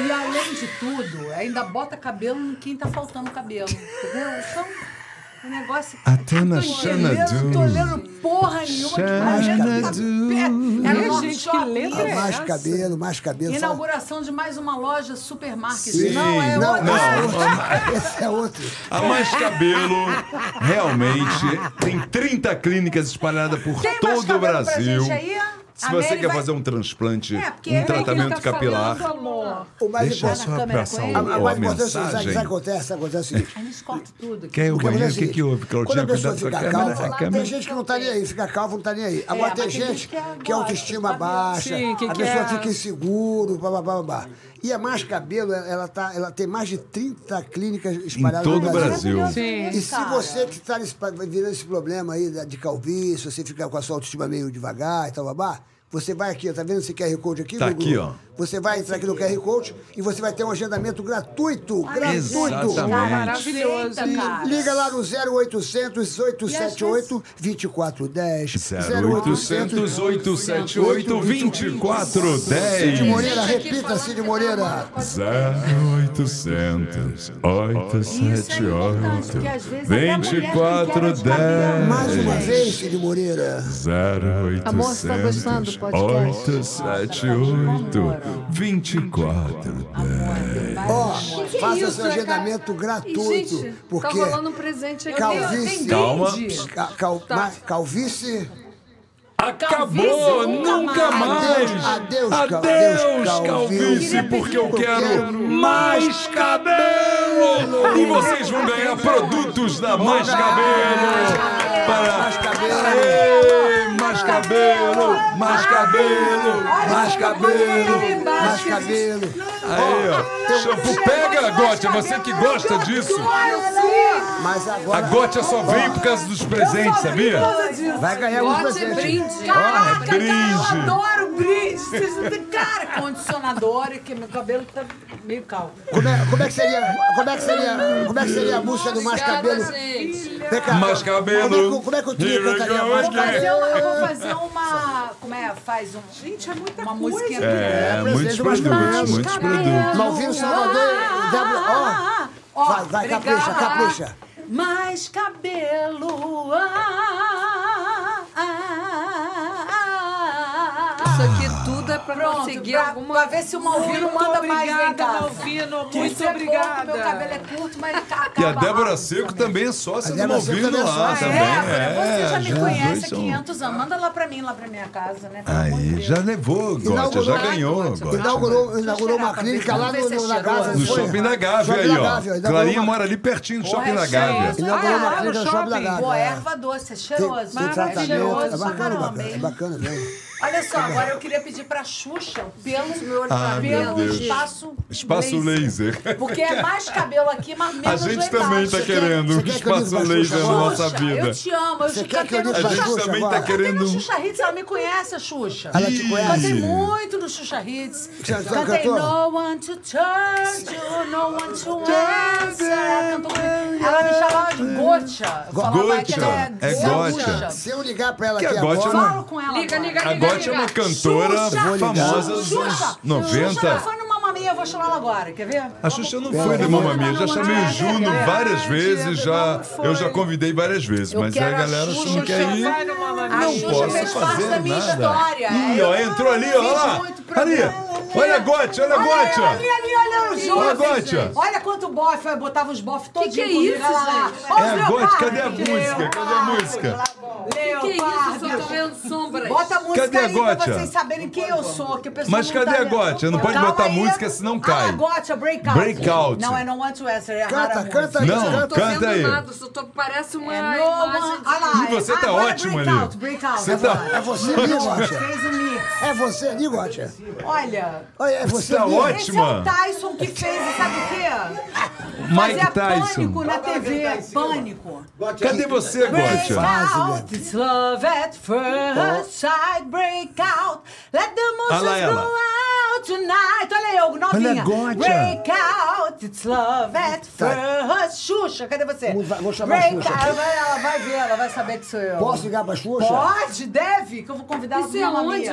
E além de tudo, ainda bota cabelo em quem tá faltando cabelo. Entendeu? Então, o negócio. Até na Não tô entendendo, Xanadu. Não tô lendo porra nenhuma. Que cabelo tá pé. Era Ih, no gente, que letra é Mais cabelo, mais cabelo. Inauguração de mais uma loja supermarket. Sim. Não, é Não, outra. não, é outro. Esse é outro. A Mais Cabelo realmente tem 30 clínicas espalhadas por Tem mais todo o cabelo pra Brasil. gente aí? Se A você Mary quer vai- fazer um transplante, É, um é tratamento tá capilar, falando, amor. O mais deixa importante. só câmera passar com ele. A, a a sabe, mensagem. sabe o que acontece? Acontece é o seguinte. A gente corta tudo aqui. Quer ir ao O que banheiro? O acontece é que, houve, Quando a Claudinha? pessoa Cuidado com a fica câmera. calva, A câmera. tem gente que não tá nem aí, fica calvo, não tá nem aí. Agora mas tem gente que é que a gosta autoestima baixa, Sim, que a que pessoa é- fica inseguro, blá, blá, blá, blá. E a Mais Cabelo, ela, tá, ela tem mais de 30 clínicas espalhadas todo no o Brasil. Brasil. Sim. E se você que está virando esse problema aí de calvície, você fica com a sua autoestima meio devagar e tal, babá, você vai aqui, tá vendo esse QR Code aqui? Tá Gugu? aqui, ó. Você vai entrar aqui no QR Code e você vai ter um agendamento gratuito. gratuito. Exatamente. Maravilhoso. Perfeita, cara. Liga lá no 0800 878 2410. 0800 878 2410. Cid Moreira, repita, Cid Moreira. 0800 878 porque às vezes até a mulher tem queda de 2410. Mais uma vez, Cid Moreira. 0800 Amor, você tá gostando do podcast? 878 2410. Ó, que é faça seu agendamento gratuito. Gente, porque tá rolando um presente aqui. calvície. Calma. Ca- cal- ma- calvície. Acabou! Nunca mais! Adeus, Adeus, adeus, calvície, calvície. porque eu quero mais cabelo! E vocês vão ganhar produtos da Mais Cabelo! Para... Mais cabelo. Mais cabelo! Mais cabelo! Mais cabelo! Mais cabelo. Aí, ó. Shampoo pega, Gotia, você que gosta disso. Mas A agora Gotia só veio por causa dos presentes, sabia? vai ganhar um Bote presente. brinde. Caraca, cara, brinde. eu adoro brinde. Vocês não têm cara, condicionador, que meu cabelo tá meio calmo. Como é, como é que seria, como é que seria, como é que seria a música do Mais Cabelo? Vem cá, Mais cabelo. Como é que, é que o trio cantaria Mais. Cabelo? Uma, eu vou fazer uma. Como é? Faz um. Gente, é muita uma musiquinha. É, muitos produtos, muitos produtos. Malvino Salvador, Débora, ó. Ó, Vai, vai, capricha, capricha. Mais cabelo. ah, ah, ah, ah. Isso aqui tudo é pra Pronto, conseguir pra, alguma... pra ver se o Malvino manda mais lá em obrigada, casa. Malvino. Muito isso é pouco, obrigada. meu cabelo é curto, mas acaba E a Débora Seco também. é sócia do Malvino é lá também. É, você já me conhece há são- 500 anos. Manda lá pra mim, lá pra minha casa, né? Aí, já levou, Inaugurou- já ganhou. Inaugurou, inaugurou uma clínica lá no, é na. Gávea. No? Shopping da Gávea Shopping aí, da ó. Gávea, inaugurou Clarinha uma- mora ali pertinho do Shopping da é Gávea. Inaugurou uma clínica no Shopping da. Gávea. Boa, é. erva doce, é cheiroso. tratamento, é bacana, caramba, bacana, é bacana mesmo. Olha só, agora eu queria pedir pra Xuxa pelo, Ah, meu pelo Deus. espaço, Espaço laser. Porque é mais cabelo aqui, mas menos A lá gente também embaixo. tá querendo um que eu espaço Xuxa laser na nossa vida. Eu te amo, eu Você quer que cantei eu A gente também tá agora? Cantei no querendo. Xuxa Hits, ela me conhece, a Xuxa. Ela te conhece? Cantei muito no Xuxa Hits. Cantei? No One to Turn to, No One to Answer. Ela cantou comigo. Ela me chamava de. Eu que ela é gaúcha. Gotia. Se eu ligar pra ela Que aqui é agora... Falo com ela Liga, agora. liga, A liga, Gotti é uma cantora Xuxa, famosa dos Xuxa, anos Xuxa 90. foi no Mamma Mia, eu vou chamar ela agora, quer ver? A Xuxa não foi de Mamma Mia, já chamei o Juno várias vezes, já, eu já convidei várias vezes, mas aí a galera se Xuxa, não quer ir. No Não Xuxa posso fez parte fazer da minha nada. história. Ih, ó, entrou ali, ó, lá. Ali. Olha a Gotti, olha a olha ali, ali, olha. Olha a. Olha quanto bofe, eu botava os bofes todinho que é comigo, isso, gente? Olha É a cadê a música? Cadê a música? Que isso? Leopardo. Só tô vendo sombras. Bota a música Cadê a aí pra vocês saberem quem eu sou. Que o pessoal Mas não cadê tá a. Gotia? Não pode botar aí. música, senão cai. Ah, Gotia, breakout. Breakout. Não, é No Want to Answer. É Canta, canta aí, Não, Não canta. tô canta vendo aí. nada, só tô, parece uma É imagem. Ih, você tá agora ótimo ali. breakout, Breakout, tá- É você ali, Gotia? Fez o mix. É você ali, Gotia? Olha, Olha, é você Você tá ali? ótimo. esse é o Tyson que fez, sabe o quê? Mike Fazia Tyson. Pânico na TV, Pânico. Cadê você, Gotia? fase, Breakout, it's love at first sight, break out. Let the emotions ela. go out tonight. Olha eu, novinha. Olha a. Break out, it's love at first. Xuxa, cadê você? Vou- chamar a break Xuxa out. ela vai ver, ela vai saber que sou eu. Posso ligar pra Xuxa? Pode, deve, que eu vou convidar Isso é pra Mamma onde?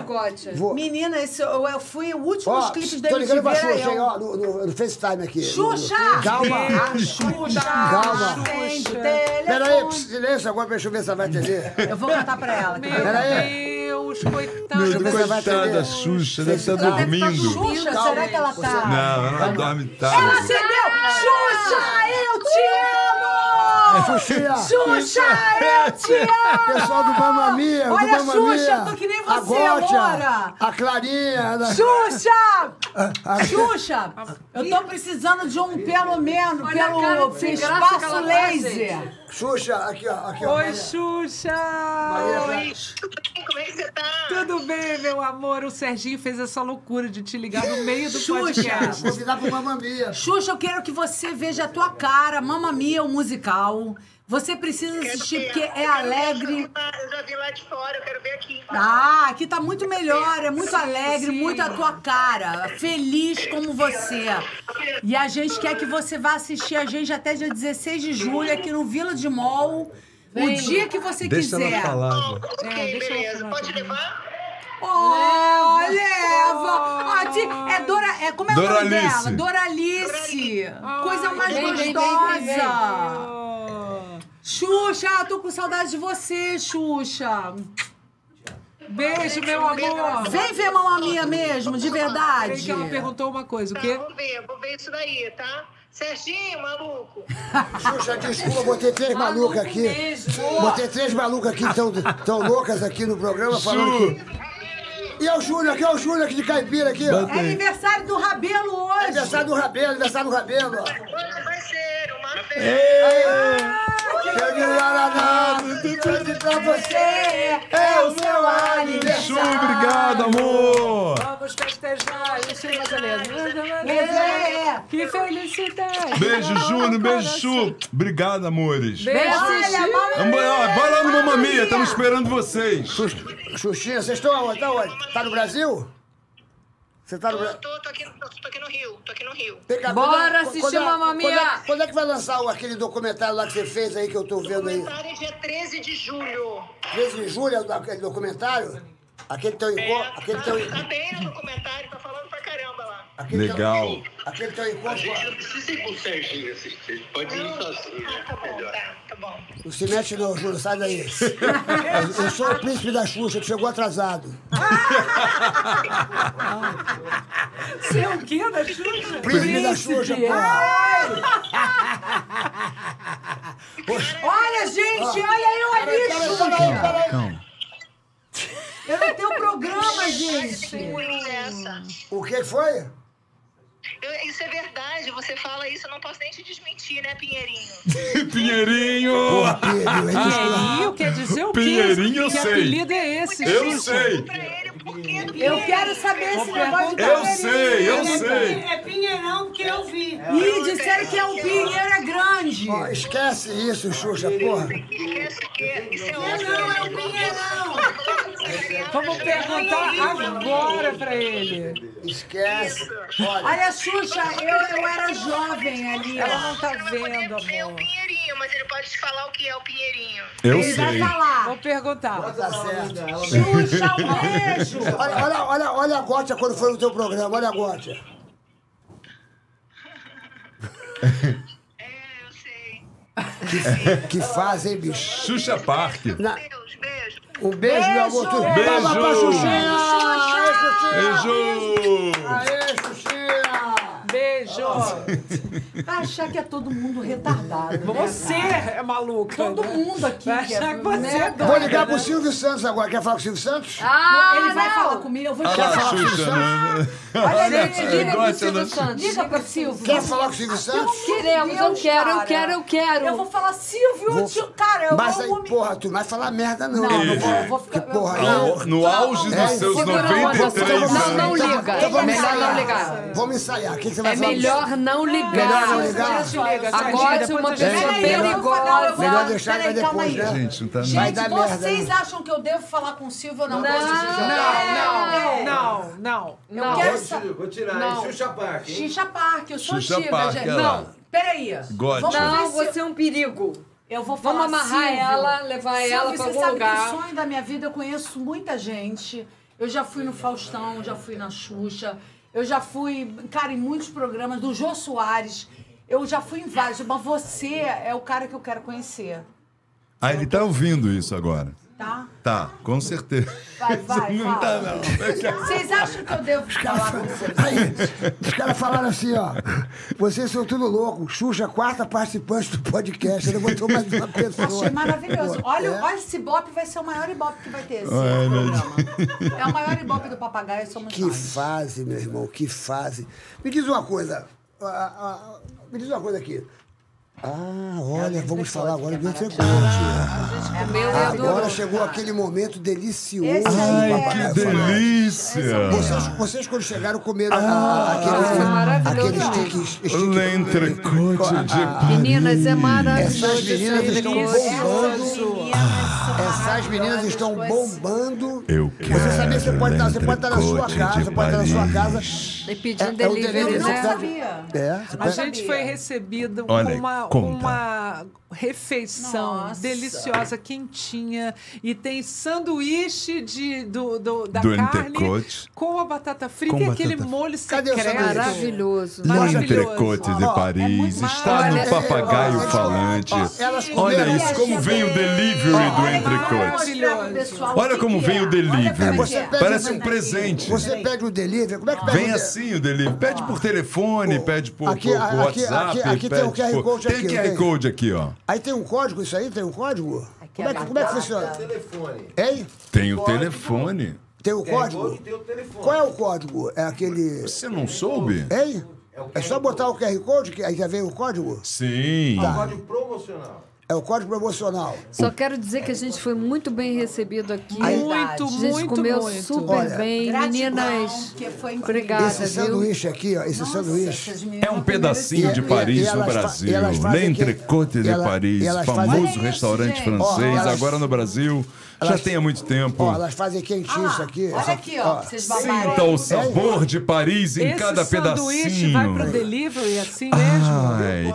Vou. Menina, esse, eu, eu fui o último Ó, clipes da tô ligando pra MTV, era Xuxa, hein, ó, no, no, no FaceTime aqui. Xuxa! Calma. A Xuxa! Calma. Atende o Pera aí, telefone. silêncio agora, deixa eu ver se ela vai atender. Eu vou cantar pra ela. quer Deus, coitado. Deixa eu ver se ela vai Coitada. Xuxa, deve estar Ela deve tá dormindo. Xuxa, será que ela tá? Não, ela dorme Ela tarde. acendeu! Xuxa, eu te amo! Xuxinha. Xuxa, eu te amo! Pessoal do Mamma Mia, do Olha, Mamma Xuxa, Mia. eu tô que nem A você, Gótia, amora. a Clarinha. a- Xuxa! a- Xuxa, eu tô precisando de um pelo menos, Olha a cara pelo que espaço ela tá, laser. gente. Xuxa, aqui, ó. Aqui, ó. Oi, Xuxa! Maria, Como é que você tá? Tudo bem, meu amor? O Serginho fez essa loucura de te ligar no meio do Xuxa. podcast. Pro Mamma Mia. Xuxa, eu quero que você veja a tua cara, Mamma Mia, o musical. Você precisa assistir porque é alegre. Eu já vi lá de fora, eu quero ver aqui. Ah, aqui tá muito melhor, é muito alegre, muito a tua cara, feliz como você. E a gente quer que você vá assistir a gente até dia 16 de julho aqui no Vila de Mol. O dia que você Deixa quiser. ela falar. Ok, deixa eu beleza. falar Pode levar? Oh, leva! Ah, ti- é Dora, é como é o nome Doralice. dela? Doralice. Coisa mais vem, vem, vem, gostosa. vem, Oh. Xuxa, eu tô com saudade de você, Xuxa. Beijo, meu amor. Vem ver Mamma Mia mesmo, de verdade. que ela perguntou uma coisa, o Tá, quê? vou ver, vou ver isso daí, tá? Serginho, maluco. Xuxa, desculpa, botei três malucas aqui. mesmo. Botei três malucas aqui que tão, tão loucas aqui no programa falando que. E é o Júnior aqui, é o Júnior aqui de caipira aqui, ó. É aniversário do Rabelo hoje. Aniversário do Rabelo, aniversário do Rabelo, ó. Hoje vai ser uma festa. De Guaraná, trouxe pra você, é o seu aniversário. obrigado, amor. Vamos festejar. Eu sei mais É. Que felicidade. Beijo, Júnior, beijo, Chu. Obrigado, amores. Beijo, Olha, vai lá no Mamma Mia, estamos esperando vocês. Xuxinha, vocês estão aonde? Tá onde? Tá no Brasil? Você tá no Tô, Brasil? tô, tô, aqui, tô, tô aqui no Rio, tô aqui no Rio. Cá, Bora quando é- assistir quando é- Mamma quando Mia. é- Quando é que vai lançar o- aquele documentário lá que você fez aí que eu tô vendo aí? Comentário é dia 13 de julho. 13 de julho, é aquele documentário? Aquele teu É, encontro. Aquele tá, teu, tá bem no documentário, tá falando pra caramba lá. aquele teu- Legal. aquele teu encontro. não precisa ir com o Serginho assistir, pode ir sozinho. Ah, tá bom, melhor. tá, tá bom. Não se mete não, Júlio, sai daí. Eu, sou o príncipe da Xuxa, que chegou atrasado. Você é o quê da Xuxa? Príncipe da Xuxa, pô. Olha, gente, olha eu ali, Xuxa. Eu não tenho programa, gente. O que foi? Eu- isso é verdade, você fala isso, eu não posso nem te desmentir, né, Pinheirinho? Pinheirinho. Pedro, hein? Pinheirinho quer dizer o quê? Pinheirinho eu que sei. apelido é esse, Eu Xuxa? sei. Que Eu quero saber esse negócio de Eu sei, eu sei. É Pinheirão, porque eu vi. Ih, disseram que é o Pinheiro é grande. Esquece isso, Xuxa, porra. Esquece o quê? Isso é Não, é o Pinheirão. Vamos perguntar agora pra ele. Esquece. Olha, Olha, Xuxa, eu, eu era jovem ali, Ela não tá vendo, ver o amor. Pinheirinho, mas ele pode te falar o que é o Pinheirinho. Eu Ele vai sei. falar. Vou perguntar. certo. Xuxa, um beijo. Olha, olha, olha, olha a Gótia quando foi no teu programa, olha a Gótia. É, eu sei. Que fazem, bicho. Xuxa Park. Na- Deus, beijo. Um beijo, meu amor. Beijo. Pra Xuxinha! Aê, Xuxinha! Beijo! Vai achar que é todo mundo retardado. né, Você cara? é maluca. Todo né? mundo aqui Vai que é- achar que você né? é doida. Vou ligar pro Silvio Santos agora. Quer falar com o Silvio Santos? Ah, Ele vai não. falar comigo, eu vou falar com o Xuxa, Santos? né? Olha liga pro Silvio Santos. Liga pro Silvio. Quer falar com o Silvio Santos? Queremos, eu quero, eu quero, eu quero. Eu vou falar, Silvio, Vou- tio, cara, eu Mas vou aí, porra, tu não vai falar merda, não. Não, Eu não vou, ficar. Porra, não. Ah, No auge É, dos seus segura a onda, 93 Não, não anos. liga. Então vamos Melhor ensaiar. não ligar. Vamos ensaiar. O que, você vai É falar? Melhor não ligar. Melhor não ligar? Agora é uma pessoa perigosa. Melhor deixar calma depois, aí. né? Gente, não tá Gente, vocês acham que eu devo falar com o Silvio ou não? Não, Não, não, não. Eu Não. quero Vou saber. Vou tirar, Não. é Xuxa Park, hein? Xixa Park, eu sou Xuxa gente. Não, peraí. Vamos Não, você é um perigo. Eu vou falar Vamos amarrar Silvio. ela, levar Silvio, ela pra você algum sabe lugar. Que o sonho da minha vida, eu conheço muita gente. Eu já fui no Faustão, já fui na Xuxa. Eu já fui, cara, em muitos programas do Jô Soares. Eu já fui em vários, mas você é o cara que eu quero conhecer, Ah, ele tá ouvindo isso agora. Tá? Tá, com certeza. Vai, vai, Não tá, fala. não. Vocês acham que eu devo falar com você? Aí, os caras falaram assim, ó. Vocês são tudo louco. Xuxa, quarta participante do podcast. Ele botou mais uma pessoa. Achei maravilhoso. Olha, É. olha esse ibope, vai ser o maior ibope que vai ter esse Ai, meu programa. É o maior ibope do papagaio, somos Que nós. fase, meu irmão, que fase. Me diz uma coisa. me diz uma coisa aqui. Ah, olha, vamos falar agora do entrecote. O meu é Agora do... chegou aquele momento delicioso. Esse aí do é- Papagaio Que delícia! Vocês, vocês, quando chegaram, comeram a- a- aquele, aquele stick, L'entrecote de Meninas, é maravilhoso. Essas meninas estão entrecote. bombando. Essas meninas estão bombando. Eu quero Você sabia que você pode estar, você pode estar na sua casa, pode estar na sua casa. E pedindo É- é delivery, delivery, Eu não você né? tá- sabia. É, você A gente foi recebido com Olha, uma, uma refeição Nossa. deliciosa, quentinha. E tem sanduíche de, do, do- da Do carne entrecote. com a batata frita Com e aquele batata- molho Cadê o secreto. Maravilhoso. L'entrecote de Ó, Paris está Olha, no papagaio ó, falante. elas Olha isso, como vem o delivery do Olha entrecote. Olha como vem é. o Olha é delivery. é. Parece um presente. Você pede o delivery, como é que pede Vem assim o delivery. Pede por telefone, pede por, aqui- por- por aqui- WhatsApp. aqui- aqui tem o QR por- Code Tem aqui, QR tem. Code aqui, ó. Aí tem um código, isso aí? Tem um código? Como é, que, como é que funciona? Telefone. Hein? Tem o telefone. Tem o Código tem o telefone. Qual é o código? É aquele. Você não soube? Hein? É só botar o QR Code, que aí já vem o código? Sim. Código promocional. É o código promocional. Só quero dizer que a gente foi muito bem recebido aqui. Muito, a gente muito, comeu muito. super Olha, bem. Meninas, que foi incrível. obrigada, Esse viu? sanduíche aqui, ó, esse Nossa, sanduíche. É um pedacinho de Paris e no fa- Brasil. e elas fazem L'entrecote de Paris, elas famoso restaurante francês, Ó, elas- agora no Brasil. Já elas- tem há muito tempo. Ó, elas fazem quentinho isso aqui. Olha essa- aqui, ó. Vocês babaram. Sinta o sabor de Paris em Esse cada sanduíche vai pro pedacinho. delivery assim mesmo?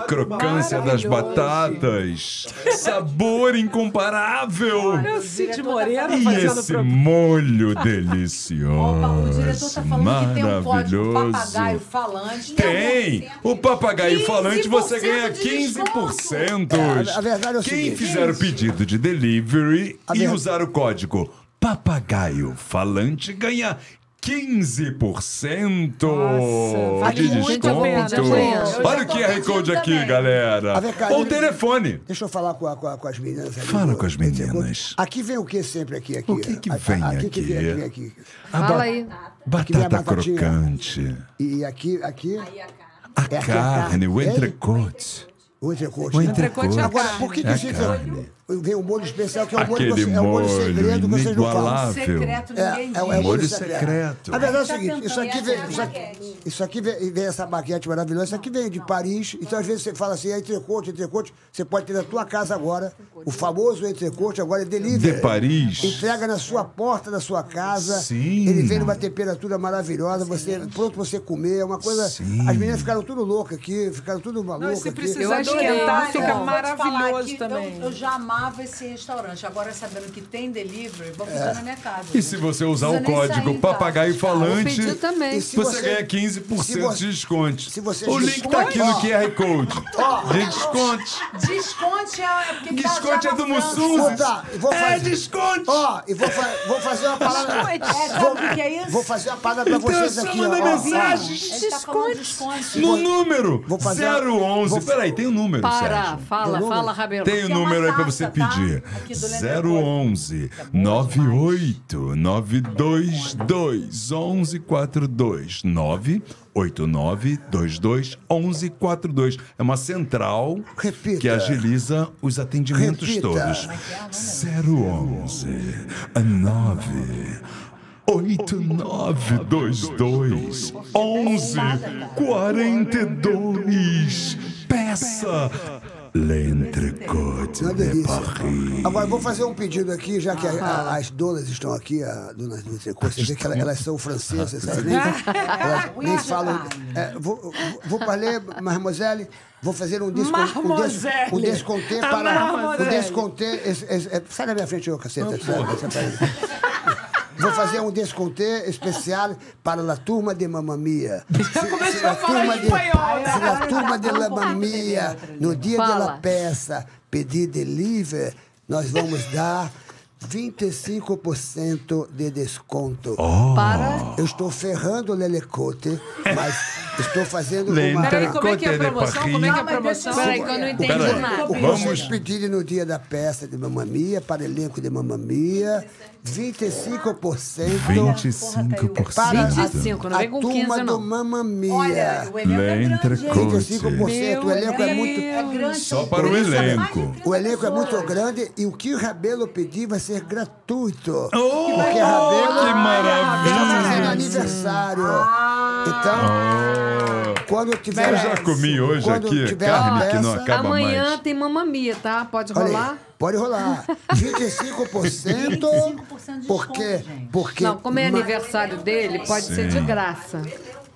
Ai, crocância das batatas. Sabor incomparável. Olha o Cid Moreira E fazendo esse pro... molho Opa, o delicioso. diretor tá falando que tem um código papagaio Maravilhoso. falante. Tem! O papagaio 15% falante você ganha de 15%. É, a- a verdade é o Quem seguinte, fizer o pedido de delivery A e ver- usar o código papagaio falante ganha 15% Nossa, vale de a pena, desconto. Olha o QR Code aqui, também. galera. A Ou o ele- telefone. Deixa eu falar com, a- com a- com as meninas. ali Fala com as meninas. Aqui vem o que sempre aqui? aqui? O que que A- a- vem aqui? que vem, aqui? aqui, vem aqui. A ba- Fala aí. A Batata crocante. E aqui, aqui, A É aqui a carne, o entrecote. o entrecote. O né? entrecote. Agora, por que, que É a carne. Vem o molho especial, que é o molho, Aquele que você- é o molho segredo que vocês não falam? Secreto, É, ninguém é, é o molho Molho secreto. secreto. A verdade é o Tá seguinte, isso aqui vem, isso aqui, isso aqui vem, vem essa baguete maravilhosa, isso aqui vem de Paris, então às vezes você fala assim, é entrecote, entrecote, você pode ter na tua casa agora, o famoso entrecote agora é delivery. De Paris. Entrega na sua porta da sua casa, Sim. ele vem numa temperatura maravilhosa, você pronto pra você comer, é uma coisa, Sim. as meninas ficaram tudo loucas aqui, ficaram tudo Não, malucas se aqui. precisar esquentar, Olha, fica maravilhoso que também. Eu, eu jamais amava esse restaurante. Agora, sabendo que tem delivery, vou É. na minha casa. E se você usar o código papagaio falante. E você, se você- ganha 15% se você- de desconto. se você- o link tá aqui no. QR Code. De desconto. Desconte é porque tá Desconte é do. Mussum. É fazer. desconto. Ó, e vou, fa- vou fazer uma parada. É, Vou, o que é isso? vou fazer uma parada pra Então vocês aqui, manda ó. mensagens. Ele tá falando desconte. No número Vou fazer- 011. vou- Peraí, tem o número, Para, Sérgio. fala, fala, Rabelo. Tem o Que é número aí pra você tá? pedir. Aqui do Leandro 011 98 922 1142 989 22 1142. É uma central Repita. que agiliza os atendimentos Repita. todos. 011 9 8922 1142 Peça L'entrecôte Uma de. Paris. Agora, vou fazer um pedido aqui, já que a- a- as donas estão aqui, a dona do Entrecô, você vê que elas, elas são francesas, sabe? Nem, elas nem falam. É, vou, vou- fazer, mademoiselle, vou fazer um desconto. Um, des, um desconté A para. Um desconté. é, sai da minha frente, ô caceta. sai, sai aí. Vou fazer um desconté especial para a turma de Mamma Mia. Se, começou a falar turma em de, espanhol, né? se a turma de Mamma Mia, no dia Fala. da peça, pedir delivery, nós vamos dar 25% de desconto. Para. Eu estou ferrando o Lelecote, mas estou fazendo uma... Peraí, como é que é a promoção? Como é que é a promoção? Peraí, que eu não entendi Peraí. nada. O que Vamos- vocês pedirem no dia da peça de Mamma Mia, para elenco de Mamma Mia, 25% 25%. para 25, não a, vem com turma 15 do não. Mamma Mia. Olha, o elenco é grande. L'entrecôte. hein? 25%. O elenco é muito... É grande. Só para o elenco. mais de 30 O elenco é muito grande e o que o Rabelo pedir vai ser gratuito. Oh, Porque Rabelo que maravilha! está fazendo aniversário. Então, quando tiver. Eu já comi hoje quando aqui tiver carne a que não peça- acaba Amanhã mais. tem mamamia, tá? Pode Olha aí, rolar? pode rolar. 25%. 25% de porque, desconto, porque. Não, como é aniversário dele, pode ser de graça.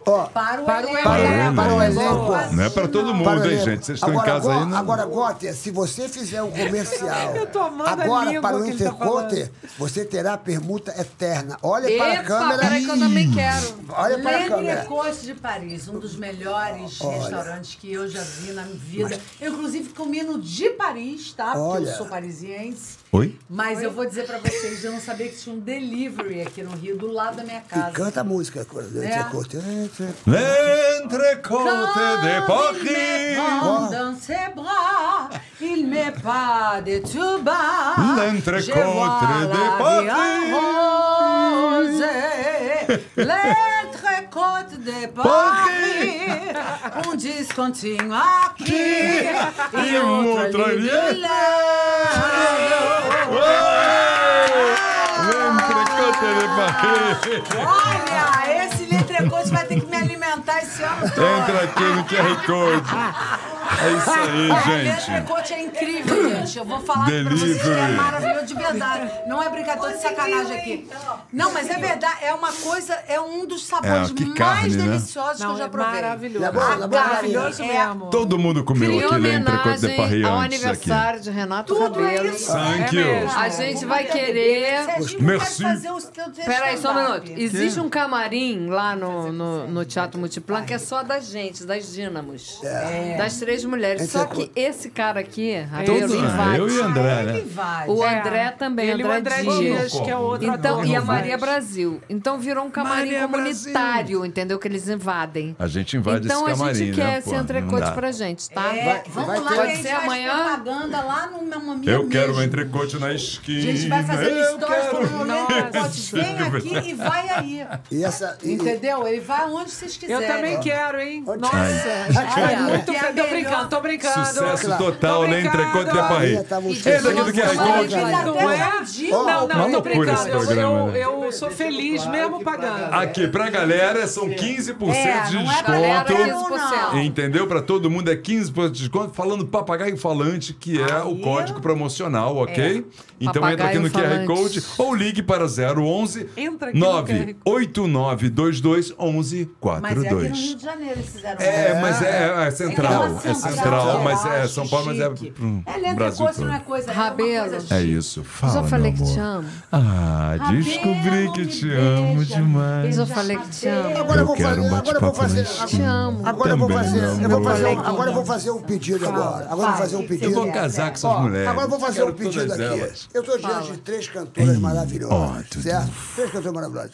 Ó, Para o Para o elenco. elenco. para o elenco. Não é pra todo para mundo, hein, gente? Vocês estão em casa aí, não? Agora, Gotter, se você fizer um comercial Eu tô amando a agora para o que ele tá você terá permuta eterna. Olha para a Epa, câmera. peraí que eu também quero. Olha para a câmera. L'Entrecôte de Paris, um dos melhores restaurantes que eu já vi na minha vida. Eu, inclusive, comi no de Paris, tá? Porque Olha. eu sou parisiense. Oi? Mas eu vou dizer pra vocês, eu não sabia que tinha um delivery aqui no Rio, do lado da minha casa. E canta a música do É. De Il me Paris. dans ses bras, il met pas de tuba. L'entrecôte Je vois de la Paris. vie en rose. L'entrecôte de Paris. Um descontinho aqui e um outro ali lado. L'entrecôte de Paris. Olha, esse L'entrecôte vai ter que me alimentar esse ano todo. Entra aqui no QR Code. É isso aí, Olha, gente. L'entrecôte é incrível, gente. Eu vou falar pra vocês que é Delivery. maravilhoso de verdade. Não é brincadeira de sacanagem aqui. Não, mas é verdade. É uma coisa, é um dos sabores É, que mais carne, né? deliciosos que Não, eu já é provei. maravilhoso. É bom, é bom, Maravilhoso é- mesmo. Todo mundo comeu Em aqui L'entrecôte de homenagem Paris ao antes aqui. aniversário de Renato Tudo é Rabelo. isso. Thank É you. A gente vai querer. Merci. o Peraí, só um minuto. Existe um camarim lá no, no, no Teatro Multiplan que é só das gente, das dínamos. Das três mulheres. Esse Só é que co- esse cara aqui, Todos, invade. eu e André, Ele né? O É. André também, Ele e o André, André Dias. Dias, que é outro Então, e a Maria. Brasil. Então virou um camarim Maria comunitário, entendeu? Que eles invadem. A gente invade então esse a camarim, gente quer né? esse entrecote pra gente, tá? É, Vai- vamos vai lá a Pode gente ser faz amanhã? propaganda lá no Mamma Mia Eu quero um entrecote na esquina. A gente vai fazer quero. falando L'entrecôte. Vem aqui e vai aí. E essa. e- Entendeu? Ele vai onde vocês Eu quiserem. também quero, hein? Nossa, Ai. é muito Que é fe... Tô brincando, tô brincando. Sucesso Claro. total, Tô L'entrecôte de tava Entra aqui do QR Code. Não é? Não, não, tô brincando. esse Eu, programa, eu, né? eu sou feliz mesmo pagando. Aqui, pra galera, são 15% É, de não é galera, desconto. 15%. Entendeu? Pra todo mundo é 15% de desconto. Falando papagaio falante, que é o código promocional, ok? Então entra aqui Papagaio no QR falante. Code ou ligue para 011 Entra aqui no QR 98922 Mas é aqui no Rio 1142. de Janeiro eles fizeram. É, mas é, é central. É central, mas é São Paulo, mas é É letra Brasil coxa, não é coisa. Rabelo. É, coisa É isso. Eu Fala, já falei que te amor. amo. Ah, Rabelo, descobri que te amo demais. Eu já falei que te amo. Agora eu vou fazer. um Agora eu vou fazer. Te amo. Agora eu vou fazer. Eu vou fazer um- agora eu vou fazer um pedido agora. Agora eu vou fazer um pedido. Eu vou casar com essas mulheres. Agora eu vou fazer um pedido aqui. Eu estou diante de três cantoras maravilhosas, certo? Três cantoras maravilhosas.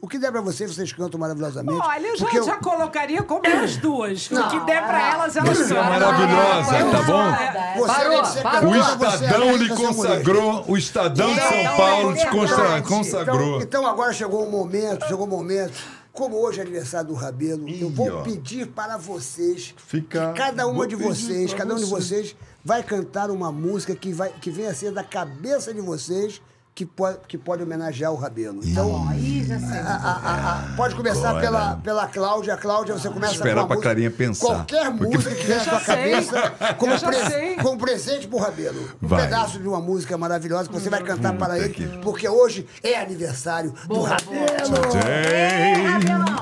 O que der pra vocês, vocês cantam maravilhosamente. Olha, eu já, porque já colocaria como as duas. o que der pra elas, elas Você é maravilhosa, tá bom? Você, Parou, parou. O você Estadão é lhe mulher. consagrou, o Estadão de São Então, Paulo te é verdade. consagrou. Então, então agora chegou o momento, chegou o momento. Como hoje é aniversário do Rabelo, eu Ih, vou ó. pedir para vocês Fica- que cada uma vou de vocês, cada um de você. vocês vai cantar uma música que, vai, que venha a ser da cabeça de vocês que pode, que pode homenagear o Rabelo. Então, Ih, já sei. a- a- a- a- pode começar Agora. pela, pela Cláudia. Cláudia, você começa Esperar com pra música- Clarinha pensar, Qualquer porque- música que vier na já sua sei. cabeça, como, pre- como presente pro Rabelo. Um Vai. pedaço de uma música maravilhosa que você vai cantar para ele, que- porque hoje é aniversário do Rabelo.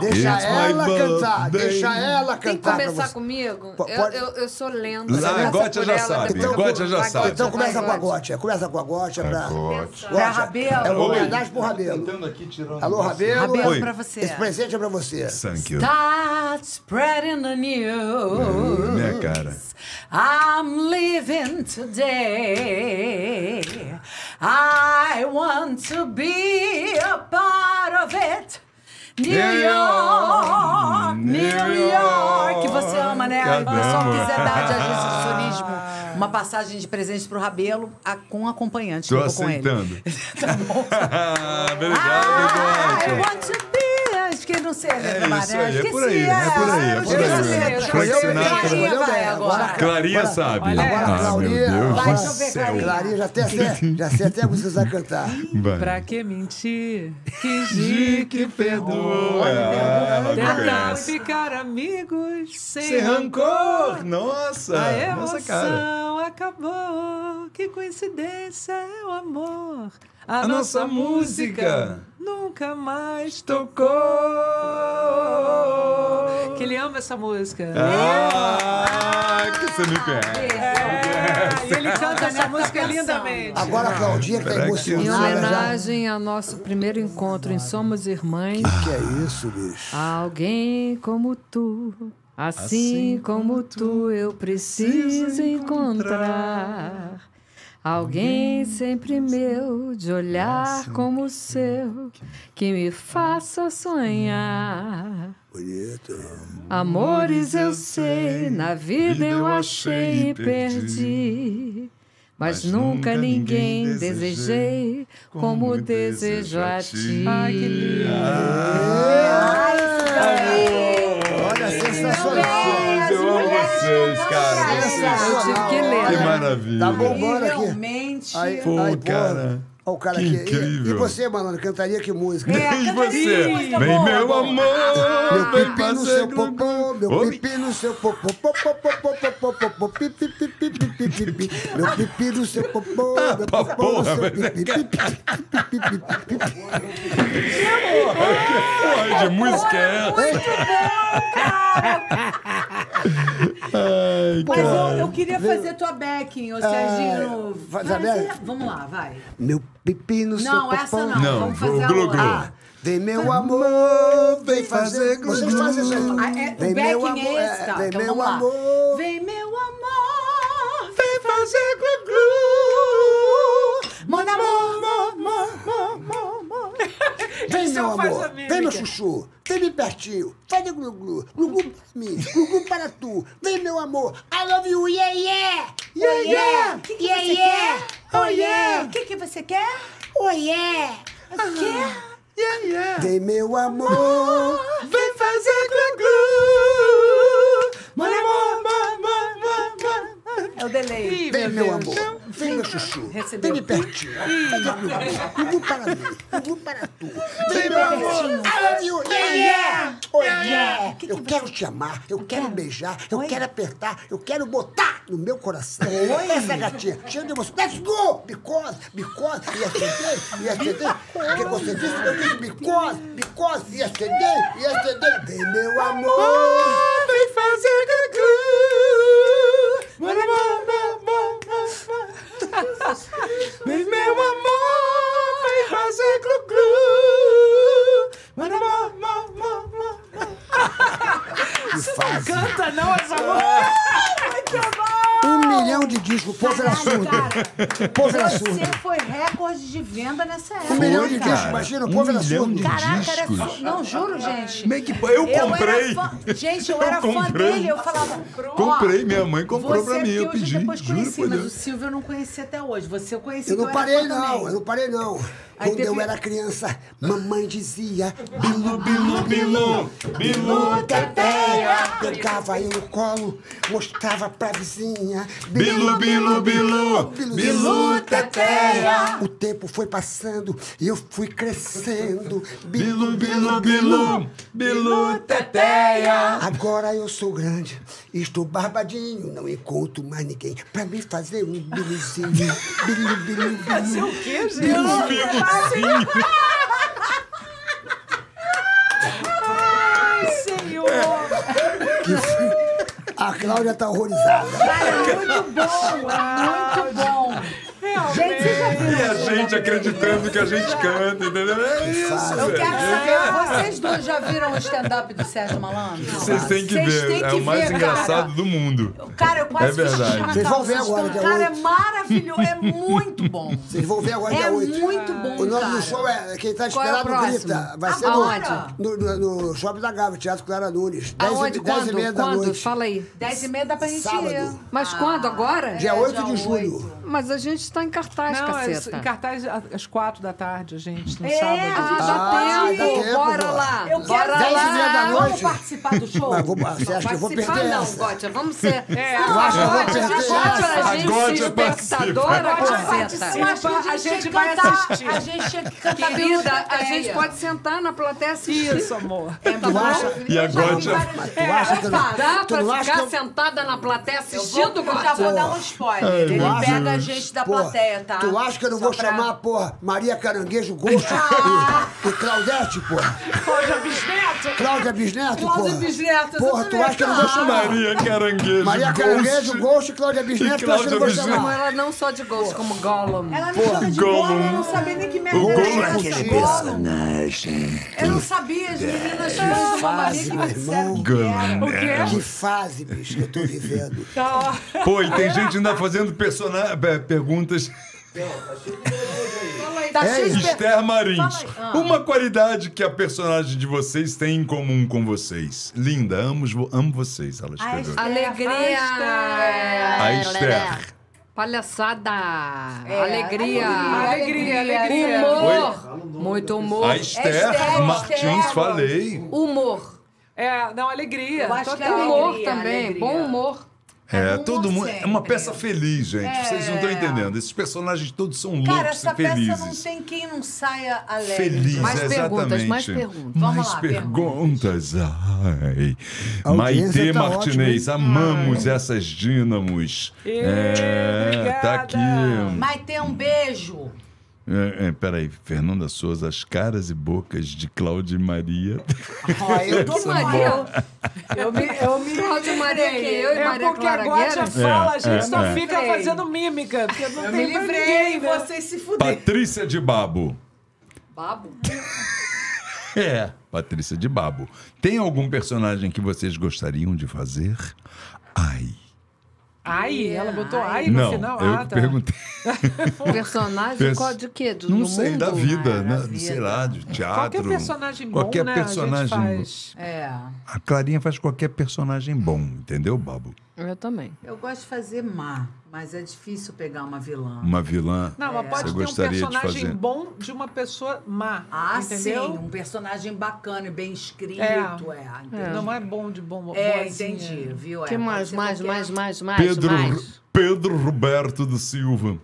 Deixa it's ela cantar, deixa ela Tem que cantar começar comigo? Po- Eu, pode- eu, eu sou lenta. Lá, Gótia já ela, sabe, Gótia já sabe. Então começa com a Gótia. Gótia, começa com a Gótia pra... Gótia. Pra Rabelo. É uma homenagem pro Rabelo. aqui, tirando Alô, Rabelo. Rabelo Oi. pra você. Esse presente é pra você. Thank you. Start spreading the news. Minha cara. I'm living today. I want to be a part of it. New New York, York, New York, que York. você ama, né? Se o pessoal quiser dar de agência de turismo uma passagem de presente pro Rabelo a- com acompanhante. Tô eu vou com ele. aceitando. tá bom. Obrigado, I Gótia. want to be. Acho que não sei a letra, É isso né? aí, é por aí, é por aí, é eu por esqueci aí. a. Frank Sinatra. Clarinha vai bem, agora. Clarinha sabe. Agora, Ah, meu Claudia, Deus vai, do céu. Clarinha. Clarinha, já tem até, já sei até a música que você vai cantar. Vai. Pra que mentir? Fingir que perdoa. Ah, Tentar ficar amigos sem, rancor! Nossa! A Nossa, cara. emoção acabou. Que coincidência é o amor. A, A nossa música nunca mais tocou. Que ele ama essa música. Ah, que você me conhece. É, e ele canta essa música lindamente. Agora a Claudinha que tá que- Em emocionada já. homenagem ao nosso primeiro encontro em Somos Irmãs, Que é isso, bicho? alguém como tu, assim, como tu, eu preciso encontrar. Alguém sempre meu, de olhar como o seu, que me faça sonhar. Bonito. Amores eu sei, na vida eu achei e perdi. Mas nunca ninguém desejei como desejo a ti. Ai, que lindo. Olha, sensacional. Vocês, cara. Eu tive que ler. Que né? maravilha. Tá bombando aqui. Realmente. Aí, Pô, aí, pô, cara. Olha o cara Que aqui. E- incrível. E, você, mano, cantaria que música? É, E você? música Vem, boa, meu boa. amor. Meu pipi no seu popô, meu Ô, pipi no seu popô, popô, popô, popô, popô, pipi, pipi, pipi, pipi, meu pipi no seu popô, meu popô no seu pipi, pipi, pipi, pipi, pipi. Porra de música é essa? Ai, Mas eu, cara. eu queria fazer tua backing, ô Serginho. faz a Vai, back? você- Vamos lá, vai. Meu pipi no seu Não, essa não. Não, Vamos fazer a glu-glu. outra. Ah, vem meu amor, vem fazer glu Vocês fazem isso Vem o meu amor, é tá? vem Então meu vamos lá. amor. Vem meu amor, vem fazer glu-glu. Mon amor, mon, mon, mon, mon, mon. Vem, Isso meu amor. Vem, meu chuchu. Vem bem pertinho. Faz de glu-glu. Glu-glu para mim. Glu-glu para tu. Vem, meu amor. I love you. Yeah, yeah. Yeah, yeah. O que, que yeah, você yeah. quer? Oh, yeah. O que, que você quer? Oh, yeah. O quê? Yeah, yeah. Vem, meu amor. Vem fazer glu-glu. Mon amor, É o delay. Ih, Vem, meu Deus. amor. Vem, meu chuchu. Recebeu. Vem bem pertinho. Glu-glu para mim. Glu-glu para tu. Vem, meu amor. I love you. Yeah, yeah. Oh, yeah. Que que Eu quero te amar. Eu quero beijar. Eu Oi? quero apertar. Eu quero botar no meu coração. Essa gatinha. Cheia de emoção. Let's go. Because. Because. Yesterday. Yesterday. O que você disse? Eu disse because. Because. Yesterday. Yesterday. Vem, meu amor. Vem fazer glu-glu. Vem, meu amor, vem fazer glu-glu. Você não canta, não, essa música? Um milhão de discos, o povo era surdo. O povo era surdo. Você foi recorde de venda nessa época. Um milhão de cara. discos, imagina, o povo Um era milhão surdo. de Caraca, era discos. su- Não, juro, gente. Eu comprei. Gente, eu, Eu era fã dele. Eu falava. Comprei, minha mãe comprou pra mim, eu pedi. Eu depois Juro conheci, mas o. Silvio eu não conheci até hoje. Você eu conheci. Eu não parei, não, eu não parei, não. Aí Quando eu era criança, mamãe dizia Bilu, bilu, bilu, bilu, teteia. Pegava eu no colo, mostrava pra vizinha Bilu, bilu, bilu, bilu, teteia. O tempo foi passando e eu fui crescendo Bilu, bilu, bilu, bilu, teteia. Agora eu sou grande, estou barbadinho, não encontro mais ninguém pra me fazer um biluzinho. Bilu, bilu, bilu. Fazer o quê, gente? Bilu, bilu. Ai, senhor. A Cláudia tá horrorizada. Cara, muito bom, muito bom. Gente, vocês já viram? E a gente acreditando que a gente canta, entendeu? É isso, Eu quero saber, vocês dois já viram o stand-up do Sérgio Malandro? Vocês têm que Vocês ver, têm é que o mais ver, engraçado cara. do mundo. Cara, eu quase É verdade. Vocês vão ver agora, dia Cara, é maravilhoso, é muito bom. Vocês vão ver agora É dia 8. muito bom, O nome cara. do show é Quem Tá Qual é? Grita. Vai ser Aonde? no, no, no, Shopping da Gávea, Teatro Clara Nunes. 10 Aonde? e, 10 e Quando? meia da Quando? noite. Fala aí. Dez e meia dá pra gente Sábado. ir. Mas quando? Agora? Dia 8 de julho. Mas a gente está em cartaz, Não, é caceta. em cartaz às quatro da tarde, gente, no É, sábado. Ah, dá Ah, tempo. dá tempo, Bora lá. Eu Bora quero lá. Vamos participar do show? Mas vou, você acha que eu vou Participar perder não, essa? Gótia. Vamos ser... É, Eu acho que eu vou Gótia, perder Gótia, essa. a gente Gótia espectadora, participa. acho A a gente vai vai cantar, assistir. A gente tinha que cantar Querida, a gente pode sentar na plateia e assistir. Isso, amor. Tá Tu acha? E a Gótia... Tu acha que eu não... Dá não pra ficar sentada na plateia vou, assistindo, eu já Gótia? vou dar um spoiler. Ele pega a gente da Pô, plateia, tá? Tu acha que eu não Só vou pra- chamar, porra, Maria Caranguejo Gosto e, e Claudete, porra? Cláudia Bisneto. Cláudia Bisneto, Cláudia porra? Bisneto, Porra, tu acha que eu não vou chamar? Maria Caranguejo. Maria Caranguejo Gosto e Cláudia Bisneto, tu acha que eu não vou Cláudia chamar? ela não só de gosto, como Gollum. Ela me Porra, chama de Gollum. Gollum, eu não sabia nem que merda O era Gollum é essa. aquele Gollum. personagem. Eu não sabia, as meninas tinham uma mania que me Fase, disseram que era. O quê? Que fase, bicho, que eu tô vivendo. Tá. Pô, e tem gente ainda fazendo persona... é. Tá É, cheio de per- Esther Marins. Fala aí. Ah. Uma qualidade que a personagem de vocês tem em comum com vocês. Linda, amo, amo vocês, ela escreveu. Alegria. A Esther. Palhaçada. É, alegria. Alegria, alegria. Humor. Muito humor. A Esther Esther, Martins, Esther. falei. Humor. É, não, alegria. Eu acho que é Humor Alegria, também. alegria. Bom humor. É, humor todo mundo. É uma sempre. peça feliz, gente. Vocês não estão É. entendendo. Esses personagens todos são Cara, loucos essa e peça felizes. não tem quem não saia alegre. Feliz, Mais perguntas, exatamente. mais perguntas. Vamos Mais lá, perguntas. Ai. Maitê tá Martinez, ótima, amamos essas dínamos. Ê, É, tá obrigada. aqui. Mas tem um beijo. É, é, peraí, Fernanda Souza, as caras e bocas de Cláudia e Maria. Ó, eu tô Que Maria. Eu me, eu me Cláudia Maria, que eu e É Maria porque a Clara Gótia Guerra. fala, a É, gente é, só é. fica fazendo mímica, porque não Eu tem me livrei ninguém, e né? vocês se fuderam. Patrícia de Babo. Babo. É, Patrícia de Babo. Tem algum personagem que vocês gostariam de fazer? Ai. Ai, ela botou ai no Não, final. eu ah, tá. perguntei. Personagem Pers- qual de quê? Do, Não do sei, mundo? da vida, Ah, né? da vida. Sei lá, de teatro. Qualquer personagem bom, Qualquer né? personagem. A gente faz. É. A Clarinha faz qualquer personagem bom, entendeu, Babo? Eu também. Eu gosto de fazer má, mas é difícil pegar uma vilã. Uma vilã. Não, mas pode Você ter um de personagem fazer? bom de uma pessoa má. Ah, entendeu? sim, um personagem bacana e bem escrito, É. é. entendeu? Não é bom de bom. É, boazinha. entendi, viu? O É, que pode mais, mais, mais, mais, mais, Pedro, mais? Pedro Roberto da Silva.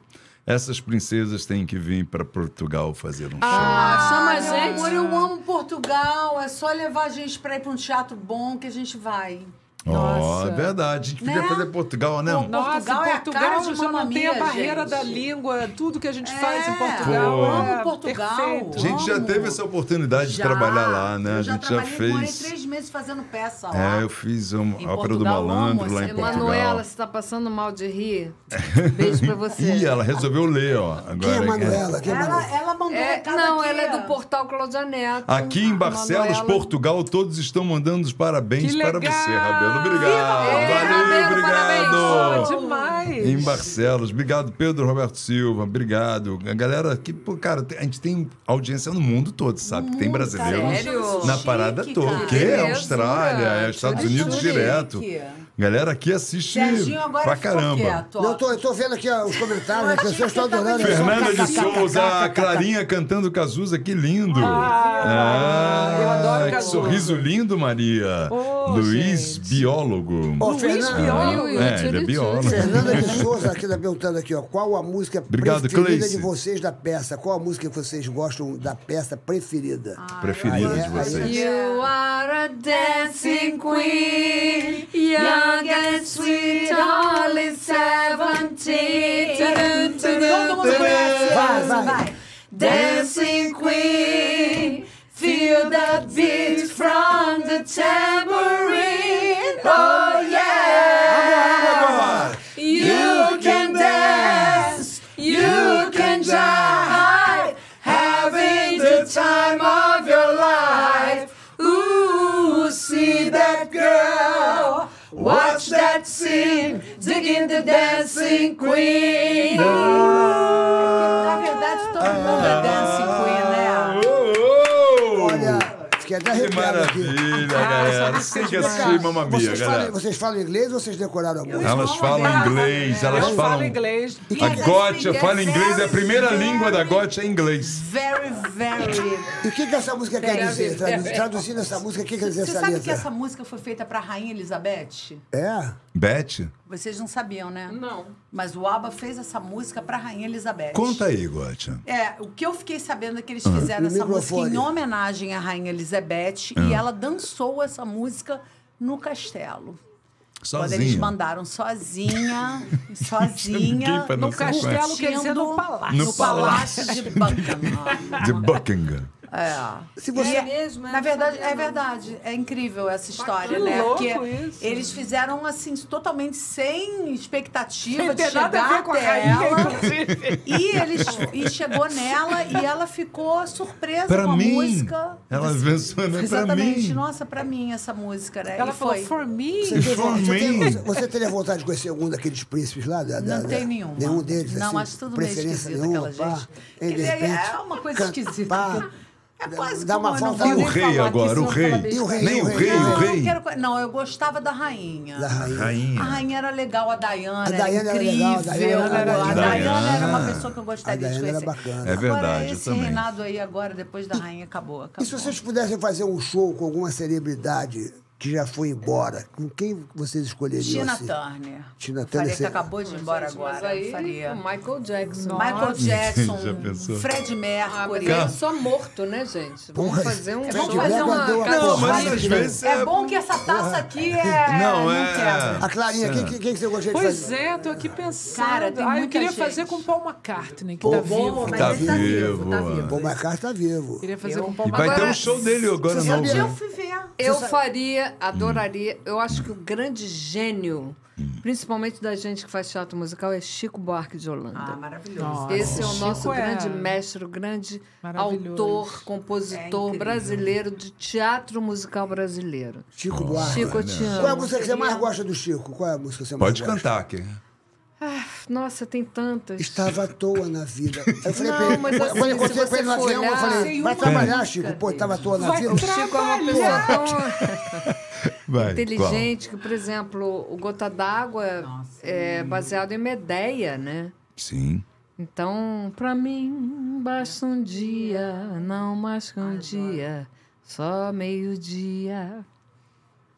Essas princesas têm que vir para Portugal fazer um show. Ah, chama a gente. amor, eu amo Portugal. É só levar a gente pra ir pra um teatro bom que a gente vai. Ó, Nossa. é verdade. A gente podia Né? fazer Portugal, né? Pô, Nossa, Portugal é a Portugal cara de já não tem a barreira gente. da língua, tudo que a gente É, faz em Pô. Portugal. é amo Portugal. Perfeito. A gente já Amo. teve essa oportunidade de Já. trabalhar lá, né? Eu A já gente já trabalhei, Morei fez. três meses fazendo peça lá. É, eu fiz Em a Ópera do Portugal, Malandro amo lá em Portugal. Emanuela, você está passando mal de rir? Beijo pra você. Ih, ela resolveu ler, ó. Agora, Quem é Manuela? Quem é Ela, Manuela? ela mandou É, não, aqui. ela é do portal Cláudia Neto. Aqui em Barcelos, Manuela. Portugal, todos estão mandando os parabéns para você, Rabelo. Obrigado. Viva! Valeu, parabéns! obrigado. Pô, demais. Em Barcelos. Obrigado, Pedro Roberto Silva. Obrigado. A galera aqui, pô, cara, a gente tem audiência no mundo todo, sabe? tem brasileiros Sério? na Chique, parada toda. cara. Que é. Austrália, é Estados Unidos chique. direto. Galera aqui assiste Serginho agora pra caramba. quieto, eu tô, eu tô vendo aqui os comentários, as pessoas estão adorando. Fernanda de Souza, a. Clarinha cantando Cazuza, que lindo. Ah, eu adoro que Cazuza. sorriso lindo, Maria. Ô, Luiz, gente. biólogo. Ó, Luiz Fernanda, Biólogo. É, ele é biólogo. Fernanda de Souza aqui tá perguntando aqui, ó. Qual a música Obrigado, preferida Cleice. de vocês da peça? Qual a música que vocês gostam da peça preferida? Preferida Aí é- de vocês. You are a dancing queen, young and sweet. Todo mundo conhece Vai, essa, vai. Dancing queen, feel the beat from the tambourine. Scene, digging the dancing queen. Na verdade, todo mundo é dance queen, fiquei até Que arrepiado aqui. maravilha, galera. Tem que assistir Mamma Mia, Vocês falam, galera. vocês falam inglês ou vocês decoraram a música? Elas falam inglês, elas falam. inglês. A Gotia fala inglês, é a primeira Very, língua da Gotia é inglês. Very, very. E o que, que essa música quer dizer? Tradu- Traduzindo essa música, o que quer dizer Você essa sabe letra? que essa música foi feita pra Rainha Elizabeth? É? Beth, Vocês não sabiam, né? Não. Mas o ABBA fez essa música pra Rainha Elizabeth. conta aí, Gotia. É, o que eu fiquei sabendo é que eles fizeram No essa música microfone. em homenagem à Rainha Elizabeth e ela dançou essa música no castelo. Quando eles Sozinha. mandaram sozinha, sozinha, No castelo, quer dizer, no palácio. No palácio de Buckingham. De Buckingham. É. Se você... É mesmo, é? na verdade, sabia, é verdade. É incrível essa história, Bacana, né? louco Porque isso. eles fizeram assim, totalmente sem expectativa Sem de ter nada a chegar ver com a até rainha, ela. inclusive. E eles e chegou nela e ela ficou surpresa Pra com a mim. música. Ela pensou, né? Pra Exatamente. mim. Nossa, pra mim essa música, né? Ela e falou, foi. for me. Você, For você, me. você- você teria vontade de conhecer algum daqueles príncipes lá? Da, da- Não tem da- nenhuma. Nenhum deles? Não, assim, acho tudo meio esquisito nenhuma, aquela pá, gente. e Ele é- uma coisa esquisita. pá, É quase dá como uma eu E o rei agora, o rei. E o rei, Nem o o rei, o Não, eu rei. não, quero... não, eu gostava da rainha. da rainha. Rainha. A rainha era legal, a Diana, A era Diana era incrível. legal, a era- a a Diana, Diana- era uma pessoa que eu gostaria de Diana era conhecer. bacana. É verdade, Agora, eu esse também. reinado aí agora, depois da rainha, acabou. acabou. E se vocês pudessem fazer um show com alguma celebridade que já foi embora, com quem vocês escolheriam? Tina assim? Turner. Tina Faria Turner, que você- acabou de ir embora Gente, agora. aí, faria. o Michael Jackson. Michael Jackson, Já pensou? Fred Ah, Mercury. é só morto, né, gente? Vamos Porra, fazer um. Vamos fazer Mercury uma Não, mas às que- vezes É bom que essa taça aqui é. Não, é-. A Clarinha, quem, quem, quem que você gostaria de Pois fazer? é, tô aqui pensando. Cara, tem ah, eu queria gente. fazer com Paul McCartney, que Pô, tá bom, vivo. Mas Tá ele tá vivo, tá vivo, vivo. Paul McCartney tá vivo. Queria fazer com Paul E vai ter McCartney. um show dele agora sabia? Eu né? fui ver. Eu faria, adoraria. Eu acho que o grande gênio, principalmente da gente que faz teatro musical, é Chico Buarque de Holanda. Ah, maravilhoso. Nossa. Esse é o Chico nosso é grande mestre, o grande autor, compositor É brasileiro de teatro musical brasileiro. Chico Buarque. Chico, eu te amo. Qual é a música que você mais gosta do Chico? Qual é a música que você mais Pode gosta? cantar aqui. Nossa, tem tantas. Estava à toa na vida. Eu falei Não, pra ele, mas quando assim, eu encontrei com ele no avião, eu falei, vai trabalhar, Chico? Pô, estava à toa na Vai vida. O Chico é uma pessoa tão Vai. inteligente que, por exemplo, o Gota d'Água é baseado em Medeia, né? Qual? Sim. Então, pra mim, basta um dia, não mais que um dia, só meio-dia.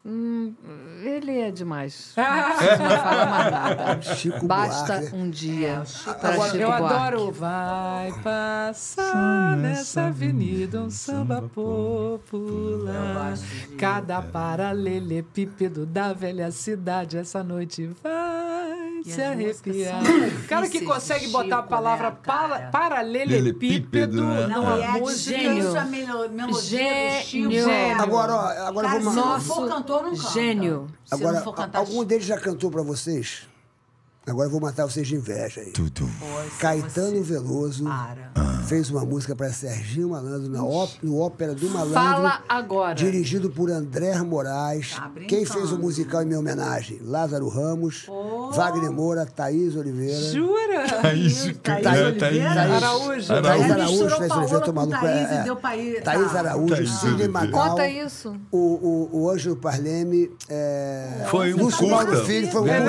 Hum, ele é demais. Não preciso mais falar mais nada. Chico Basta Buarque. um dia para Agora, Chico Eu Buarque. adoro Vai passar nessa avenida um samba popular Cada paralelepípedo da velha cidade Essa noite vai se arrepiar cara que consegue de botar a Chico, palavra né, para- paralelepípedo Lelepípedo, né? numa E é música difícil a melo- melodia do Chico. Gênio. é. Agora, ó, agora Cara, vamos se não for cantor, não canta. gênio. Se Agora, não for cantar, algum deles já cantou pra vocês? Agora eu vou matar vocês de inveja aí. Caetano Veloso Para. fez uma música para Serginho Malandro na ó- no Ópera do Malandro. Fala agora. Dirigido por André Moraes. Tá. Quem fez o musical em minha homenagem? Lázaro Ramos, Wagner Moura, Thaís Oliveira. Jura? Thaís, Thaís Oliveira? Thaís. Araújo. Thaís Araújo, misturou Thaís Oliveira, tô com maluco. Thaís é, deu Paí- Thaís tá. Araújo, Thaís Sidney. Magal. Conta isso. O, o, o Ângelo Parleme. É, Foi um Lúcio curta. Filho, foi um É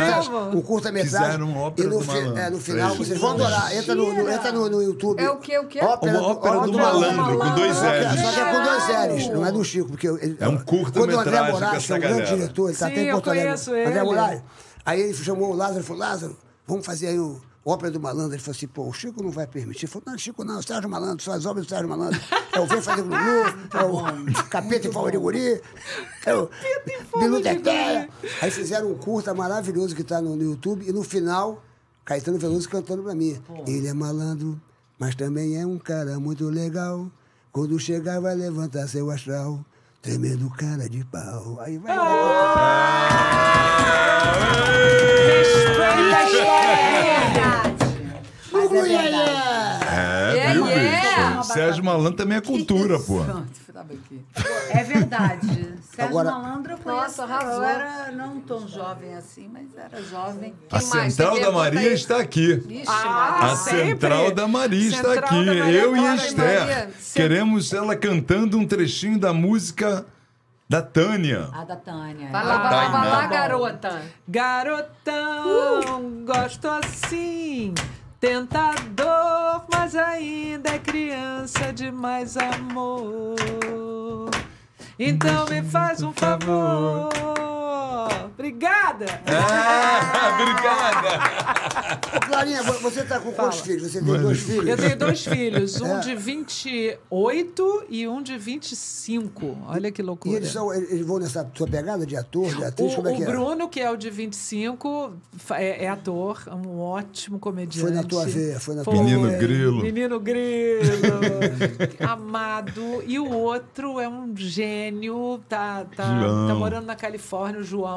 curta, mesmo? um curta-metragem. Fizeram uma ópera E no, do malandro. é, no final, vocês vão adorar. Entra no, no- entra no, no YouTube. É o quê, o quê? Ópera, Uma ópera do malandro, com dois que, L's. só que é com dois L's, não é do Chico. Porque ele- É um Quando o André curta-metragem com Moraes, essa que é um grande diretor, ele está Sim, até em eu Porto Alegre. conheço André ele. Moraes. Aí ele chamou o Lázaro e falou, Lázaro, vamos fazer aí o Ópera do Malandro. Ele falou assim, pô, o Chico não vai permitir. Ele falou, não, Chico não, o Sérgio Malandro, as obras do Sérgio Malandro. É o Vem Fazer Glu, é o Capeta em Forma de Guri, é o Bilu Teteia. Aí fizeram um curta maravilhoso que está no, no YouTube e no final, Caetano Veloso cantando pra mim. Ele é malandro, mas também é um cara muito legal. Quando chegar vai levantar seu astral, tremendo cara de pau. Aí vai... Mas é verdade. É, Yeah, viu, Sérgio Malandro também é cultura, pô. É verdade. Sérgio Agora- Malandro eu conheço. Nossa. Eu era não tão jovem assim, mas era jovem. A Quem mais? Central da Maria aí. está aqui. Vixe, Ah. A sempre. Central da Maria está Central aqui. da Maria, Eu e a Esther. Maria. Queremos ela cantando um trechinho da música da Tânia. A da Tânia. Vai lá, vai lá, vai lá, garota. Garotão, gosto assim, tentador, mas ainda é criança de mais amor. Então me faz um favor. Obrigada. Ah, obrigada. Ô, Clarinha, vo- você tá com quantos Fala. filhos? Você tem dois filhos? Eu tenho dois filhos, um É. de 28 e um de 25. Olha que E loucura. eles, são, eles vão nessa sua pegada de ator, de atriz? O, como é o que é? Bruno, que é o de 25, fa- é, é ator, um ótimo comediante. Foi na tua veia, foi na tua Menino. Grilo. Menino Grilo, amado. E o outro é um gênio, tá, tá, João. tá morando na Califórnia, o João,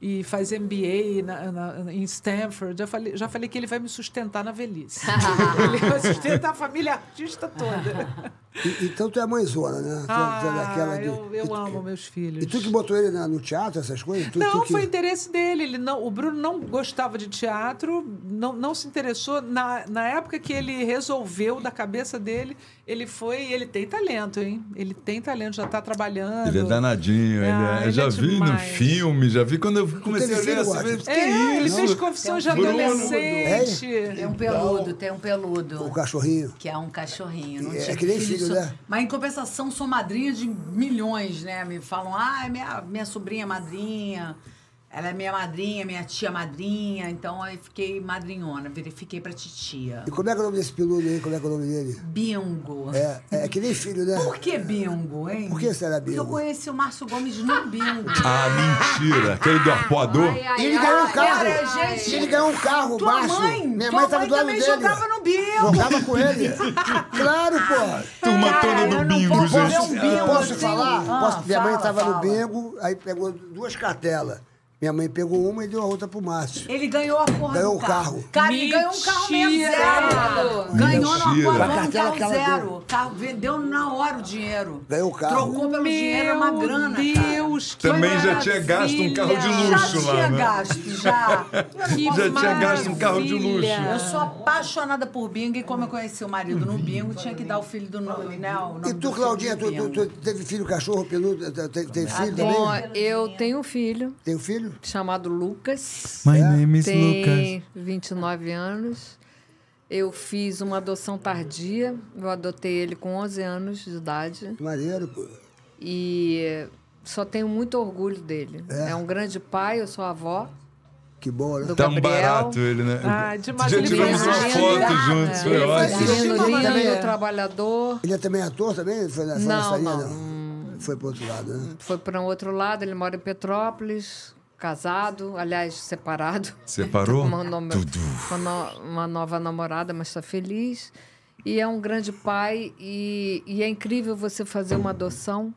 e faz MBA na- na- em Stanford. Já falei, já falei que ele vai me sustentar na velhice. ele vai sustentar a família artista toda. E- Então tu é mãezona, né? É- tu é Ah, daquela de- eu, eu tu- amo meus filhos. E tu que botou ele na- no teatro, essas coisas? Tu, Não, tu que... foi interesse dele. Ele não, o Bruno não gostava de teatro, não, não se interessou. Na, na época que ele resolveu da cabeça dele, ele foi. Ele tem talento, hein? Ele tem talento, já está trabalhando. Ele é danadinho. ele Ah, é- eu ele já é vi no demais. filme, já vi quando eu comecei a Watson? vez. Que É, ele isso? fez confissão de Bruno. adolescente. Tem um peludo, tem um peludo. O cachorrinho. Que é um cachorrinho. Não É tive que nem filho, sou- né? Mas em compensação, sou madrinha de milhões, né? Me falam, ah, minha, minha sobrinha é madrinha. Ela é minha madrinha, minha tia madrinha. Então aí fiquei madrinhona, verifiquei pra titia. E como é que é o nome desse peludo aí? Como é que é o nome dele? Bingo. É, é que nem filho, né? Por que bingo, hein? Por que será Porque eu bingo? conheci o Márcio Gomes no bingo. Ah, mentira. Aquele do arpoador? Ai, ai, E ele ganhou um carro. Era, gente. Ele ganhou um carro, Tua Márcio. mãe, Minha tua mãe tava mãe do lado também dele. jogava no bingo. Jogava com ele. Claro, pô. Turma toda do não bingo, posso um gente. bingo. Posso eu falar? tenho- Ah, Posso- Minha mãe fala, estava no fala. bingo, aí pegou duas cartelas. Minha mãe pegou uma e deu a outra pro Márcio. Ele ganhou a porra Ganhou do o carro. carro. Cara, ele ganhou um carro mesmo Mentira. zero. Ganhou na porra, um cartela carro zero. deu. Carro, vendeu na hora o dinheiro. Ganhou o carro. Trocou pelo dinheiro uma grana, Deus, que Também já tinha gasto um carro de maravilha. luxo já lá, tinha né? gasto, já. Que Já tinha gasto um carro de luxo. maravilha. Eu sou apaixonada por bingo e como eu conheci o marido no bingo, tinha que dar o filho do nome, né? O nome E do tu, Claudinha, tu, tu- tu teve filho cachorro peludo? Te- Teve filho Bom, também? eu tenho um filho Tem um filho? Chamado Lucas. My name is tem 29 anos. Eu fiz uma adoção tardia. Eu adotei ele com 11 anos de idade. Maneiro, pô. E só tenho muito orgulho dele. É, um grande pai, eu sou avó. Que bom, né? Tão Gabriel. barato ele, né? Ah, demais. Já fez uma lindo. foto juntos, foi Ele ótimo. lindo, Ele lindo, também- trabalhador. Ele é também ator também? Foi nessa, Não, nessa linha, não. Foi pro outro lado, né? Foi para um outro lado, ele mora em Petrópolis, casado, aliás, separado. Separou? Com uma, uma no- uma nova namorada, mas está feliz. E é um grande pai. E, e é incrível você fazer uma adoção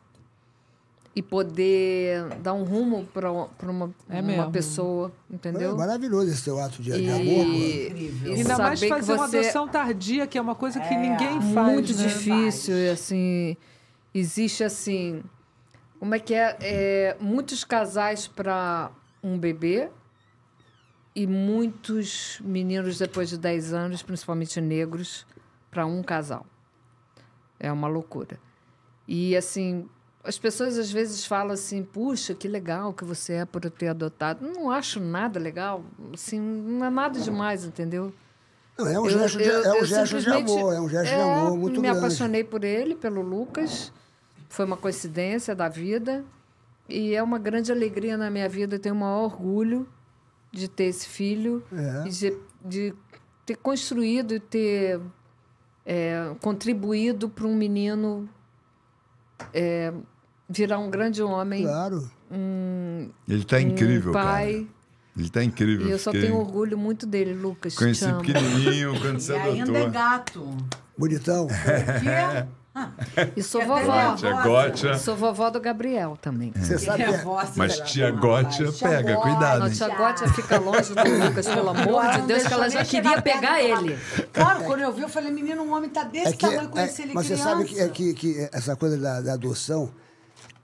e poder dar um rumo para uma, É uma pessoa, É entendeu? maravilhoso esse teu ato de, de E, amor. e Ainda mais fazer uma você adoção tardia, que é uma coisa que ninguém faz. muito né? difícil e assim existe assim como é que é, É, muitos casais para um bebê e muitos meninos depois de 10 anos principalmente negros para um casal é uma loucura e assim as pessoas às vezes falam assim puxa que legal que você é por ter adotado não acho nada legal assim não é nada demais entendeu Não, é um eu- gesto, de, eu- é um eu gesto de amor, é um gesto de é, amor muito me grande. apaixonei por ele, pelo Lucas. Foi uma coincidência da vida. E é uma grande alegria na minha vida. Eu tenho o maior orgulho de ter esse filho. É. E de, de ter construído e ter é, contribuído para um menino é, virar um grande homem. Claro. Um, Ele tá incrível, um pai. cara. Ele tá incrível. E eu só fiquei- tenho orgulho muito dele, Lucas. Conheci pequenininho, quando E você ainda é adotou. gato. Bonitão. E sou É vovó. Tia Gótia. Sou vovó do Gabriel também. Você sabe que é- Mas tia Gótia pega, cuidado, Não, tia Gótia fica longe do Lucas, pelo amor de Deus, que ela já queria pegar ele. Claro, quando eu vi, eu falei, menino, um homem tá desse É que, tamanho, é, conheci ele mas você criança. sabe que, é que, que essa coisa da, da adoção,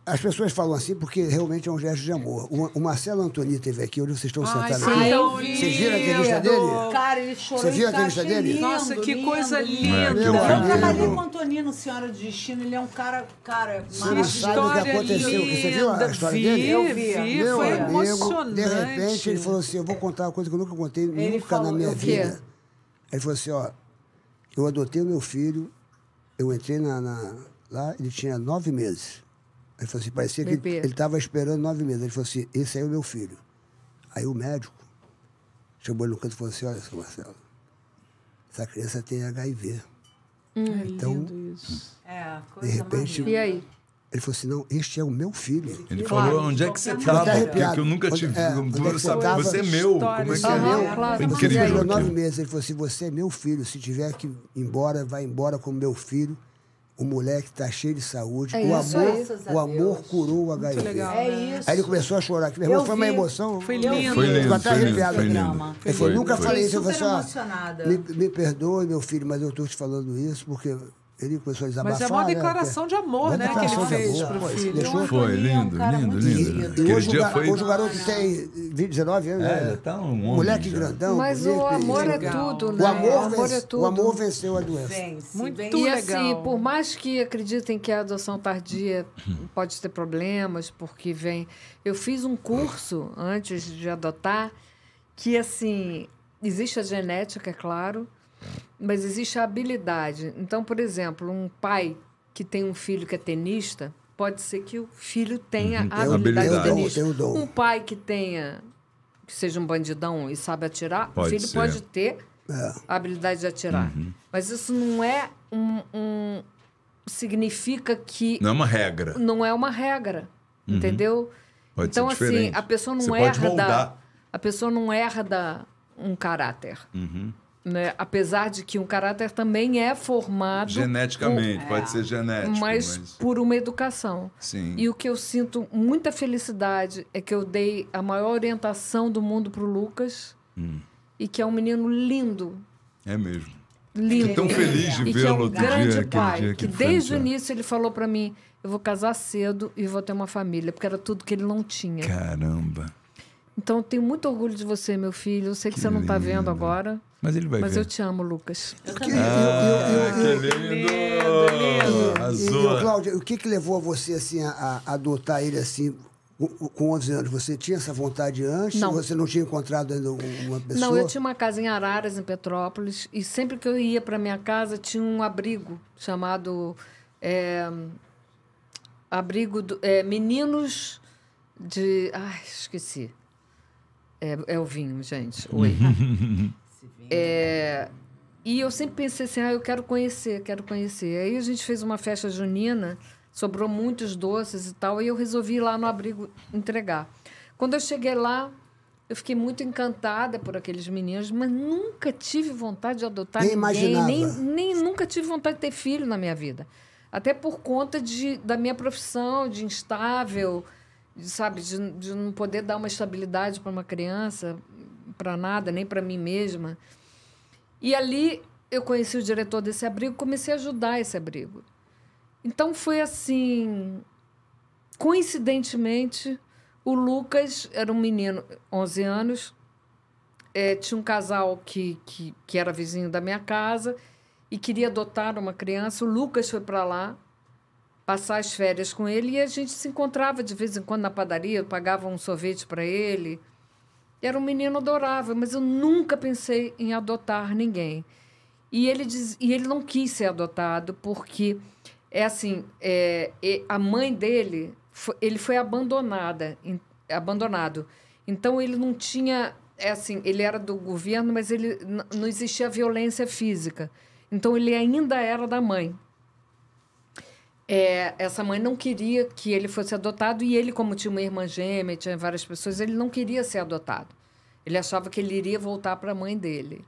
as pessoas falam assim porque realmente é um gesto de amor. O, o Marcelo Antoni esteve aqui, onde vocês estão Ai, sentados sim, aqui. Vocês viram a entrevista dele? Cara, ele chorou Você viu a entrevista dele? lindo, Nossa, que lindo, coisa linda. É, que eu trabalhei com o Antonino, Senhora do Destino, ele é um cara, cara, maravilhoso. sabe o que aconteceu. que Você viu a linda. história Vi, dele? Eu vi. vi, Meu foi amigo, emocionante. de repente ele falou assim: Eu vou contar uma coisa que eu nunca contei Ele nunca falou, na minha vida. Ele falou assim: Ó, eu adotei o meu filho, eu entrei na, na- lá, ele tinha nove meses. Ele falou assim: parecia que ele estava esperando nove meses. Ele falou assim: Esse aí é o meu filho. Aí o médico chamou ele no canto e falou assim: Olha, seu Marcelo, essa criança tem HIV. então, É, de coisa repente, E aí? ele falou assim: Não, este é o meu filho. Ele Claro. falou, onde é que você Tô até tava? Porque eu nunca tive. é, eu onde é vou que você saber, tava? você é meu. Como é que Você é? é meu. Aham, claro. Incrível. esperou nove meses. Ele falou assim: você é meu filho. Se tiver que ir embora, vai embora como meu filho. O moleque está cheio de saúde. É o isso amor, a o amor Deus. curou o HIV. legal. É isso. Aí ele começou a chorar. Que, meu irmão, Eu foi uma emoção. Foi Eu lindo. Foi lindo, Ficou até arrepiado. foi lindo. Falou, Foi, nunca foi. falei isso. Eu falei assim, me, me perdoe, meu filho, mas eu estou te falando isso porque ele começou a desabafar. Mas é uma né, declaração de amor, Uma né, que ele fez amor, pro pô, isso filho. deixou- Foi é um lindo, lindo, lindo. E Aquele hoje, o, foi. hoje o garoto tem 20, 19 anos, É, né? já tá um homem. Moleque já. grandão. Mas o amor é tudo, né? O amor, amor vence- é tudo. o amor venceu a doença. Vence, Muito vence. E legal. assim, por mais que acreditem que a adoção tardia pode ter problemas, porque vem. Eu fiz um curso antes de adotar que, assim, existe a genética, é claro, mas existe a habilidade. Então, por exemplo, um pai que tem um filho que é tenista, pode ser que o filho tenha Uhum, a tem habilidade habilidade. tenista. Tem o dom. Um pai que tenha que seja um bandidão e sabe atirar, Pode o filho ser. pode ter É. a habilidade de atirar. Uhum. Mas isso não é um, um- significa que Não é uma regra. não é uma regra, entendeu? Pode então ser assim, a pessoa não Você erra pode moldar. da a pessoa não herda um caráter. Uhum. Né? Apesar de que um caráter também é formado Geneticamente, pode ser genético. mas, Mas, por uma educação. Sim. E o que eu sinto muita felicidade é que eu dei a maior orientação do mundo para o Lucas Hum. e que é um menino lindo, É mesmo. lindo. Fiquei tão feliz de é vê-lo um outro grande dia, aquele pai, dia que que foi desde o início ele falou para mim, eu vou casar cedo e vou ter uma família, porque era tudo que ele não tinha. Caramba. Então eu tenho muito orgulho de você, meu filho. Eu sei que, você não está vendo agora, Mas ele vai mas ver. eu te amo, Lucas. E, Ah, que lindo! e, Arrasou. e, Cláudia, o que, que levou você assim, a, a adotar ele assim com, com 11 anos? Você tinha essa vontade antes? Não. Ou você não tinha encontrado ainda um- uma pessoa? Não, eu tinha uma casa em Araras, em Petrópolis, e sempre que eu ia para minha casa tinha um abrigo chamado é, abrigo do, é, meninos de. Ai, esqueci. É, é o vinho, gente. Oi. É, e eu sempre pensei assim, ah, eu quero conhecer, quero conhecer. Aí a gente fez uma festa junina, sobrou muitos doces e tal, e eu resolvi ir lá no abrigo entregar. Quando eu cheguei lá, eu fiquei muito encantada por aqueles meninos, mas nunca tive vontade de adotar Nem ninguém, imaginava. nem, nem nunca tive vontade de ter filho na minha vida. Até por conta de, da minha profissão, de instável, sabe, de, de não poder dar uma estabilidade para uma criança, para nada, nem para mim mesma. E ali eu conheci o diretor desse abrigo, comecei a ajudar esse abrigo. Então foi assim, coincidentemente, o Lucas era um menino, 11 anos, eh, tinha um casal que, que, que era vizinho da minha casa e queria adotar uma criança. O Lucas foi para lá passar as férias com ele e a gente se encontrava de vez em quando na padaria, eu pagava um sorvete para ele. Era um menino adorável, mas eu nunca pensei em adotar ninguém. E ele, diz, e ele não quis ser adotado porque é assim, é, a mãe dele, ele foi abandonada, abandonado. Então ele não tinha, é assim, ele era do governo, mas ele não existia violência física. Então ele ainda era da mãe. É, essa mãe não queria que ele fosse adotado e ele, como tinha uma irmã gêmea, tinha várias pessoas, ele não queria ser adotado. Ele achava que ele iria voltar para a mãe dele.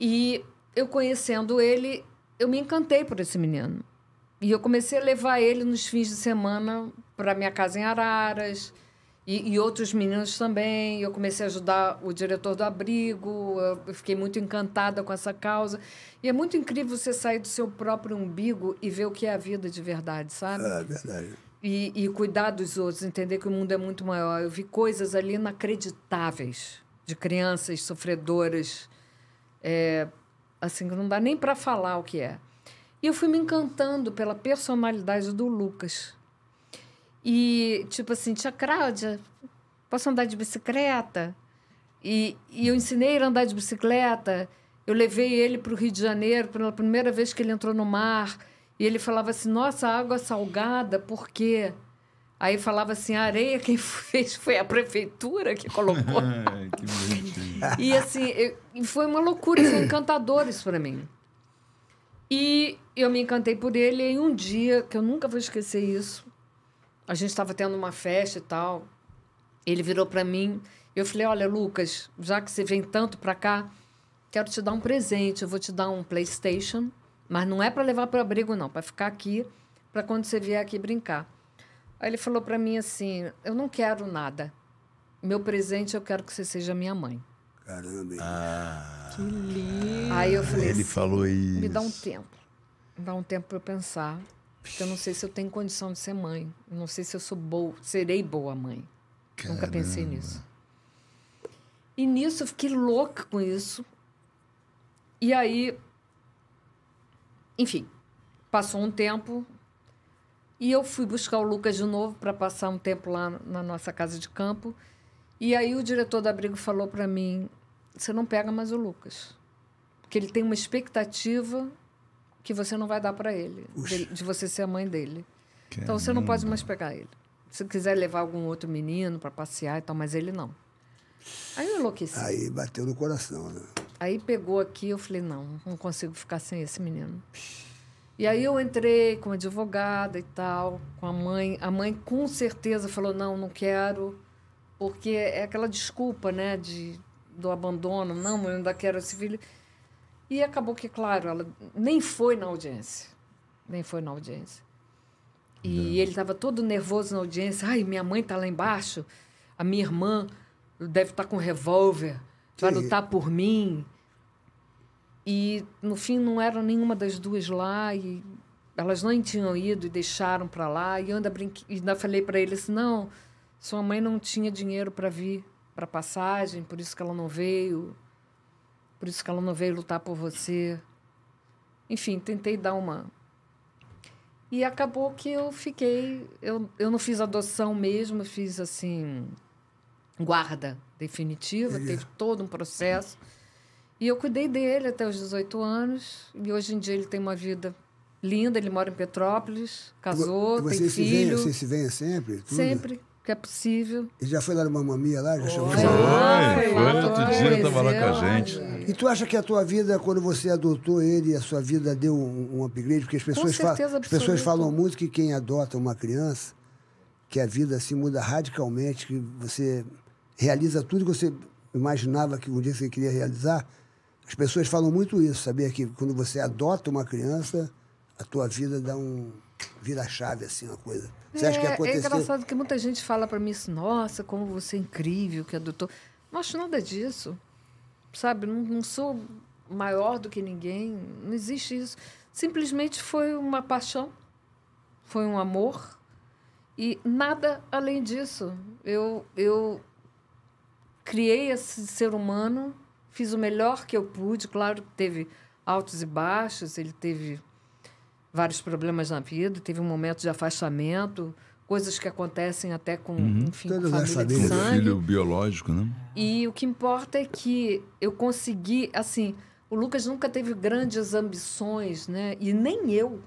E eu conhecendo ele, eu me encantei por esse menino. E eu comecei a levar ele nos fins de semana para minha casa em Araras e, e outros meninos também. Eu comecei a ajudar o diretor do abrigo. Eu fiquei muito encantada com essa causa. E é muito incrível você sair do seu próprio umbigo e ver o que é a vida de verdade, sabe? É verdade. e, e cuidar dos outros, entender que o mundo é muito maior. Eu vi coisas ali inacreditáveis de crianças sofredoras, é, assim, que não dá nem para falar o que é. E eu fui me encantando pela personalidade do Lucas. E, tipo assim, tia Cláudia, posso andar de bicicleta? E, e eu ensinei ele a andar de bicicleta. Eu levei ele para o Rio de Janeiro pela primeira vez que ele entrou no mar. E ele falava assim: Nossa, água salgada, por quê? Aí falava assim: a areia quem fez foi a prefeitura que colocou. Que. E assim, eu- foi uma loucura, foi encantador isso para mim. E eu me encantei por ele, e um dia, que eu nunca vou esquecer isso, a gente estava tendo uma festa e tal, ele virou para mim, eu falei, olha, Lucas, já que você vem tanto para cá, quero te dar um presente, eu vou te dar um Playstation, mas não é para levar para o abrigo, não, para ficar aqui, para quando você vier aqui brincar. Aí ele falou para mim assim, eu não quero nada, meu presente eu quero que você seja minha mãe. Caramba. Ah, Que lindo. Aí eu falei Ele assim, falou isso. Me dá um tempo. Me dá um tempo para eu pensar. Porque eu não sei se eu tenho condição de ser mãe. Eu não sei se eu sou boa, serei boa mãe. Nunca pensei Caramba. nisso. E nisso eu fiquei louca com isso. E aí, enfim, passou um tempo e eu fui buscar o Lucas de novo para passar um tempo lá na nossa casa de campo. E aí o diretor do abrigo falou para mim: você não pega mais o Lucas. Porque ele tem uma expectativa que você não vai dar para ele, dele- de você ser a mãe dele. Então você não pode mais pegar ele. Se quiser levar algum outro menino para passear e tal, mas ele não. Aí eu enlouqueci. Aí bateu no coração, né? Aí pegou aqui, eu falei, não, não consigo ficar sem esse menino. E aí eu entrei com advogada e tal, com a mãe. A mãe com certeza falou, não, não quero, porque é aquela desculpa, né, de, do abandono. Não, eu ainda quero esse filho. E acabou que, claro, ela nem foi na audiência. Nem foi na audiência. E ele estava todo nervoso na audiência. Ai, minha mãe está lá embaixo. A minha irmã deve estar com um revólver. Vai Que lutar por mim. E, no fim, não era nenhuma das duas lá. E elas não tinham ido e deixaram para lá. E eu ainda, brinque... e ainda falei para ele assim, não, sua mãe não tinha dinheiro para vir para passagem, por isso que ela não veio. Por isso que ela não veio lutar por você. Enfim, tentei dar uma... E acabou que eu fiquei... Eu, eu não fiz adoção mesmo, fiz, assim, guarda definitiva. Teve todo um processo. E eu cuidei dele até os 18 anos. E hoje em dia ele tem uma vida linda, ele mora em Petrópolis, casou, E tem filho. vocês se veem sempre? tudo? Sempre que é possível. Ele já foi lá no Mamamia lá? Já chamou Foi, foi. Outro dia ele tava lá com a gente. E tu acha que a tua vida, quando você adotou ele, a sua vida deu um, um upgrade? Porque as pessoas, fa- certeza as pessoas falam muito que quem adota uma criança, que a vida assim muda radicalmente, que você realiza tudo que você imaginava que um dia você queria realizar. As pessoas falam muito isso, sabia? Que quando você adota uma criança, a tua vida dá um. Vira chave, assim, uma coisa. Você acha que é, é aconteceu? engraçado que muita gente fala para mim assim, nossa, como você é incrível, que adotou. Não acho nada disso. Sabe, não, não sou maior do que ninguém, não existe isso. Simplesmente foi uma paixão, foi um amor e nada além disso. Eu, eu criei esse ser humano, fiz o melhor que eu pude. Claro que teve altos e baixos, ele teve vários problemas na vida, teve um momento de afastamento, coisas que acontecem até com, Uhum. enfim, com Todas família de sangue. Filho biológico, né? E o que importa é que eu consegui, assim, o Lucas nunca teve grandes ambições, né? E nem eu.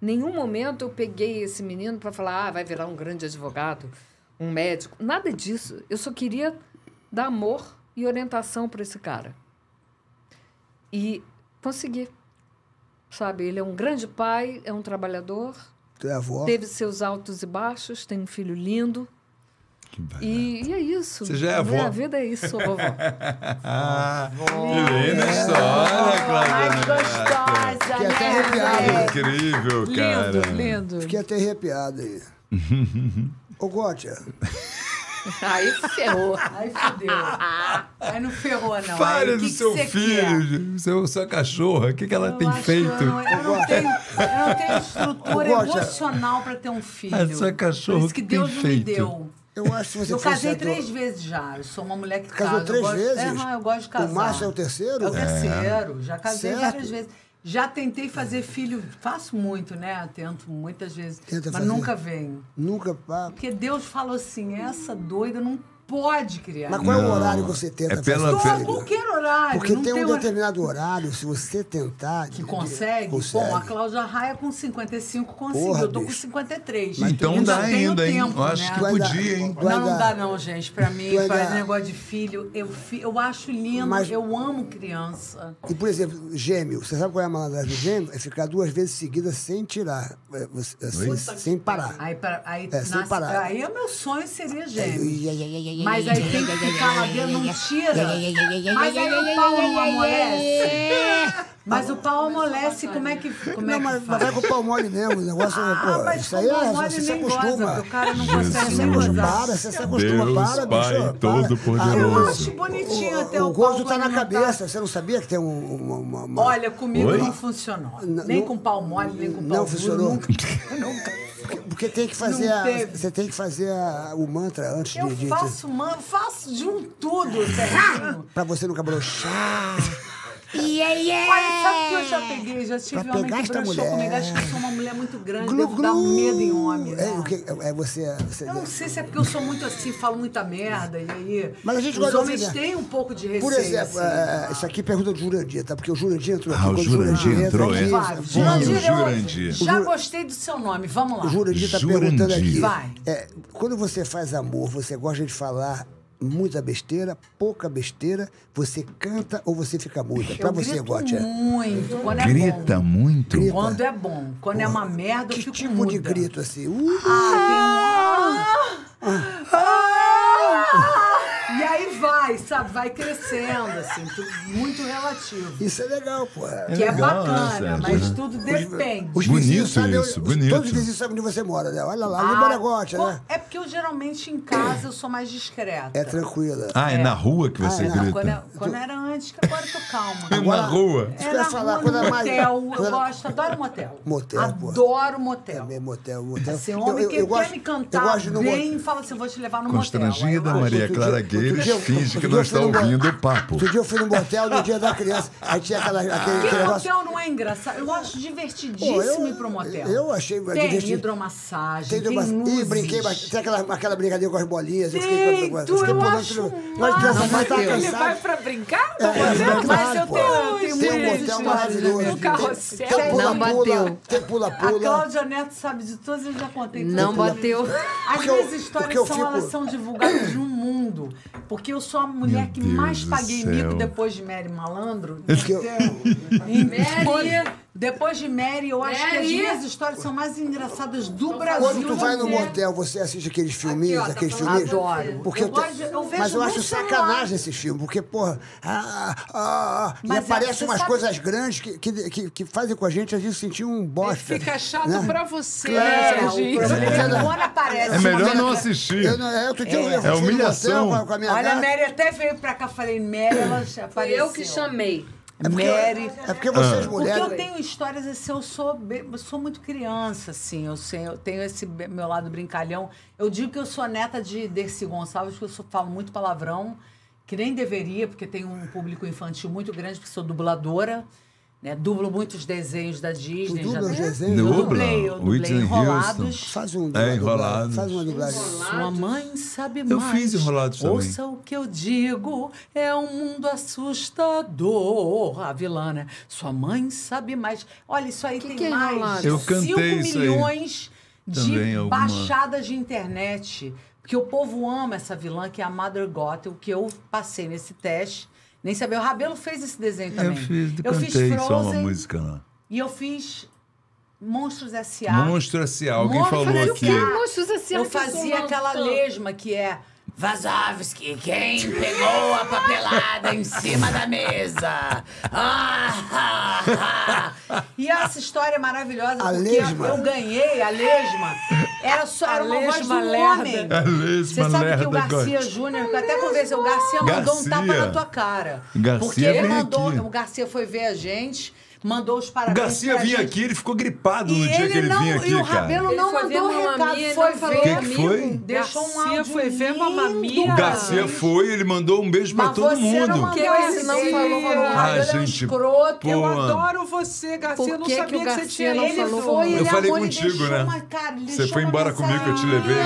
Nenhum momento eu peguei esse menino para falar, ah, vai virar um grande advogado, um médico. Nada disso. Eu só queria dar amor e orientação para esse cara. E consegui. Sabe, ele é um grande pai, é um trabalhador, Tu é avó? teve seus altos e baixos, tem um filho lindo. E, e é isso. Você já é avó? Minha vida é isso, sou vovó. Ah, que linda história, Cláudia Neto. Fiquei até arrepiado. Incrível, cara. lindo. Fiquei até arrepiado aí. Ô, Gótia, Aí ferrou. Aí fudeu. Aí não ferrou, não. Fale Aí, do que que seu você filho, quer? seu, sua cachorra. O que, que ela Eu tem acho que feito? Eu não, eu não tenho, eu não tenho estrutura emocional para ter um filho. Ah, seu cachorro, Por isso que que Deus não me feito? deu. eu acho que você Eu casei três vezes já. Eu sou uma mulher que Casou casa. três eu gosto, vezes? É, eu gosto de casar. O Márcio é o terceiro? É o terceiro. Já casei Certo. várias vezes. Já tentei fazer filho, faço muito, né? Tento muitas vezes. Tenta mas fazer. nunca venho. Nunca. pá. Porque Deus falou assim: essa doida não pode criar. Mas qual é o horário que você tenta é pela- fazer? Filho? qualquer horário. Porque não tem um determinado horário, se você tentar. Que consegue? Consegue. Bom, a Cláudia Raia com 55 conseguiu. Porra, eu tô com bicho. 53. Então Eu dá tenho ainda, hein? tempo, Eu acho né? que podia, hein? Não, não dá não, gente. Pra mim, faz negócio de filho. Eu, fi- eu acho lindo, Mas- eu amo criança. E, por exemplo, gêmeo. Você sabe qual é a malandragem do gêmeo? É ficar duas vezes seguidas sem tirar. é, você- assim, sem parar. Aí, pra, aí, É, sem nasce- parar. aí o meu sonho seria É, gêmeo. e- Mas aí tem que ficar lá dentro, não tira. Mas aí o pau não amolece. Mas o pau amolece, como é que, como é Não, que mas, mas vai com o pau mole mesmo. O negócio é, pô, Ah, mas isso aí é, pau mole você se nem goza, acostuma. porque o cara não Você consegue se nem acostuma, gozar. para, você se acostuma, Deus, para, Pai bicho. para. Todo-Poderoso. Ah, Eu acho bonitinho até o o gozo pau tá na cabeça. Você não sabia que tem um, uma, uma- uma- Olha, comigo Oi? não funcionou. Nem não- com pau mole, nem com pau Não duro, funcionou? Nunca. nunca. Porque tem que fazer a, você tem que fazer a- o mantra antes Eu de, de, faço, mano, faço de um tudo, certinho. Pra você nunca broxar. Olha, sabe que eu já peguei, já tive Pra homem pegar que esta mulher. comigo. Acho que eu sou uma mulher muito grande, Glu, devo dar glu. medo em homem, É, né? o que, é você, você Eu não sei se é porque eu sou muito assim, falo muita merda, e aí. Mas a gente os homens têm um pouco de receio. Por exemplo, assim. é, isso aqui é pergunta do Jurandir, tá? Porque o Jurandir entrou aqui. Ah, o quando Jurandir entrou, entra é? vamos- Jurandir, Jurandir. já gostei do seu nome, vamos lá. O Jurandir tá Jurandir. perguntando aqui. Vai. é, quando você faz amor, você gosta de falar muita besteira, pouca besteira, você canta ou você fica muda? Pra eu você, grito Gótia. muito, quando é Grita bom. muito. Grita. Quando é bom. Quando é uma merda, eu Que fico tipo muda. de grito assim? Uh, Ah, tem um... Ah! Vai, sabe? Vai crescendo, assim, tudo muito relativo. isso é legal, pô. que é legal, né, bacana, Sérgio? mas tudo depende. Os Bonito vizinhos sabem, isso, os- bonito. Todos os vizinhos sabem onde você mora, né? Olha lá, Ah, co- né? É porque eu geralmente em casa eu sou mais discreta. É tranquila. Ah, é na rua que você Ah, é. Não, grita? quando, é- quando era antes, que agora eu tô calma. Na rua. É eu na falar, rua, quando no é motel, eu gosto, adoro motel. Motel, pô. Adoro motel. É motel, motel. Esse homem que quer me cantar eu bem, fala assim, vou te levar no motel. Constrangida, eu Maria Clara dia- finge que não está fui no ouvindo o papo. Outro dia eu fui no motel no dia da criança. Aí tinha aquela, aquele, Que aquele negócio. motel não é engraçado? Eu acho divertidíssimo Pô, eu- ir pro motel. eu achei Tem divertido. hidromassagem, Tem tem, uma... Ih, luzes. brinquei, mas tem aquela, aquela brincadeira com as bolinhas. Eu Tem, fiquei, eu tu, fiquei eu pulando acho Mas criança vai estar Ele vai pra brincar? É, Mas eu tenho, eu tenho Tem um motel maravilhoso. no Tem- carrossel. Tem pula-pula, Não bateu. tem A pula-pula. Cláudia Neto sabe de todas, eu já contei Não bateu. As minhas histórias são, elas são divulgadas no mundo. Porque eu sou a mulher Meu que Deus mais paguei mico depois de Mary Malandro. Em- Mary. Depois de Mary, eu acho que as minhas histórias são mais engraçadas do Brasil. Quando tu vai no motel, você assiste aqueles filminhos, ó, tá aqueles filminhos? Adoro. Porque Eu eu, te- eu vejo mas eu acho sacanagem esses filmes, porque, porra, ah, ah, ah, e Mas, aparecem umas sabe- coisas grandes que, que, que, que fazem com a gente, às vezes, sentir um bosta. Fica chato né? pra você, Claro, né, É, problema é aparece É melhor não assistir. Eu, não, é, outro dia eu É humilhação. motel com a- com a minha Olha, a gata. Mary até veio pra cá, falei, Mary, ela Foi apareceu. eu que chamei. É porque, Mary. é porque vocês, Porque mulheres... eu tenho histórias assim, eu sou, eu sou muito criança, assim, eu, sei, eu tenho esse meu lado brincalhão. Eu digo que eu sou neta de Dercy Gonçalves, porque eu sou- falo muito palavrão, que nem deveria, porque tenho um público infantil muito grande, porque sou dubladora. Né? Dublo muitos desenhos da Disney. Tu já dubla os desenhos? Eu Dubla? dublei, eu dublei Whitney Enrolados. Faz um É, Enrolados. Faz uma dublagem. Sua mãe sabe Eu mais. fiz Enrolados também. Ouça o que eu digo, é um mundo assustador. A vilã, né? Sua mãe sabe mais. Olha, isso aí tem que é mais Enrolados? de Eu 5 cantei isso aí. milhões de Também, alguma. baixadas de internet. Porque o povo ama essa vilã, que é a Mother Gothel, que eu passei nesse teste. Nem sabia. O Rabelo fez esse desenho Eu também. fiz, eu fiz cantei só uma Frozen música lá. e eu fiz Monstros S.A. Monstro S.A. Alguém Monstro falou aqui. Monstros S.A. Eu fazia aquela lesma que é Vazovski, quem pegou a papelada em cima da mesa? Ah, ah, ah. E essa história é maravilhosa A porque lesma. eu ganhei a lesma. Era só era uma voz de um homem. A lesma Você sabe que o Garcia. Júnior, até conversei, o Garcia mandou um Garcia. tapa na tua cara. Garcia porque ele mandou, aqui. o Garcia foi ver a gente, mandou os O parabéns. Garcia pra vinha gente. aqui, ele ficou gripado E no dia que ele não, vinha aqui, e o cara. Rabelo Ele não mandou recado, foi não falou ver. Que que foi? Deixou um Garcia áudio foi ver lindo. Mamma Mia. O Garcia foi, ele mandou um beijo pra Mas todo mundo. não mandou Que esse você não beijo, falou falou? "Ah, é um gente, escroto. pô, Eu adoro você, Garcia. Por eu não sabia o que, você Garcia tinha. Ele foi, ele Eu falei contigo, né? uma- cara, Você foi uma embora comigo que eu te levei.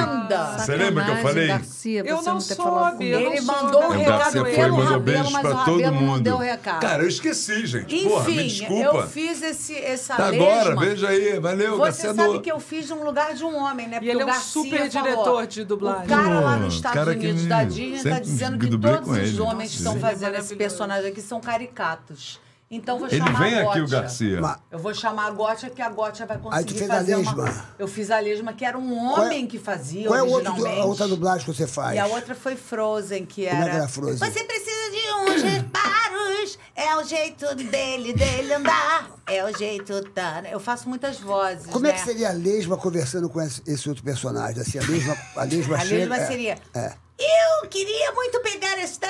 Você lembra que eu falei? Garcia, Eu você não soube, Ele mandou um O recado Garcia pelo foi, mandou Rabelo, beijo mas pra o todo Rabelo não mundo. deu recado. Cara, eu esqueci, gente. Porra, me desculpa. Eu fiz esse, essa Tá lesma. agora, veja aí. Valeu, Você Garcia sabe do... que eu fiz num lugar de um homem, né? Porque ele é o um Garcia super falou, diretor de dublagem. O cara lá nos Estados cara Unidos me- da Disney tá dizendo que todos os ele. homens que estão fazendo esse Maravilhoso. personagem aqui são caricatos. Então vou Ele chamar vem a aqui, o. Garcia. Mas- Eu vou chamar a Gótia, que a Gótia vai conseguir Aí tu fez a fazer lesma. uma... Eu fiz a lesma, que era um é- homem que fazia Qual é o outro, originalmente. a outra dublagem que você faz? E a outra foi Frozen, que era... Como é que era Frozen? Você precisa de uns é o jeito dele, dele andar, é o jeito... Tá... Eu faço muitas vozes, Como é né? que seria a Lesma conversando com esse, outro personagem? Assim, a Lesma, a Lesma A chega... lesma é, seria... É. Eu queria muito pegar esta...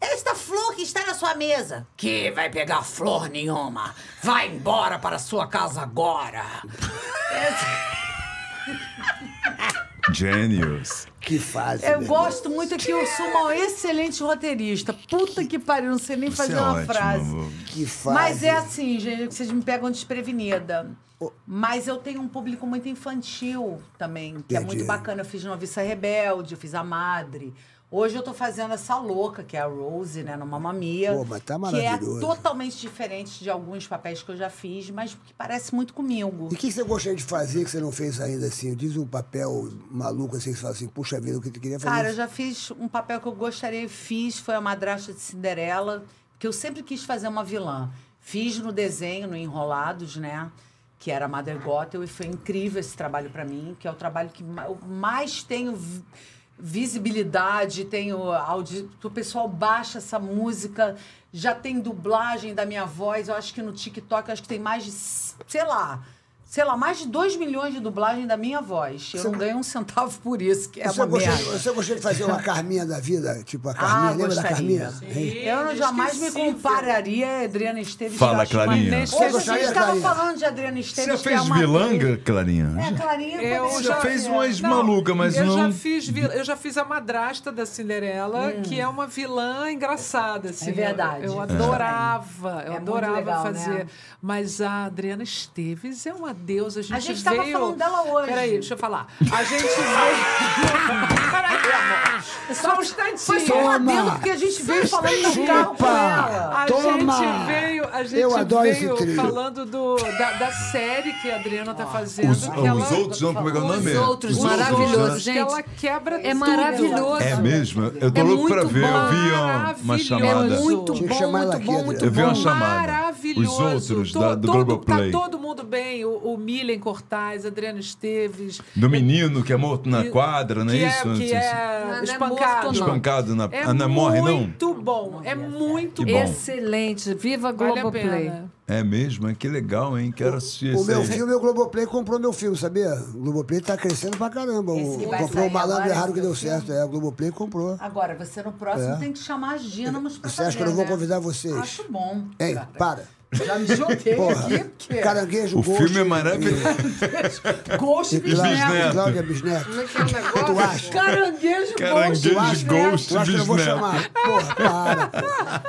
esta flor que está na sua mesa. Que vai pegar flor nenhuma. Vai embora para sua casa agora. Genius. Que fase, Eu gosto muito que eu sou uma excelente roteirista. Puta que pariu, não sei nem Você fazer é uma ótimo, frase. amor. Que fase. Mas é assim, gente, que vocês me pegam desprevenida. Mas eu tenho um público muito infantil também, que é Entendi. muito bacana. Eu fiz Noviça Rebelde, eu fiz A Madre. Hoje eu tô fazendo essa louca, que é a Rose, né, no Mamma Mia. Pô, mas tá que é maravilhoso. totalmente diferente de alguns papéis que eu já fiz, mas que parece muito comigo. E o que você gostaria de fazer que você não fez ainda, assim? Diz um papel maluco, assim, que você fala assim, puxa vida, o que tu queria fazer? Cara, eu já fiz um papel que eu gostaria, fiz, foi a madrasta de Cinderela, que eu sempre quis fazer uma vilã. Fiz no desenho, no Enrolados, né? Que era a Mother Gothel, e foi incrível esse trabalho para mim, que é o trabalho que eu mais tenho visibilidade, tenho áudio, o pessoal baixa essa música, já tem dublagem da minha voz, eu acho que no TikTok, acho que tem mais de, sei lá, sei lá, mais de 2 milhões de dublagem da minha voz. Eu Você- não ganho um centavo por isso, que é você, uma gostaria, merda. você gostaria de fazer uma Carminha da vida? Tipo a Carminha, Ah, lembra da gostaria. Carminha? Hein? Eu não, jamais me compararia a Adriana Esteves. Fala, eu Clarinha. Você a gostaria, gente estava Clarinha? falando de Adriana Esteves. Você é fez uma vilanga, Clarinha? É, Clarinha Eu já fazer. fez umas Não, maluca, mas eu não... Já fiz, vil- eu já fiz a madrasta da Cinderela, Hum. que é uma vilã engraçada. Assim, É verdade. Eu, eu É. adorava, eu É muito adorava legal, fazer. né? Mas a Adriana Esteves é uma Deus, a gente, A gente tava veio... falando dela hoje. Peraí, deixa eu falar. A gente veio... Peraí, amor. Só um instantinho. Foi só um adendo, porque a gente veio falando no carro com ela. A Toma! gente veio, a gente Eu adoro esse veio trio. falando do, da, da série que a Adriana tá fazendo. Os, que ela, os outros, não, como é que é o nome? Os outros, Os maravilhoso, né? que gente. ela quebra É tudo. maravilhoso. É mesmo? Eu tô É louco pra muito ver. bom. Eu vi uma, chamada. É muito bom, muito bom, muito Eu vi uma bom. chamada. Maravilhoso. Os outros da- do Globoplay. Tá todo mundo bem. O, o Milen Cortaz, Adriano Esteves. Do menino que é morto na Que- quadra, não é que isso? É, que é Não é espancado. não. Espancado na. É ah, não morre, não? muito bom. É muito bom. Excelente. Viva Vale Globoplay. pena. É mesmo? é Que legal, hein? Quero assistir O esse meu filme, o Globoplay comprou meu filme, sabia? O Globoplay tá crescendo pra caramba. O, comprou o Malandro Errado que deu filme? certo. É, o Globoplay comprou. Agora, você no próximo É. tem que chamar as dínamos pra Você acha que eu não fazer, vou né? convidar vocês? Acho bom. Hein, para. Já me joguei Porra. aqui, porque... Caranguejo O Ghost filme é maravilhoso. Ghost E Bisneto. Cláudia Bisneto. Como é que é o negócio? Tu acha? Caranguejo Caranguejo Tu acha, Ghost tu acha que eu vou Bisneto. chamar? Porra, para.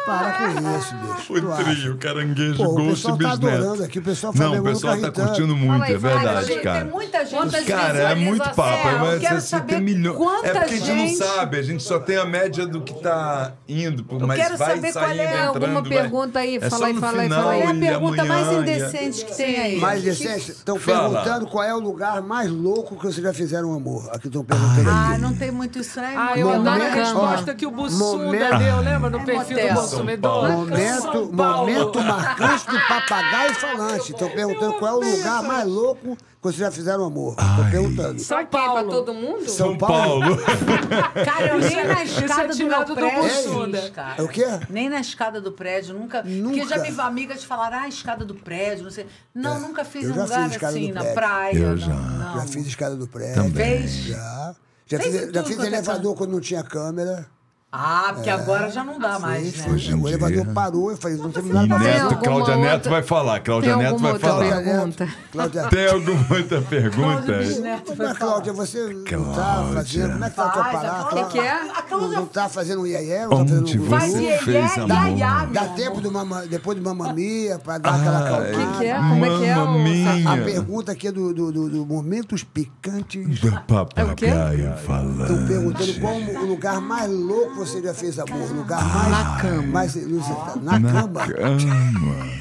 Para com isso, bicho. O trio, caranguejo, Pô, o Ghost pessoal tá Bisneto. adorando aqui, o pessoal Não, o pessoal tá curtindo muito, é verdade, Tem cara. muita gente. Cara, é muito papo, É, eu mas quero saber tem milhões. quanta É porque a gente não sabe, a gente só tem a média do que tá indo, mas quero vai saber qual saindo, é- Tem entrando. alguma vai- pergunta aí? É Fala só aí, no fala aí, final, fala aí. É a pergunta mais amanhã, indecente que tem aí. Mais decente? Estão perguntando qual é o lugar mais louco que vocês já fizeram amor. Aqui estão perguntando Ah, aqui. não tem muito isso aí. Ah, eu Momento- adoro a resposta que o Bussunda momento- deu, lembra? No É perfil motel. do consumidor. Momento, momento marcante do papagaio falante. Estão perguntando qual é o lugar mais louco que vocês já fizeram amor. Estão perguntando. São quê? Pra Paulo. todo mundo? São Paulo? Cara, eu nem na Isso é escada do meu do prédio Bussunda. fiz, cara. É o quê? Nem na escada do prédio, nunca. Porque Nunca. já me amigas falaram, ah, escada do prédio, não sei. Não, nunca fiz É, eu em já lugar fiz assim, do na praia. Eu já. não. Já fiz escada do prédio. Também. Fez? Já. Já Fez fiz, já fiz é elevador quando não tinha câmera. Ah, porque agora já não dá mais, né? Hoje em o elevador dia. parou, eu falei, não tem nada fazer. Neto, alguma Cláudia Neto outra- vai falar. Cláudia Tem Neto vai falar. Cláudia pergunta? Neto, Cláudia, Tem alguma outra pergunta? Cláudia falar. Cláudia, você não tá Cláudia. fazendo. Como é que tá a tua parada? Cláudia- que é? A Cláudia não tá fazendo um iaié, não tá Onde fazendo um faz amor? iaiá, Dá tempo do mama, depois do mamamia, pra dar aquela Ah, calmada. que que é? Como é que é, A pergunta aqui é do, do, do, do Momentos Picantes. Do É papagaio falando. Estão perguntando qual o lugar mais louco você já fez amor. Lugar mais. Na cama. Mais inusitado. Na, cama. Cama.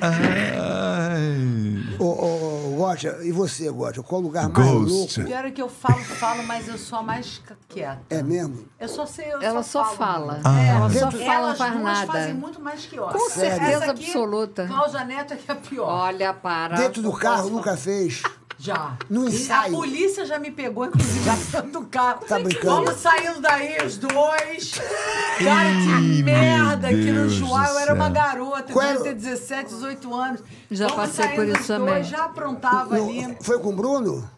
Ai. Ô, ô, Gotia, e você, Gotia? Qual o lugar mais Ghost. louco? Pior é que eu falo, falo, mas eu sou a mais quieta. É mesmo? Eu só sei, eu Ela só, só fala. É, Ela só Dentro- fala, não faz nada. fazem muito mais que eu. Com certeza aqui, absoluta. Cláudia Neto é que é a pior. Olha, para. Dentro do carro nunca fez. Já. No E ensaio. A polícia já me pegou, inclusive, dentro do carro. Tá brincando? Vamos saindo daí, os dois. Cara, que Ih, merda aqui no Joá. Eu era uma garota, eu Qual devia era- ter 17, 18 anos. Já Vamos passei por saindo isso os também. dois, Já aprontava No- ali. foi com o Bruno?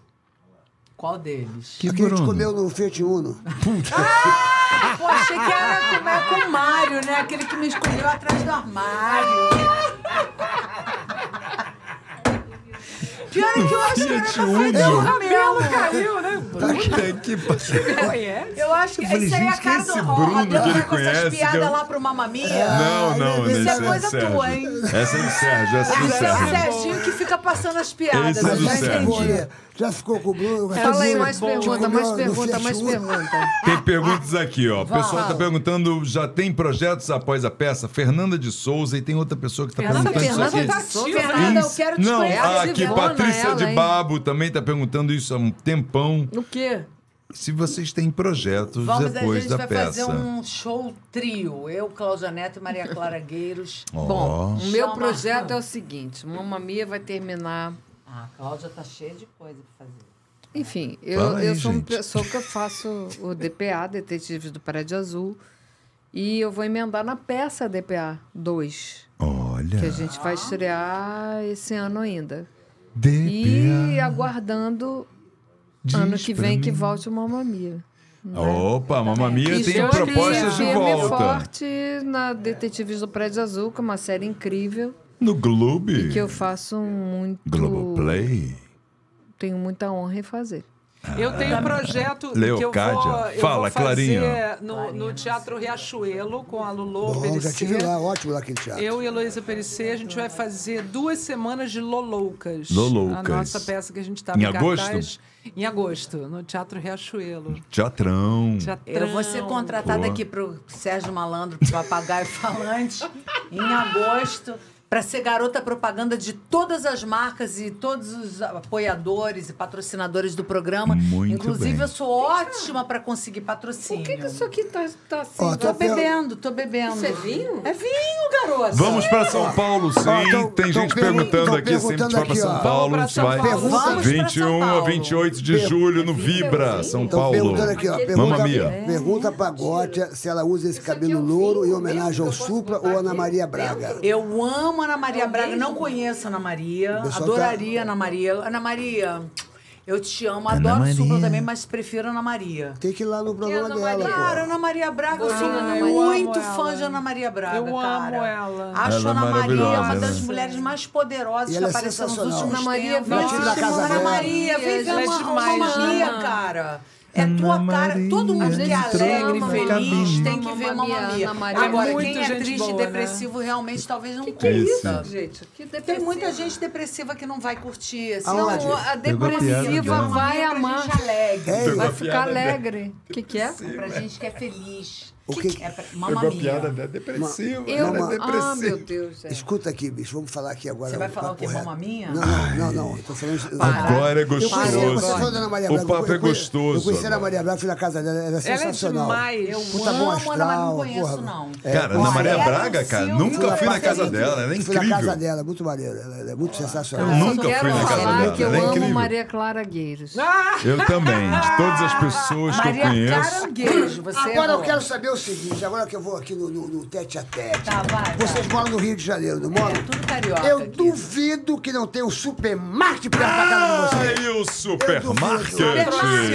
Qual deles? Que Aquele que Bruno? comeu no Fiat Uno. Pô, achei que era comer com o Mário, né? Aquele que me escolheu atrás do armário. Pior é que eu acho que fazer o cabelo caiu, né? Puta que. Conhece? Eu acho que Eu falei, isso aí é a que cara do Bruno que ele tá com essas conhece, piadas que eu- lá pro Mamma Mia. Não, não, Isso é coisa Sérgio. tua, hein? Essa é do Sérgio, essa é do Esse é o Sérgio. Serginho que fica passando as piadas. Esse é eu do já Sérgio. Já ficou com o Bruno? Fala aí, mais pergunta, mais pergunta, mais pergunta. Tem perguntas aqui, ó. O pessoal tá perguntando, já tem projetos após a peça? Fernanda de Souza e tem outra pessoa que tá Fernanda perguntando isso Fernanda aqui. Souza. Fernanda, eu quero te Não, conhecer. ah, aqui, Patrícia de? Babo também tá perguntando isso há um tempão. O quê? Se vocês têm projetos Vamos, a depois gente da vai peça. fazer um show trio. Eu, Cláudia Neto e Maria Clara Gueiros. Ó. Bom, o meu Chama. projeto é o seguinte: Mamma Mia vai terminar. Ah, a Cláudia tá cheia de coisa pra fazer. Enfim, eu, Fala aí, eu sou uma pessoa que eu faço o DPA, Detetives do Prédio Azul. E eu vou emendar na peça DPA 2, Olha. que a gente vai estrear esse ano ainda. DPA. E aguardando Diz ano que vem que volte o Mamma Mia. Opa, Mamma Mia tem propostas de volta. forte na Detetives do Prédio Azul, que é uma série incrível No Globo. e que eu faço muito. Globoplay. Tenho muita honra em fazer. Eu tenho um projeto que eu vou, Leocádia. eu Fala, vou fazer Clarinha. no, no Teatro Riachuelo com a Lulô Bom, Perissé. já tive lá, ótimo lá aquele teatro. Eu e a Heloísa Perissé, a gente vai fazer duas semanas de Loloucas. Loloucas. A nossa peça que a gente estava Em em, agosto? cartaz. Em agosto, no Teatro Riachuelo. Teatrão. Eu vou ser contratada Pô. aqui pro Sérgio Malandro, pro Papagaio Falante, em agosto, para ser garota propaganda de todas as marcas e todos os apoiadores e patrocinadores do programa. Muito Inclusive, bem. eu sou ótima para conseguir patrocínio. Por que, que isso aqui tá, tá assim? Ó, Tô tô bebendo, tô bebendo. Isso é vinho? É vinho, garota. Vamos para São Paulo, sim. Ó, tão- Tem gente pergun- perguntando aqui, sempre que perguntando vai para São. Paulo, Vamos gente vai São Paulo. Vamos pra 21 São a Paulo. 28 de julho no Vibra, São Estão Paulo. perguntando aqui, ó. Pergunta, Mamma Mia. pergunta pra Gótia se ela usa esse cabelo louro em homenagem ao Supla ou Ana Maria Braga. Eu amo Ana Maria Braga, não conheço Ana Maria, adoraria Ana Maria. Ana Maria, eu te amo, Ana adoro Maria. Supla também, mas prefiro Ana Maria. Tem que ir lá no programa Ana dela, Maria? Cara. Ana Maria Braga, eu sou muito Eu amo fã ela. de Ana Maria Braga, Eu amo cara. ela. Acho Ela é Ana Maria uma né? das mulheres mais poderosas E que é apareceu nos últimos Ana Maria tempos. Eu Ana. Maria, vem ver é uma, demais, uma Maria, Ana. cara. É tua cara. Todo mundo que é alegre, feliz, tem que ver Mamma Mamma Mia, Mia. Ana Maria. Agora, quem é triste boa, e né? depressivo realmente talvez não Que curta. isso, gente? Que Tem muita gente depressiva que não vai curtir. Assim? Não, a depressiva vai é amar. gente alegre. É, Vai ficar alegre. O que, que é? É pra gente que é feliz. O que- É pra... Mamma Mia. dela, depressiva. Eu, Mamma- ah, meu Deus. É. Escuta aqui, bicho, vamos falar aqui agora. Você vai falar o papo quê? reto. Mamma Mia? Não, não, não, não. Eu tô falando. Agora é Eu conheci, gostoso. falou da Ana Maria O Braga. papo eu é conheci- gostoso Eu conheci a Ana. Maria Braga, fui na casa dela, era Ela é sensacional. demais. Eu Puta bom Ana Maria, astral, não conheço, porra. não. Cara, Ana Maria ela Braga, cara, nunca ela fui na casa dela, ela é Fui na incrível. casa dela, muito maneiro. Ela ela é muito sensacional. Eu nunca Quero fui na casa falar dela, que eu ela é amo incrível. Maria Clara Gueiros. Eu também, de todas as pessoas que eu Maria conheço. Caranguejo, você Agora eu quero saber o seguinte, agora que eu vou aqui no, no, no tete a tete. Tá, vai, Vocês vai. moram no Rio de Janeiro, não moram? É, tudo carioca Eu aqui. duvido que não tenha um supermarket perto da casa de vocês. Ai, o supermarket!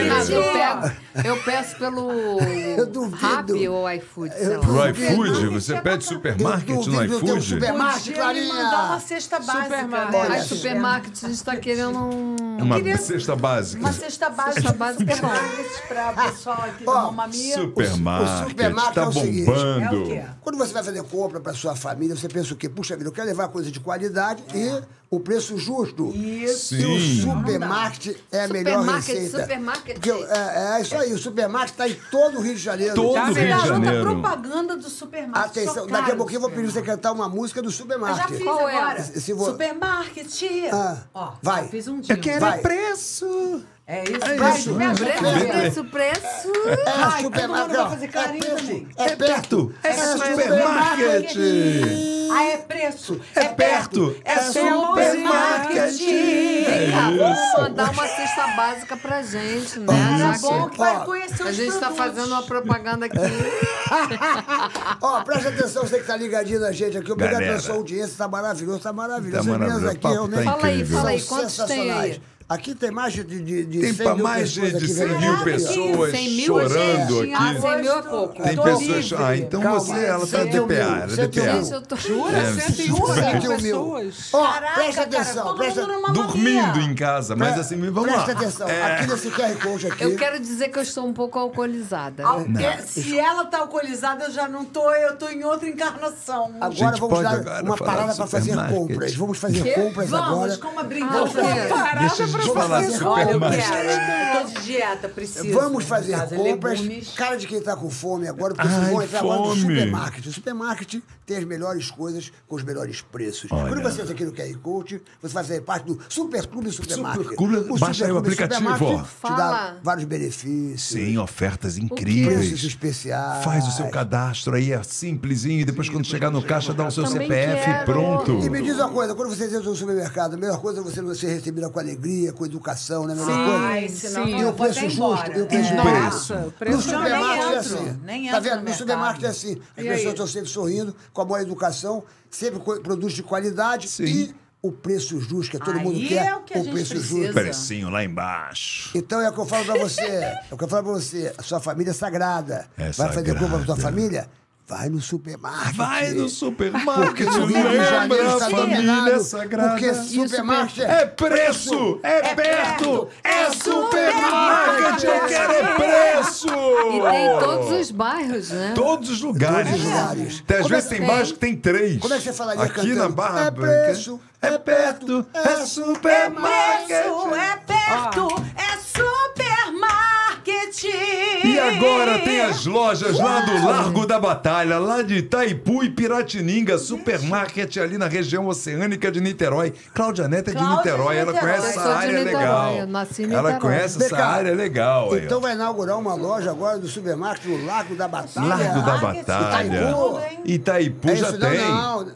Mas eu, pego, eu peço pelo duvido. Rap ou iFood, sei lá. IFood? Você pede supermarket Eu no duvido iFood? supermarket, Clarinha. mandar uma cesta básica. Supermarket. Aí supermarket a gente está querendo um... Uma queria- cesta básica. Uma cesta básica. Cesta básica é bom. Para o pessoal aqui da Mamma Mia. Supermarket, O supermarket tá é o seguinte, É o bombando. quê? Quando você vai fazer compra para sua família, você pensa o quê? Puxa vida, eu quero levar coisa de qualidade e o preço justo. Isso. E o Sim. supermarket é a melhor Supermarket, receita. supermarket. Porque, é, é isso aí, o supermarket está em todo o Rio de Janeiro. Todo Tá Rio de Janeiro. propaganda do supermarket. Atenção, daqui a pouquinho eu vou pedir você cantar uma música do Eu já supermarket. fiz Qual é? agora. Se- se vo- Supermarket. Ah, Ó, vai. já fiz um dia. Vai. preço. É isso. É vai, isso. supermarket. Preço, preço, preço. É Ai, todo supermarket. mundo vai fazer É carinho preço, também. é perto. É supermarket. Ah, é preço. É perto. É É supermarket. Vem cá, É vamos mandar uma cesta básica pra gente, né? Era Já bom que vai conhecer os a gente tá fazendo uma propaganda aqui. Ó, presta atenção, você que tá ligadinho na gente aqui. Obrigado pela sua audiência, tá maravilhoso, tá maravilhoso. Tá maravilhoso, aqui tá Fala aí, fala aí, quantos tem aí? Aqui tem mais de, de, de Tem 100 pra mil mais de, pessoas de aqui 100 vendo mil aqui, pessoas 100 mil, chorando gente. Ah, aqui. 100 mil é pouco. Tem Tô pessoas. livre. Ah, então Calma, você, ela tá 101 DPA, mil, era 101 DPA. Gente, eu tô... Jura? É, 101 101 mil pessoas? Ó, presta cara, atenção, presta Dormindo em casa, mas assim, vamos lá. Presta atenção, É. aqui nesse QR Code aqui. Eu quero dizer que eu estou um pouco alcoolizada. Al- é, Se ela tá alcoolizada, eu já não tô, eu tô em outra encarnação. Agora vamos dar uma parada para fazer compras. Vamos fazer compras Vamos, agora. como a Ah, brincadeira. o quê? Gente falar Olha, eu quero. Eu tô de dieta, preciso. Vamos fazer casa, compras. legumes. Cara de quem tá com fome agora, porque Ai, vocês vão entrar agora no supermarket. O supermarket tem as melhores coisas com os melhores preços. Olha. Quando você entra aqui no QR Code, você vai fazer parte do Super Clube Supermarket. Super Clube- baixa aí o aplicativo. Te dá Fala. vários benefícios. Sim, ofertas Preços incríveis. especiais. Faz o seu cadastro aí, é simplesinho. E depois, quando chegar no caixa, dá o seu Também CPF quero. e pronto. E me diz uma coisa, quando vocês entram no supermercado, a melhor coisa é você ser recebido com alegria, com educação, não é a coisa? Ai, senão Sim. não, E eu o até preço justo, e o preço É. Nossa, o No preço nem supermarket é assim. nem tá vendo? no No supermarket é assim. As E aí? pessoas estão sempre sorrindo, com a boa educação, sempre produtos de qualidade Sim. e o preço justo, que todo Aí mundo quer. é o que a gente preço precisa. justo. Precinho lá embaixo. Então é o que eu falo pra você. É o que eu falo pra você. A sua família é sagrada. É Vai fazer sagrada. compra pra sua família? Vai no supermarket. Vai no Porque supermarket, o Rio de Janeiro está família dominado, sagrada. Porque supermarket É preço, é perto, é supermarket, eu quero é preço! E tem todos os bairros, né? Todos os lugares. Todos os lugares. Tem, às Como é vezes que tem bairros que tem três. Como é que você falaria Aqui cantando? na Barra É Branca. preço, é perto, é supermarket. Preço é perto, é supermarket. E agora tem as lojas lá do Largo da Batalha, lá de Itaipu e Piratininga, supermarket ali na região oceânica de Niterói. Cláudia Neto é de Cláudia Niterói, de ela Niterói. conhece essa área Niterói, legal. eu nasci em Ela conhece essa área legal. Então vai inaugurar uma loja agora do supermarket no Largo da Batalha. Largo da Batalha. Itaipu. Itaipu É já isso, não, tem.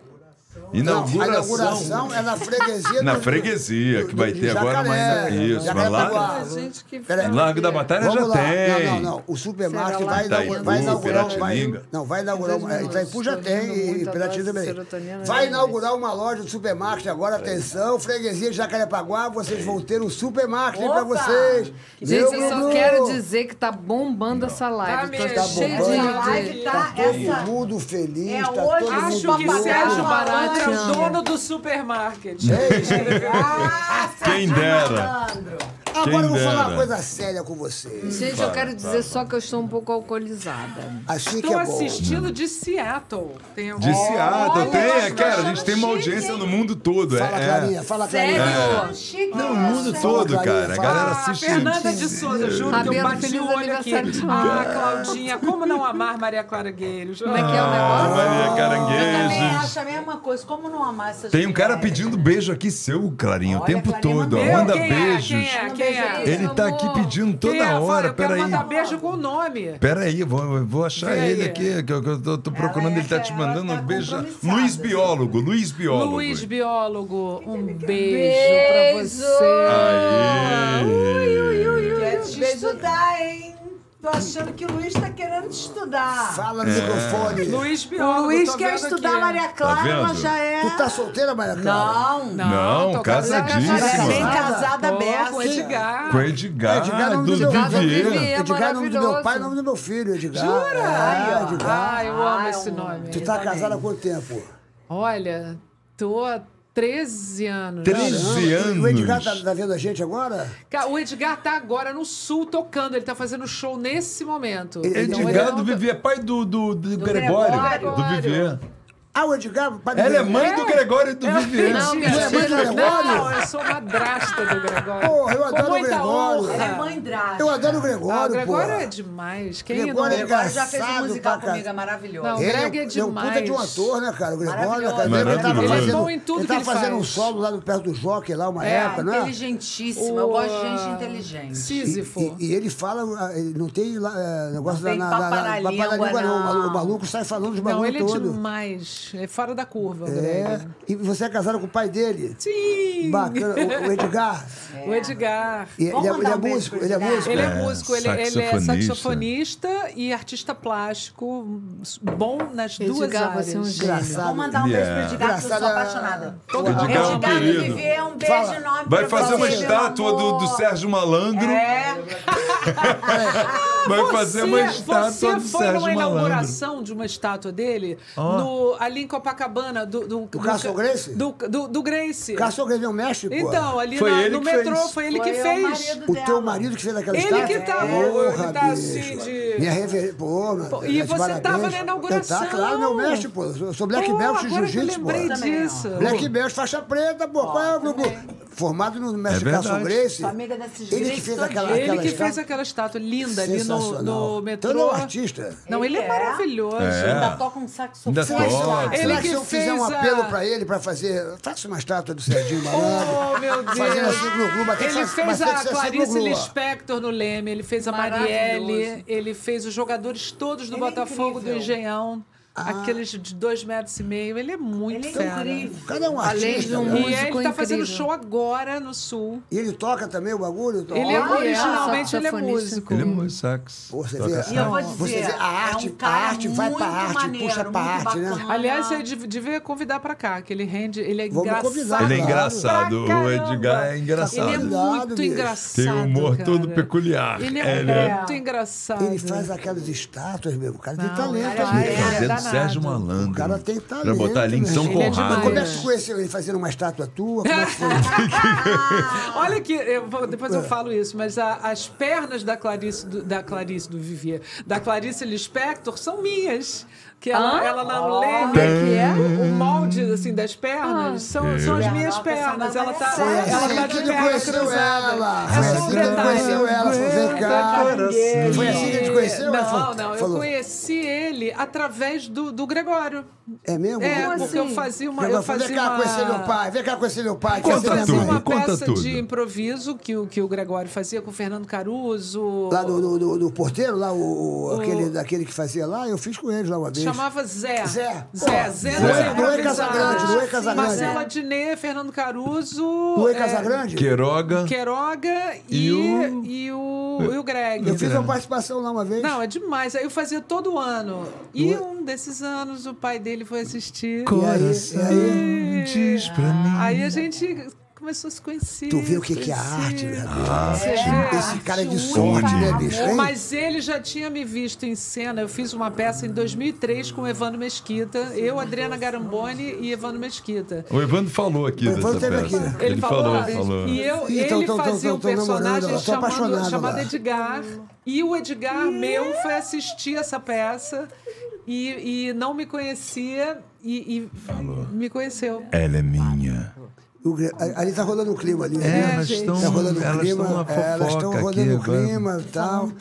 Não. Não, a Inauguração. inauguração é na freguesia Na do- freguesia, que vai do ter agora uma. Jacaré. Isso, Jacaré mas lá. Que Peraí. Largo da Batalha Vamos já lá. tem. Não, não, não. O supermarket vai, Itaipu, vai inaugurar. Vai, não, vai inaugurar. uma- Itaipu já tem e também. serotonina, Vai né, inaugurar uma loja de supermarket agora. Atenção, freguesia de Jacarepaguá. Vocês vão ter um supermarket pra vocês. Gente, eu só quero dizer que tá bombando essa live. Tá. Tá cheio bombando. de- live tá Todo mundo feliz. É tá hoje, todo acho mundo Acho que Sérgio Papai, Malandro é o dono do supermarket. Ah, Quem dera. Malandro. Agora eu vou falar uma coisa séria com vocês. Gente, eu quero dizer só que eu estou um pouco alcoolizada. Assim que Estou é bom. assistindo de Seattle. Tem algum... De Seattle, Olha, tem, nós cara, a gente tem uma chique, audiência no mundo todo. Fala, é, Clarinha, fala, Clarinha. Sério? Chique. Não, o mundo todo, Clarinha, cara. A fala. galera Ah, assiste. Fernanda de Souza, juro que eu bati feliz o olho aqui. aniversário de Ah, Claudinha, como não amar Maria Clara Gueiros? Como é que é o negócio? Maria Eu também acho a mesma coisa. Como não amar essas Tem um cara mulheres? pedindo beijo aqui seu, Clarinha, o Olha, tempo Clarinha, todo. ó. Meu, Manda quem é? beijos. Quem é? Quem é? Ele tá aqui pedindo é? toda Fala, hora. Eu quero Peraí. mandar beijo com o nome. Peraí, eu vou, vou achar aí. ele aqui, que eu, que eu tô, tô procurando, Ela é- ele tá te ela mandando tá um beijo. Luiz Biólogo, Luiz Biólogo. Luiz Biólogo, um beijo, Beijo. pra você. Aê! Quer te estudar, hein? Tô achando que o Luiz tá querendo estudar. Fala É. no microfone. Luiz O Biólogo, Luiz tô quer vendo estudar aqui. Maria Clara, vendo? ela já é. Tu tá solteira, Maria Clara? Não, Não, tô casadíssima. Ela é bem Casada. Pô, aberta. com Edgar. Com Edgar, Edgar é o nome do, do meu Vivier. Vivier. Edgar é o nome do meu maravilhoso. pai, é o nome do meu filho, Edgar. Jura? É, Edgar. Ah, eu amo Ah, esse é nome. Tu tá casada há quanto tempo? Olha, tô há 13 anos. 13 anos. O Edgar tá, tá vendo a gente agora? O Edgar tá agora no sul tocando, ele tá fazendo show nesse momento. Então, ele Edgar não do tá- Vivier, pai do, do, do Gregório, Gregório. do Vivier. Ah, o Edgar, pai do Ela é Gregório. mãe do Gregório e do Vivier. Não, Mentira. mentira. mãe do Gregório? Não, eu sou madrasta do Gregório. Porra, eu Com adoro o Gregório. honra. Ela é mãe drástica. Eu adoro o Ah, o Gregório, Gregório porra. é demais. Quem Gregório não é Agora já fez um musical pra comigo, é maravilhoso. Não, Ele Greg é é um puta de um demais. ator, né, cara? O Gregório, cara. Ele tava Maravilhoso. fazendo, Ele é bom em tudo ele que tava ele fazendo um faz. solo lá do perto do Jockey, lá, uma É, época, né? Inteligentíssimo. Eu gosto de gente inteligente. Sísifo. E, e ele fala, ele não tem é, negócio Não tem na, na, papo na papo língua, não. O não. maluco, o maluco sai falando de Não, bagulho ele é todo. Demais. É fora da curva, o É. Greg. E você é casado com o pai dele? Sim. Bacana. O, o Edgar. O Edgar. E- ele, é, ele é um beijo músico, ele é Edgar? músico. Ele é, É, músico, ele, ele é saxofonista. e artista plástico, bom nas duas Edgar, áreas. você é um gênio. Engraçado. Vou mandar um beijo pro Yeah. Edgar, que eu sou Engraçada- apaixonada. Todo Edgar é um Edgar querido. do Vivier, um beijo Fala. enorme Vai fazer uma você, estátua do, do. Sérgio Malandro. É. Vai fazer uma Você- estátua Você do foi Sérgio numa Malandro. inauguração de uma estátua dele no, ali em Copacabana, do, do, do, Cássio Grace? Do, do, do Grace. Cássio Grace é um mestre, pô. Então, ali Foi na- ele no que metrô, fez. foi ele que Foi o fez. O dela. teu marido que fez aquela Ele estátua? que tava, Porra, ele tá assim de- Minha reverência. Pô, e tá você parabéns. tava na inauguração. Eu tá, claro, meu mestre, pô. Eu sou Black Pô, Belt que Jiu-Jitsu, pô. lembrei disso. Black Belt, faixa preta, pô. Qual é o grupo? Formado no mestre É verdade. Grace. Desses Ele que fez todinhos. aquela, Ele aquela que fez estátua aquela estátua linda ali no, no Então ele é metrô. um artista. Não, ele é, Ele é? maravilhoso. É. Ainda toca um saxofone. Ainda toca. Ele Será que se eu fizer um fez a- apelo pra ele pra fazer... Faça uma estátua do Serginho Malandro. Oh, meu Deus. Fazendo assim, tem que Ele fez a assim, Clarice. Lispector no Leme, ele fez a. Marielle, ele fez os jogadores todos do Ele é Botafogo do incrível. Engenhão. Aqueles de dois metros e meio. Ele é muito Ele é fera. incrível. O cara é um Além de um né? E músico ele tá fazendo incrível. show agora no Sul. E ele toca também o bagulho? Toca. Ele é originalmente ele é músico. Ele é músico, sax. Pô, você Toca vê, sax. E eu vou dizer, você vê a arte, é um cara a arte vai pra arte, maneiro, puxa pra arte, né? Aliás, você dev- devia convidar pra cá, que ele rende. Ele é Vamos engraçado. convidar, Ele é engraçado. O Edgar é engraçado. Ele é muito bicho. engraçado. Tem um humor cara. todo peculiar. Ele é, Ele é- muito engraçado. Ele faz aquelas estátuas, meu. O cara tem Não, talento, ele é Fazendo. Sérgio Malandro. O cara tem Pra talento. botar ali em São irmão. Ele é Conrado. Como é que conheceu ele fazendo uma estátua tua? Como é que foi? Olha que eu vou- depois eu falo isso, mas a- as pernas da Clarice do, da Clarice do Vivier, da Clarice Lispector são minhas. Que ela, Hã? ela não lê Como é que é? o, molde assim das pernas são, são as minhas pernas. Ela tá, Foi ela assim tá que de ele perna conheceu cruzada. ela. É Foi assim que ele secretária. conheceu ela. Foi assim que ele conheceu ela? Não, não, eu falou, conheci ele através do, do Gregório. É mesmo? É, Como porque eu assim? fazia uma. Eu fazia Vem cá uma... conhecer meu pai. Vem cá conhecer meu pai. Conta tudo. mãe. uma conta peça tudo. de improviso que o, que o Gregório fazia com o Fernando Caruso. Lá no, no, no- no porteiro, lá, o, o- aquele, daquele que fazia lá, eu fiz com eles lá uma vez. Chamava Zé. Zé. Zé. Zé. Zé. Noé. Casagrande, Noé Casagrande. Marcelo Adnet, Fernando Caruso. Luê é, Casagrande? Queiroga. Queiroga E e, o- e, o, e o Greg. Eu fiz uma participação lá uma vez. Não, é demais. Aí eu fazia todo ano. E um desses anos o pai dele foi assistir. Coração E- diz pra mim. Aí a gente começou a se conhecer. Tu vê o que, que é se arte, né? Você vê? Esse cara é de Arte sorte, né, bicho? Hein? Mas ele já tinha me visto em cena. Eu fiz uma peça em 2003 com o Evandro Mesquita. Eu, Adriana Garamboni e Evandro Mesquita. O Evandro falou aqui O Evandro dessa teve peça. aqui. Ele, falou, falou. E eu, Ih, tão- ele tão- tão- fazia tão- um tão namorando, personagem chamado, chamado. Edgar. E o Edgar, meu, foi assistir essa peça e, e não me conhecia e, e me conheceu. Ela é minha. Ali tá rolando um clima ali. É, né? elas estão Tá rolando um elas clima. estão é, elas estão rolando um clima e tal.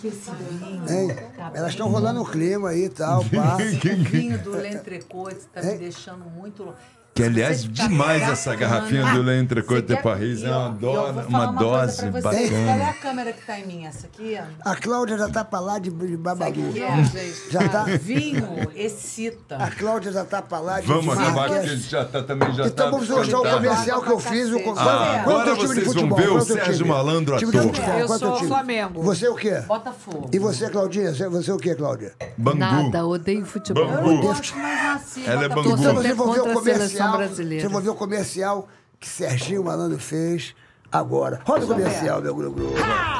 Hein? Elas estão rolando um clima aí e tal, pá. O vinho do L'Entrecote tá me deixando muito louco. Que, aliás, fica demais bacana. essa garrafinha do L'Entrecote Você de Paris. É uma, e eu vou do... falar uma uma dose pra vocês. Olha bacana. a câmera que tá em mim, essa aqui. ó. A Cláudia já tá pra lá de, de babalu. o que é, gente? Já tá. Vinho excita. A Cláudia já tá pra lá de Vamos de acabar, que gente já tá, também já Então tá vamos mostrar o comercial que eu fiz. O... Ah, quanto- agora é o time de vocês vão futebol? ver o é Sérgio time? Malandro ator. futebol, Eu é o sou time? Flamengo. Você é o quê? Botafogo. E você, Claudinha? Você- é o quê, Cláudia? Bangu. Nada, odeio futebol. Eu não gosto mais assim. Ela é. Bangu. Então vai ver o seleção comercial. brasileira. Você vai ver o comercial que Serginho Malandro fez agora. Roda o comercial, meu grupo.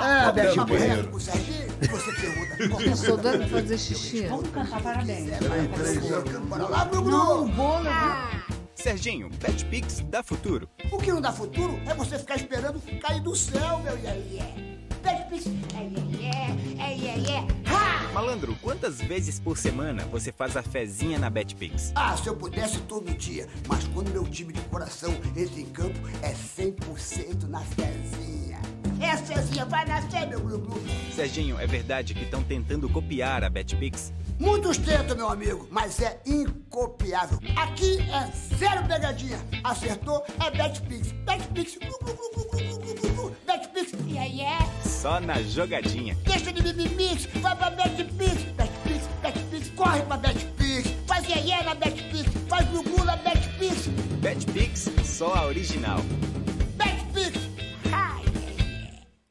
É, Beto banheiro. com o Serginho, você pergunta. Eu sou doida pra fazer xixi. Vamos cantar parabéns. Bora lá. Não, bolo. Serginho, Petpix dá futuro. O que não dá futuro é você ficar esperando cair do céu, meu iê, iê. Petpix. É, é, é, é, é. Ha! Malandro, quantas vezes por semana você faz a fezinha na Betpix? Ah, se eu pudesse todo dia, mas quando meu time de coração entra em campo, é 100% na fezinha. É, Cezinha, vai nascer, meu glu-glu. Serginho, é verdade que estão tentando copiar a Betpix? Muitos tentam, meu amigo, mas é incopiável. Aqui é zero pegadinha. Acertou, é Betpix. Betpix, glu, glu, glu, e aí é? Só na jogadinha. Deixa de mimimix, vai pra Netflix. Bet Netflix, corre pra Netflix. Faz iê na Netflix, faz Gugu na Bet Netflix, só a original.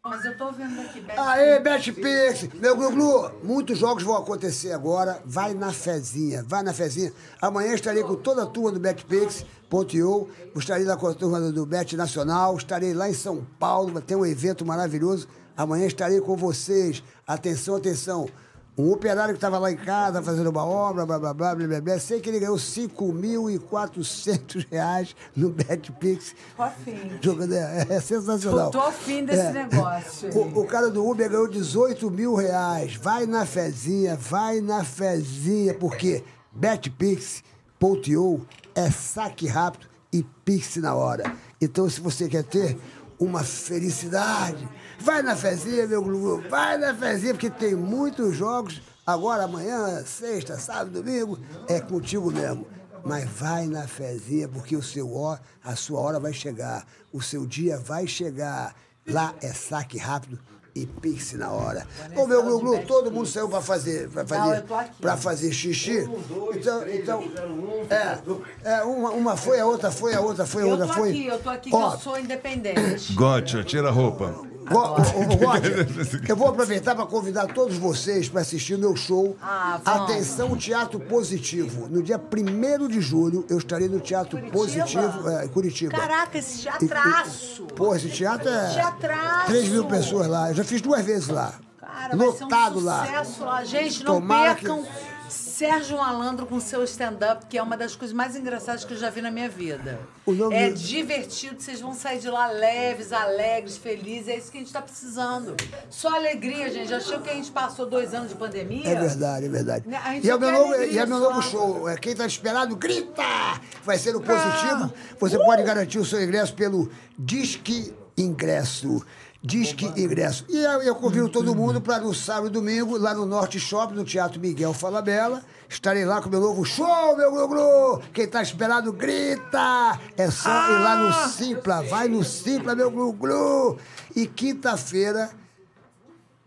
Mas eu tô vendo aqui. Beto. Aê, Betpix! Meu Glu-Glu, muitos jogos vão acontecer agora. Vai na fezinha, vai na fezinha. Amanhã estarei com toda a turma do Betpix.io. Estarei lá com a turma do Bet Nacional. Estarei lá em São Paulo, vai ter um evento maravilhoso. Amanhã estarei com vocês. Atenção, atenção. Um operário que estava lá em casa fazendo uma obra, blá, blá, blá, blá, blá, blá. Sei que ele ganhou 5.400 reais no Betpix. Tô afim. Jogando, é, é sensacional. Tô, afim desse É. negócio. O, o cara do Uber ganhou 18 mil reais. Vai na fezinha, vai na fezinha, porque betpix.io é saque rápido e pix na hora. Então, se você quer ter uma felicidade, vai na fezinha, meu Glu, vai na fezinha, porque tem muitos jogos. Agora, amanhã, sexta, sábado, domingo, é contigo mesmo. Mas vai na fezinha, porque o seu ó, a sua hora vai chegar. O seu dia vai chegar. Lá é saque rápido e Pix na hora. Ô, meu Glu, todo mundo saiu pra fazer, pra Não, fazer, eu tô fazer xixi. Então, então é, é, uma, uma foi, a outra foi, a outra foi, a Eu outra tô foi. aqui, eu tô aqui, que Ó, eu sou independente. Gotcha, tira a roupa. God, eu vou aproveitar para convidar todos vocês para assistir o meu show. Ah. Atenção, Teatro Positivo. No dia 1 de julho, eu estarei no Teatro Positivo, é, Curitiba. Caraca, esse E- teatraço. e- Pô, esse teatro é. Teatraço. 3 mil pessoas lá. Eu já fiz duas vezes lá. Cara, vai ser um Lotado lá. sucesso lá. Gente, não Tomara percam Sérgio Malandro com seu stand-up, que é uma das coisas mais engraçadas que eu já vi na minha vida. É do- divertido, vocês vão sair de lá leves, alegres, felizes. É isso que a gente tá precisando. Só alegria, gente. Achou que a gente passou dois anos de pandemia? É verdade, é verdade. Gente E é meu novo, alegria, e é meu novo show. É, Quem está esperado, grita! Vai ser no positivo. Você pode garantir o seu ingresso pelo Disque Ingresso. Disque Ingresso. E eu, eu convido todo mundo para no sábado e domingo, lá no Norte Shopping, no Teatro Miguel Falabella. Estarei lá com o meu novo show, meu glu glu. Quem está esperado, grita! É só ir lá no Simpla. Vai no Simpla, meu glu glu. E quinta-feira.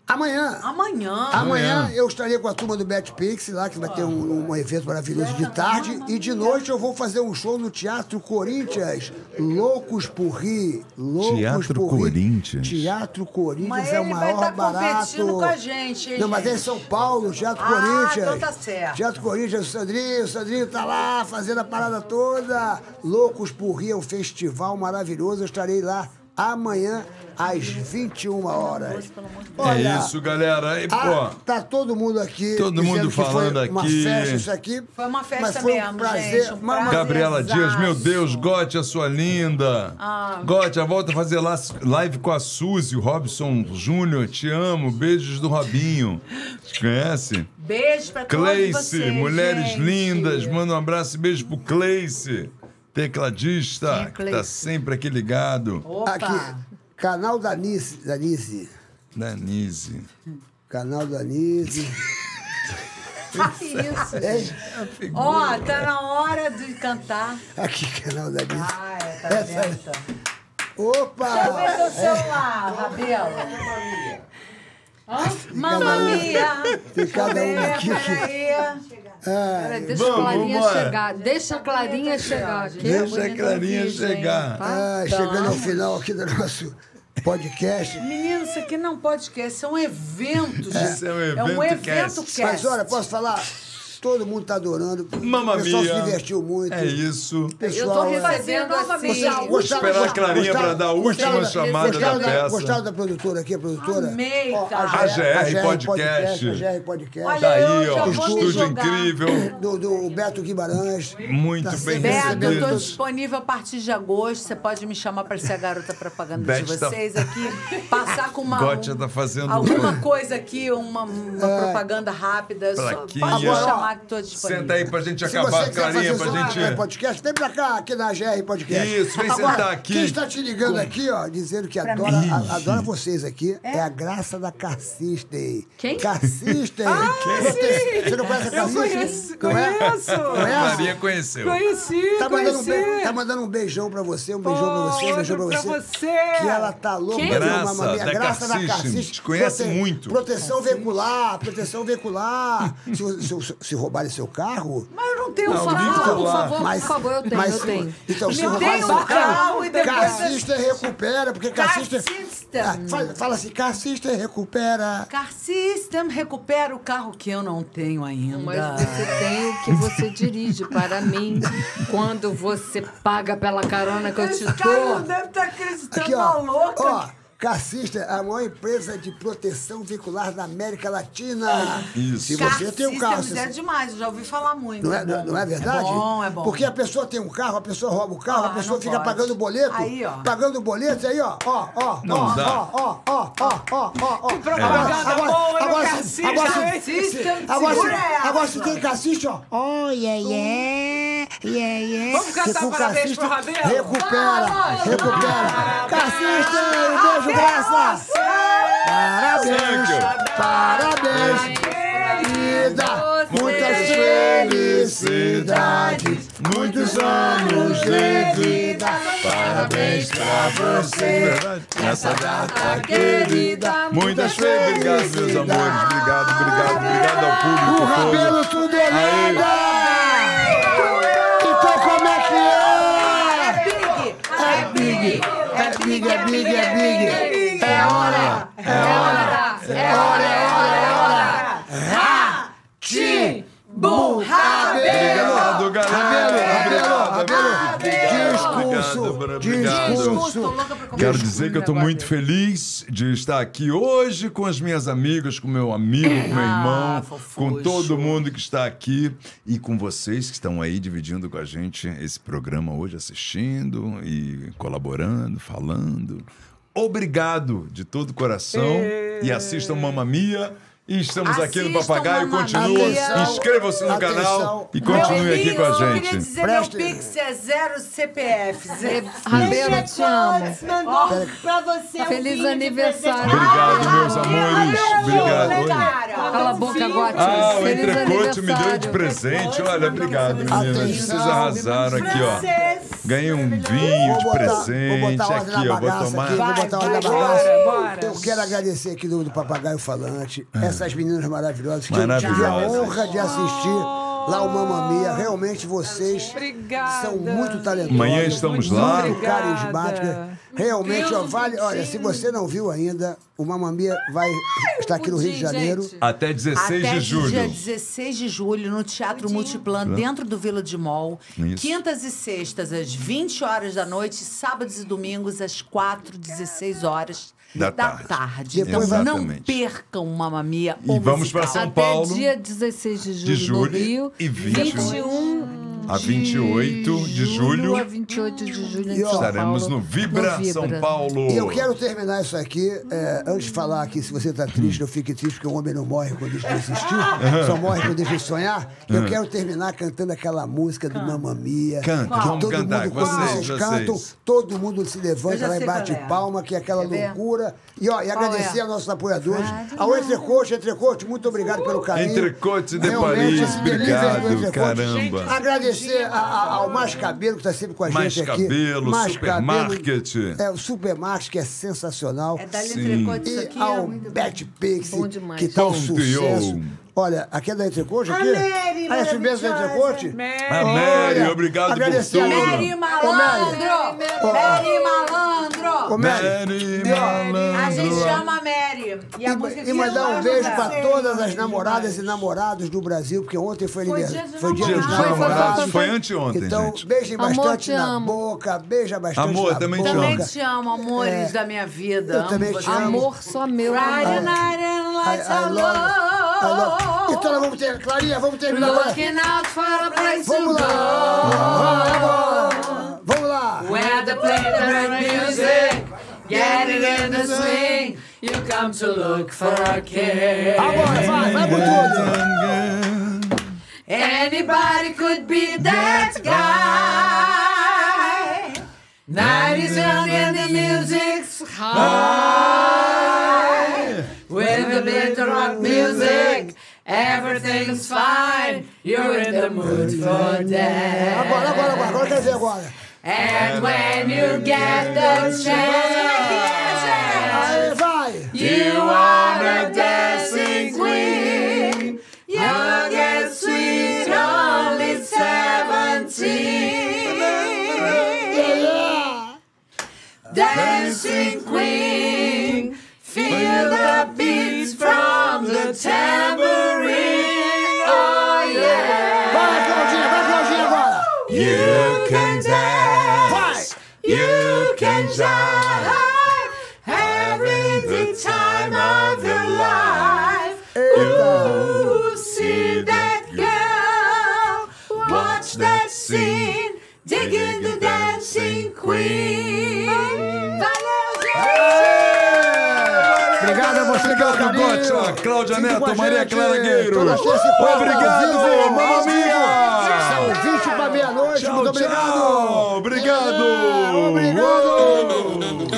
Amanhã. Amanhã. Amanhã eu estarei com a turma do Betpix lá, que vai ter um, um evento maravilhoso de tarde. E de noite eu vou fazer um show no Teatro Corinthians. Loucos por Rir. Loucos Teatro por Rir. Corinthians? Teatro Corinthians Mas é o ele vai maior tá barato. competindo com a gente, hein, Não, mas é em? São Paulo, Teatro Ah, Corinthians. então tá certo. Teatro Corinthians, o Sandrinho, o Sandrinho tá lá fazendo a parada toda. Loucos por Rir é um festival maravilhoso. Eu estarei lá amanhã às 21 horas. Olha, é isso, galera. E, ah, pô, tá todo mundo aqui. Todo mundo que foi falando Uma aqui. festa isso aqui. Foi uma festa mas foi um mesmo, prazer. gente, um prazer. Gabriela Dias, meu. Deus, Gotti, a sua linda. Ah. Gotti, volta a fazer live com a Suzy, o Robson Júnior, te amo, beijos do Robinho. Te conhece? Beijo pra todos Cleice, vocês, mulheres gente. lindas, manda um abraço e beijo pro Cleice, tecladista, é que tá Cleice? sempre aqui ligado. Opa. Aqui, canal da Nise. Da Nise. Danise. Canal da Nise. Que isso, Hein? gente. Ó, tá na hora de cantar. Aqui, canal da Nise. Ah, é, tá Essa-? Tá. Opa! Deixa eu ver seu celular, Rabelo. Hã? Mamma mia. Tem cada um aqui Peraí. Ah, Peraí, deixa Vamos, a Clarinha vambora. chegar. Deixa a Clarinha chegar. Deixa a Clarinha chegar. ah, chegando ao final aqui do nosso podcast. Menino, isso aqui não é um podcast, isso é um evento. gente. Isso é um É um evento evento cast. cast. Mas olha, posso falar? Todo mundo tá adorando. Mamma o pessoal mia. se divertiu muito. É isso. Pessoal, Eu tô é- recebendo assim. Gostaram- Esperar a Clarinha pra dar a última gostaram da- chamada gostaram da peça. Gostaram da produtora aqui, a produtora? Amei, Ó, cara. A GR Podcast. A GR Podcast. Olha, Tá eu aí, ó, vou estúdio incrível. Do, do Beto Guimarães. Muito Tá bem Beto, eu recebendo tô todos- disponível a partir de agosto. Você pode me chamar para ser a garota propaganda de tá- vocês aqui. Passar com uma. Gotti um- tá fazendo- Alguma coisa aqui, uma, uma É. propaganda rápida. Só pode me Que tô disponível. Senta aí pra gente Se acabar, você quer Clarinha, pra gente. podcast, vem pra cá, aqui na GR Podcast. Isso, vem Agora, sentar aqui. Quem está te ligando aqui, ó, dizendo que adora, a- adora vocês aqui, é, a Graça da Cassisten. Quem? Cassisten. Ah, Você, você não conhece a Eu Cassisten? conheço, Não é? conheço. A Conhece? Clarinha conheceu. Conheci, Tá mandando, um conheci. be- tá mandando um beijão pra você, um beijão pra você, um beijão pra você. pra você. Que ela tá louca Quem? uma Graça maminha. da Graça da. Cassisten. Te conhece muito. Proteção veicular, proteção veicular. se, se, se roubarem seu carro... Mas eu não tenho Não, carro. Por favor, Mas- por favor, eu tenho, mas eu tenho. Então, se roubarem seu carro e depois- Cassista recupera, porque Cassista... Cassista. Ah, fala, fala assim, Cassista recupera. Car System recupera o carro que eu não tenho ainda. Mas você tem o que você dirige para mim quando você paga pela carona que eu te Esse cara não dou. deve estar acreditando Aqui, ó. louca. Ó, Cassista é a maior empresa de proteção veicular da América Latina. Isso. Se você tem um Car carro... Se- é demais, eu já ouvi falar muito. Não é, não, não é verdade? É bom, é bom. Porque a pessoa tem um carro, a pessoa rouba o carro, Ah, a pessoa fica pode. pagando boleto. Aí, ó. Pagando boleto, aí, ó. Ó, ó, Não ó, dá. ó, ó, ó, ó, ó, ó, ó. propaganda boa, agora, meu se- Cassista, agora, se- agora, se- segura essa. agora se tem cassista, ó. Oh, yeah, yeah, yeah, yeah. Vamos cantar parabéns pro Rabelo? Recupera, recupera. Cassista, um beijo, graça. Parabéns, parabéns. Vida, muitas felicidades, muitos anos de vida. Parabéns pra você nessa data querida. Muitas obrigado, meus amores. Obrigado, obrigado, obrigado ao público. O Rabelo tudo é nada! Então como é que é? É big, é big, é big, é big. É hora, é hora, é hora, é hora, é hora. Ra, ti, bum, obrigado. discurso. Quero dizer que eu estou muito feliz de estar aqui hoje com as minhas amigas, com meu amigo, com meu irmão, com todo mundo que está aqui e com vocês que estão aí dividindo com a gente esse programa hoje, assistindo e colaborando, falando. Obrigado de todo o coração e assistam Mamma Mia. E estamos aqui no Papagaio. Continua, inscreva-se no Atenção. canal e continue aqui com a Eu queria gente. dizer Preste- meu Pix é zero CPF. Rabelo, te amo. Mandou pra você um Feliz de aniversário. Obrigado, meus amores. Obrigado. Oi. Cala a boca, Gotti. Ah, o entrecote me deu de presente. Olha, obrigado, meninas. Vocês arrasaram aqui, ó. Ganhei um vinho de presente aqui, ó. Vou tomar. aqui, vou botar na vai, bagaça. Eu quero agradecer aqui do, do Papagaio Falante, essas meninas maravilhosas que eu tive a honra de assistir lá o Mamma Mia. Realmente vocês Obrigada. são muito talentosos. Amanhã estamos muito lá. carismáticas. Realmente, ó, vale. Olha, se você não viu ainda, o Mamma Mia vai estar aqui no Rio de Janeiro. gente. Até 16 Até de julho. dia 16 de julho, no Teatro Multiplan, dentro do Vila de Mall. Isso. Quintas e sextas, às 20 horas da noite. Sábados e domingos, às 4, 16 horas Da da, tarde. tarde. Depois Então, vai- não Exatamente. percam Mamma Mia. E vamos musical. São Até Paulo. dia 16 de julho, De julho no Rio. e 20. 21 A 28 de julho. a 28 de julho em E, ó, São Estaremos Paulo, no Vibra, no São Vibra. Paulo. E eu quero terminar isso aqui, é, antes de falar aqui, se você tá triste, eu fique triste, porque o homem não morre quando deixa de existir, só morre quando deixa de sonhar. Eu quero terminar cantando aquela música do Mamma Mia. Canta, que vamos todo cantar, mundo, quando vocês, vocês, cantam, todo mundo se levanta lá e bate é. palma, que é aquela Quer ver? loucura. E, ó, e agradecer é? a nossos apoiadores. Ao Entrecote, Entrecote, muito obrigado pelo carinho. Entrecote de Realmente, Paris, obrigado, caramba. Agradecer a- a- ao Mais Cabelo, que está sempre com a Mais gente aqui. Cabelo, Mais Supermarket. Cabelo, É, o Supermarket, que é sensacional. É da Sim. Isso aqui. E é ao muito bom. Bet Pix, Bom demais. que tá um sucesso. Olha, aqui é da Entrecote, A aqui? Mary, ah, é submessa da. Entrecote? A Mary, Olha, obrigado por agradecer a tudo. Mary Malandro! Mary Malandro! Ô, Mary, Mary ó, A gente Malandro. chama a Mary. E a música E, e mandar um beijo pra todas as namoradas e namorados do Brasil, porque ontem foi, aniversário. dia Foi dos dia dos namorados. Foi anteontem, Então, gente. beijem Amor, bastante te na amo. boca, beija bastante Amor, na também te boca. Também te amo, amores da minha vida. Eu Amo também te amo. Amor só meu. Amor. I, I are love, I love. Então nós vamos ter, Clarinha, vamos terminar agora. Looking out for a place to Vamos go. lá. Vamos lá. Where the play the right music, get it in the swing. You come to look for a king. Agora, vai, vai com tudo. Anybody could be that guy. Night is young and the music's high. With the beat of rock music, everything's fine. You're in the mood for that. Agora, agora, agora. Agora quer ver agora. And when you get the chance, vai. you are a dancing queen. Young and sweet, only seventeen. Dancing queen, feel the beats from the tambourine. Can jive, having the time of your life. Ooh, see that girl, watch that scene, digging the dancing queen. Valeu, gente! Obrigado a você Obrigado. Gotcha, Cláudia Neto, Maria. Clara Gueiro. Obrigado, ao vivo, Mamma ao vivo. Mia. São 20 para meia-noite. Muito obrigado. tchau. Obrigado. Obrigado.